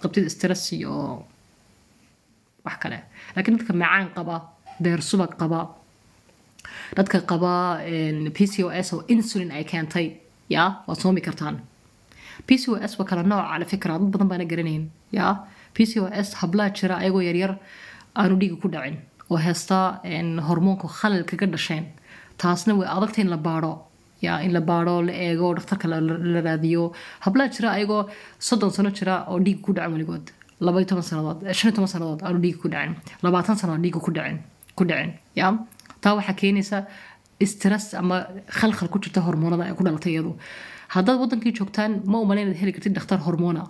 qabtid stress iyo wax kale laakiin dadka macaan qaba beer subag qaba dadka qaba p c o s oo insulin ay keentay ya waad soomi kartaan p c o s waa kala nooc cala fikra dad badan baana garanayn ya p c o s hablaa jira ayagoo yaryar aanu dhiiga ku dhacin oo heesta hormoonka khalal kaga dhasheen taasna way adagta in la baadho ya in la baadho la eego dhakhtarka la raadiyo. Hablaa jira ayagoo soddon sano jira oo dhiiga ku dhacin weligood. Labaiyo toban sanadood shan iyo toban sanadood aanu dhiiga ku dhacin labaatan sanadood dhiiga ku dhacin ku dhacin ya taa waxaa keenaysa stress ama khalkhal ku jirta hormoonada ay ku dhalatay iyadu. Haddaad wadankii joogtaan ma umalayn inaad heli kartid dhakhtar hormoona.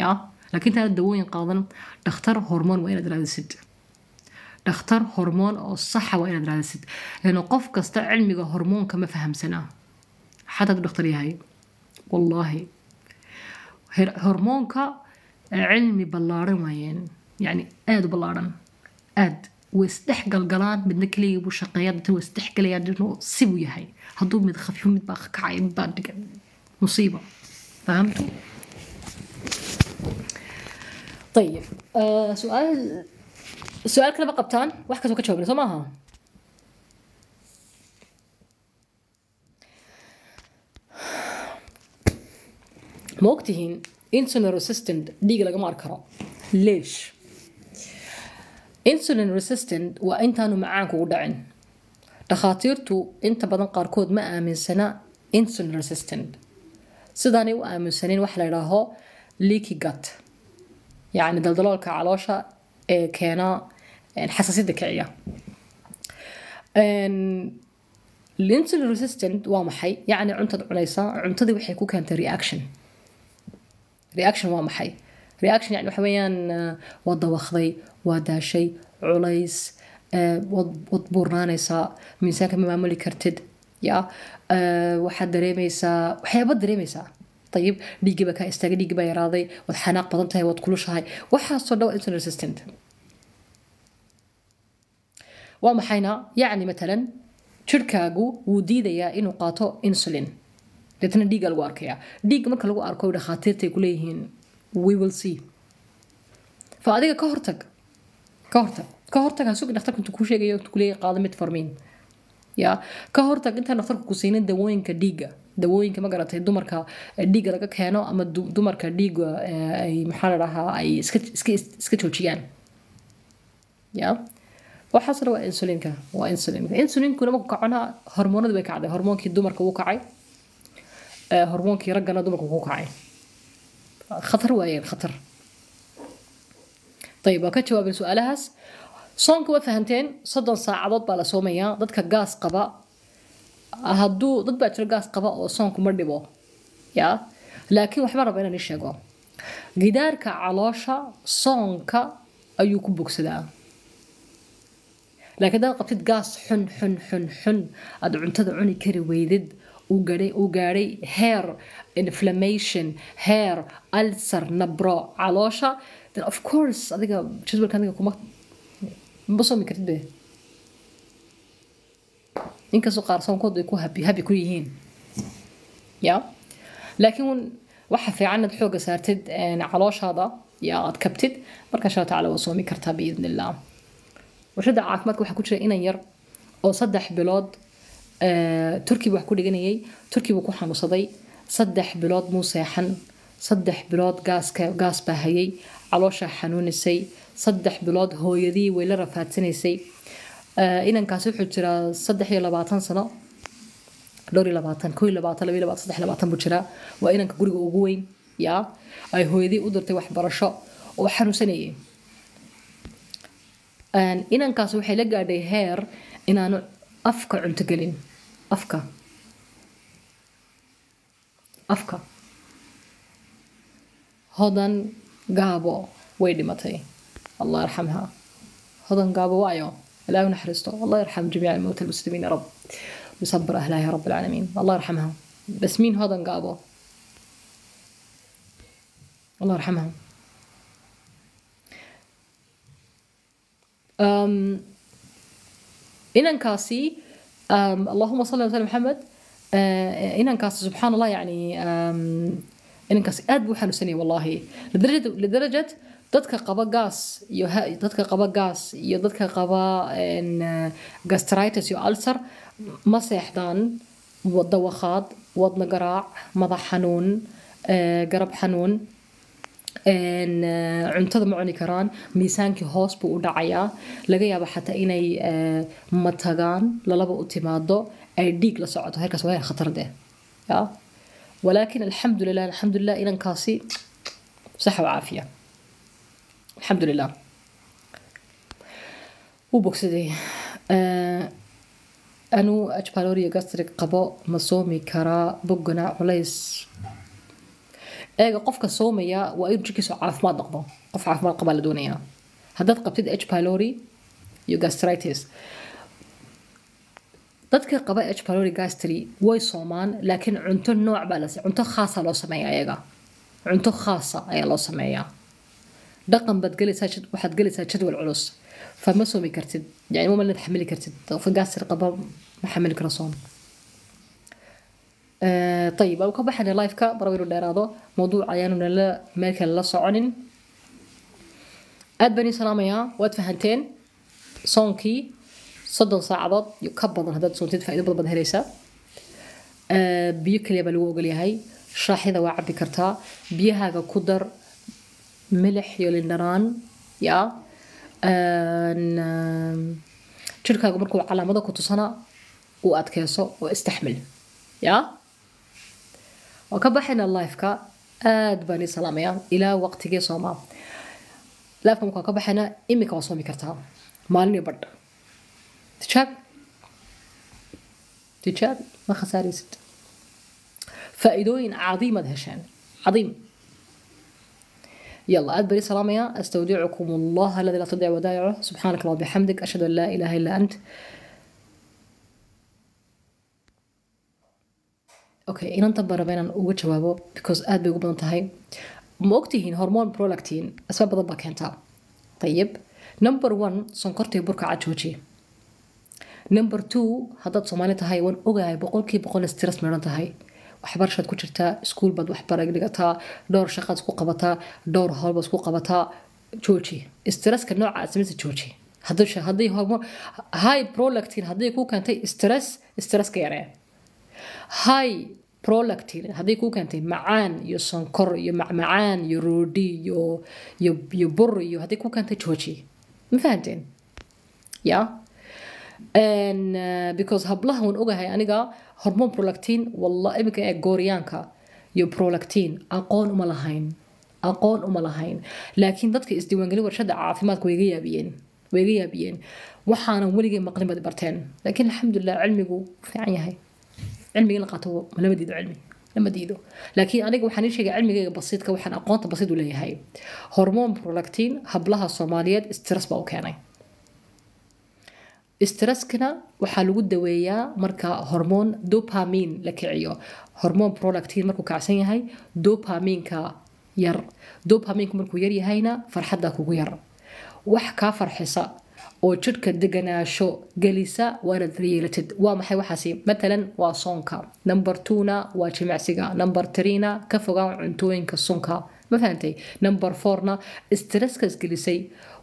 Ya laakiin taana dawooyin qaadan dhakhtar hormoon waa inaad raadisid. Dhakhtar hormoon oo saxa waa inaad raadisid. Lano qof kasta cilmiga hormoonka ma fahamsanaa حدد دكتور هاي والله. هرمونك علمي بلارن وين. يعني آد بلارن. آد. واستحق القران بالنكلي وشقيات واستحق لي إنه سيبو يا هاي من خفيف من باخ كعين مصيبة. فهمت؟ طيب آه سؤال سؤال كلمه قبطان واحكي سوكتشوبر سماها ma ogtihiin insulin resistant dhiiga lagama arki leesh insulin resistant waa intaanu macaanku u dhacin dhakhaatiirtu inta badan qaarkood ma aaminsana insulin resistant. sidaanay u aaminsaneen waxa la yidhaaho leaky gut yacni daldaloolka caloosha ee keena xasaasiyadda kiciya insulin resistant waa maxay yacni cuntad cunaysaa cuntadii waxay ku keentay reaction reaction waa maxay? Reaction yani waxa weeyaan waa dawakday waa daashay culays waad buurnaanaysaa miisaanka ma maamuli kartid ya waxaad dareemaysaa waxyaaba dareemaysaa ayib dhiiggii baa kaa istaagay dhiiggii baa yaraaday waad xanaaq badan tahay waad kulushahay. Waxaasoo dhan waa resistant. Waa maxayna? Yacni matalan jirhkaagu wuu diidayaa inuu qaato insulin deetna dhiigga lagu arkayaa. Dhiigga marka lagu arko dhakhaatiirta ay kuleeyihiin we will see. Fa adiga ka hortag ka hortag ka hortag ha sugi dhakhtarka intuu kuu sheegayo intuu kuleeyahay qaado metformin ya ka hortag intaan dhakhtarku ku siinin dawooyinka dhiigga dawooyinka ma garatay dumarka dhiigga laga keeno ama dumarka dhiigga ay maxaa la dhahaa ay iska joojiyaan. Ya waxaasna waa insulinka waa insulinka insulinkuna marku kacona hormoonadu bay kacday hormoonkii dumarka wuu kacay hormoonkii raggana dumarka ku kacay khatar waayeen khatar ayib waa ka jawaabin su'aalahaas soonka waa fahanteen soddon saacadood baa la soomayaa dadka gaas qaba hadduu dad baa jiro gaas qaba oo soonku ma dhibo ya laakiin waxbaan raba inaan sheego gidaarka caloosha soonka ayuu ku bogsadaa laakiin haddaad qabtid gaas xun xun xun xun aad cuntada cuni kari weydid uu gaadhay hair inflammation hair ulcer nabro caloosha. Of course adiga jadwalka adiga kuma ma soomi kartid inkastoo qaar soonkood ay ku habi ku yihiin. Ya? Laakiin waxa fiican inaad xooga saartid calooshaada ya aad kabtid marka insha tacaala waa soomi kartaa biidn illah warshada caafimaadka waxaa ku jira inan yar oo saddex bilood turki buu wax ku dhiganayay. Turki buu ku xanuunsaday. Saddex bilood muu seexan. Saddex bilood gaas baa hayay. Caloosha xanuunisay. Saddex bilood hooyadii way la rafaadsanaysay inankaasi wuxuu jiraa saddex iyo labaatan sano. Buu jiraa. Waa inanka guriga ugu weyn yaa ay hooyadii u dirtay waxbarasho. Oo xanuunsanayay. Inankaas waxay la gaadhay heer inaanu afka cunto gelin أفكا أفكا هدن غابو ويدي متي الله يرحمها. هدن غابو وايو لا ونحرسته الله يرحم جميع الموتى المسلمين يا رب. ويصبر أهلها يا رب العالمين. الله يرحمها. بس مين هدن غابو الله يرحمها. أم إن كاسي allahuma salli ala maxamed inankaasi subxaan allah yani inankaasi aad buu xanuunsanayay wallahi lidarajad lidarajad dadka qaba gaas iyo dadka qaba gaas iyo dadka qaba gastritis iyo ulcer ma seexdaan dawakhaad wadna garaac madax xanuun garab xanuun cuntada ma cuni karaan miisaankii hoos buu u dhacayaa laga yaabo xataa inay eh, matagaan lalaba u timaado ay dhiig la socoto heerkaas waa heer khatar deh ya walaakin alxamdulilah alxamdulilah inankaasi saxa wacaafiya alxamdulilah wuu bogsaday Eh, anuu ajbaloriya gastrik qabo ma soomi karaa boggana culays eega qofka soomaya waa inuu jirkiisu caafimaad noqdo. Qof caafimaad qabaa la doonayaa. Haddaad qabtid h. pylori iyo gastritis. Dadka qaba h. pylori gastry way soomaan laakiin cunto nooc baa la cunto khaasa loo sameeyaa iyaga cunto khaasa ayaa loo sameeyaa. Dhaqan baad gelaysaa jad- waxaad gelaysaa jadwal culus. Fama soomi kartid yani ma malinaad xamili kartid. Qofka gastri qaba ma xamili ayib ka baxayna liveka maraba inuu dheeraado mawduuc ayaanuna meel kale la soconin. Aad baan ii salaamayaa waad fahanteen soonkii soddon saacadood ka badan haddaad soontid faa'ido badan baad helaysaa. Biyo keliya baa lagu ogolyahay shaaxyada waa cabbi kartaa biyahaaga ku dar milix iyo lindhanaan ya jirkaagu markuu calaamado ku tusana uu adkeyso oo istaxmil ya. وكبحنا الله كا اد آه، بني سلاميا. إلى وقت جي لا لافكم كبحنا إمي كو صومي كرتا. مالني بد. تشاب؟ تشاب؟ ما خساري ست. فائدوين عظيمة هشان. عظيم. يلا اد بني سلاميا. أستودعكم الله الذي لا تضيع ودائعه. سبحانك اللهم وبحمدك أشهد أن لا إله إلا أنت. Okay inanta baraba inaan uga jawaabo because aad bay ugu badan tahay. Ma ogtihiin hormone prolactin asbaab badan baa keentaa ayib number one sonkortii burka cad jooji number two haddaad soomaali tahay waan ogahay boqolkii boqol stress meedhan tahay. Waxbarashaad ku jirtaa iskuul baad waxbara dhigataa dhowr shaqaad isku qabataa dhowr howlbaad isku qabataa jooji. Stresska nooca aad jooji. Haddii hormone high prolactin haddii ku keentay stress stresska yaree. High prolactin haddii kuu keentay macaan iyo sonkor iyo macmacaan iyo roodhi iyo iyo iyo bur iyo haddii kuu keentay jooji ma fahanteen yeah And, uh, because hablaha waan ogahay aniga hormone prolactin walla iminka ee gooryaanka iyo prolactin aqoon uma lahayn aqoon uma lahayn laakiin dadka isdiiwaangeli warshada caafimaadka way iga yaabiyeen way iga yaabiyeen waxaanan weligay maqlin baad barteen laakiin alxamdulilah cilmigu fiican yahay علمي إن قاتو لما ديدو علمي لما ديدو لكن أنا جو حنيش علمي بسيط كوه حن أقانط بسيط ولا هي هرمون برولاكتين هبلها الصومالية استرس باو كاني استرس كنا وحلو الدوية مركا هرمون دوبامين لكعيو. هرمون برولاكتين مركو كعسين هاي دوبامين كا ير. دوبامين كمركو يري هينا فرحدك وير وح كافر حساب oo jidhka deganaasho gelisa waa inaad yeelatid waa maxay waxaasi? Matalan waa soonka number twona waa jimicsiga. Number threena ka fogaa cuntooyinka sunka ma fahantay number fourna stresskaas gelisay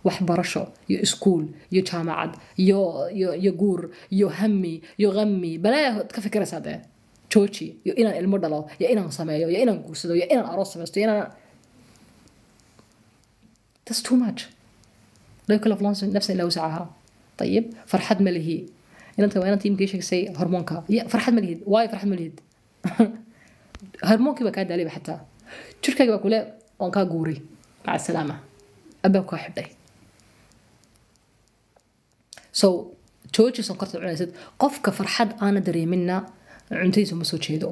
waxbarasho iyo iskuul iyo jaamacad iyo guur iyo hami iyo qami balaa ka fikiraysaa dee jooji iyo inaan ilmo dhalo iyo inaan sameeyo iyo inaan guursado iyo inaan aroos samaysto inaan that's too much لا يكلف الله نفسا إلا وسعها. طيب فرحات ما هي. يعني أنت وأنا تيم كيشك سي هرمونكا يا فرحات ما واي فرحات ما لهيد هرمونكي بقى كاد عليه حتى تركيا بقى كله وان كا غوري مع السلامة. ابا كو حبداي سو so, jooji sonkorta cunaysid qofka farxad aana dareeminna cuntadiisa uma soo jeedo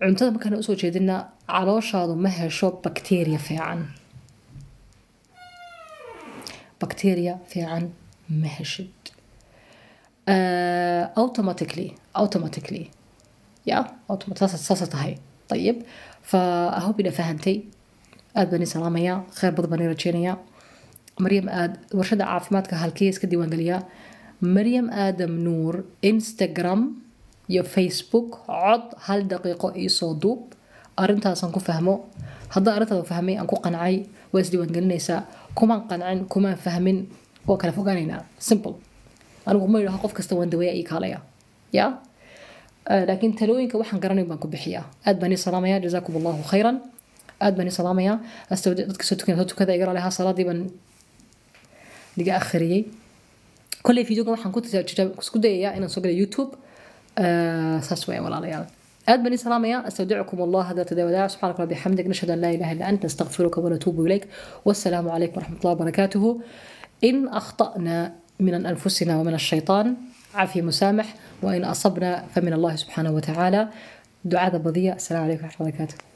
cuntada markaan usoo jeedina calooshaadu ma hesho bakteeriya fiican بكتيريا في عن مهشد. اوتوماتيكلي اوتوماتيكلي يا اوتوماتيكلي هاي. طيب فأهو بنا فهمتي ادبني سلامية خير بضبني رجينيا مريم اد ورشد عافماتك هالكيس كدي وانقليا مريم آدم نور انستغرام يا فيسبوك عط هالدقيقة إي صدوب ارنتها سنكو فهمو. هذا ارنتها فهمي أنكو قنعي. واسدي وانقلني kumaan qancin kumaan fahmin waa kala fogaanaynaa simple. anigu ma idhaho qof kasta waan daweeya ii kaalaya ya laakiin talooyinka waxaan garanayn baan ku bixiyaa aad baan ii salaamayaa jazaakum allahu khayran aad baan ii salaamayaa dadka soo tukana soo tukada igala lehaa salaadii baan niga akhriyey kolley videogan waxaan ku dayayaa inaan soo gala youtube saas weya walaalayaal أهل بني سلامة أستودعكم الله هذا الوداع وداع سبحانك ربي حمدك نشهد أن لا إله إلا أنت نستغفرك ونتوب إليك. والسلام عليكم ورحمة الله وبركاته. إن أخطأنا من أنفسنا ومن الشيطان عفي مسامح وإن أصبنا فمن الله سبحانه وتعالى. دعاء ذا السلام عليكم ورحمة الله وبركاته.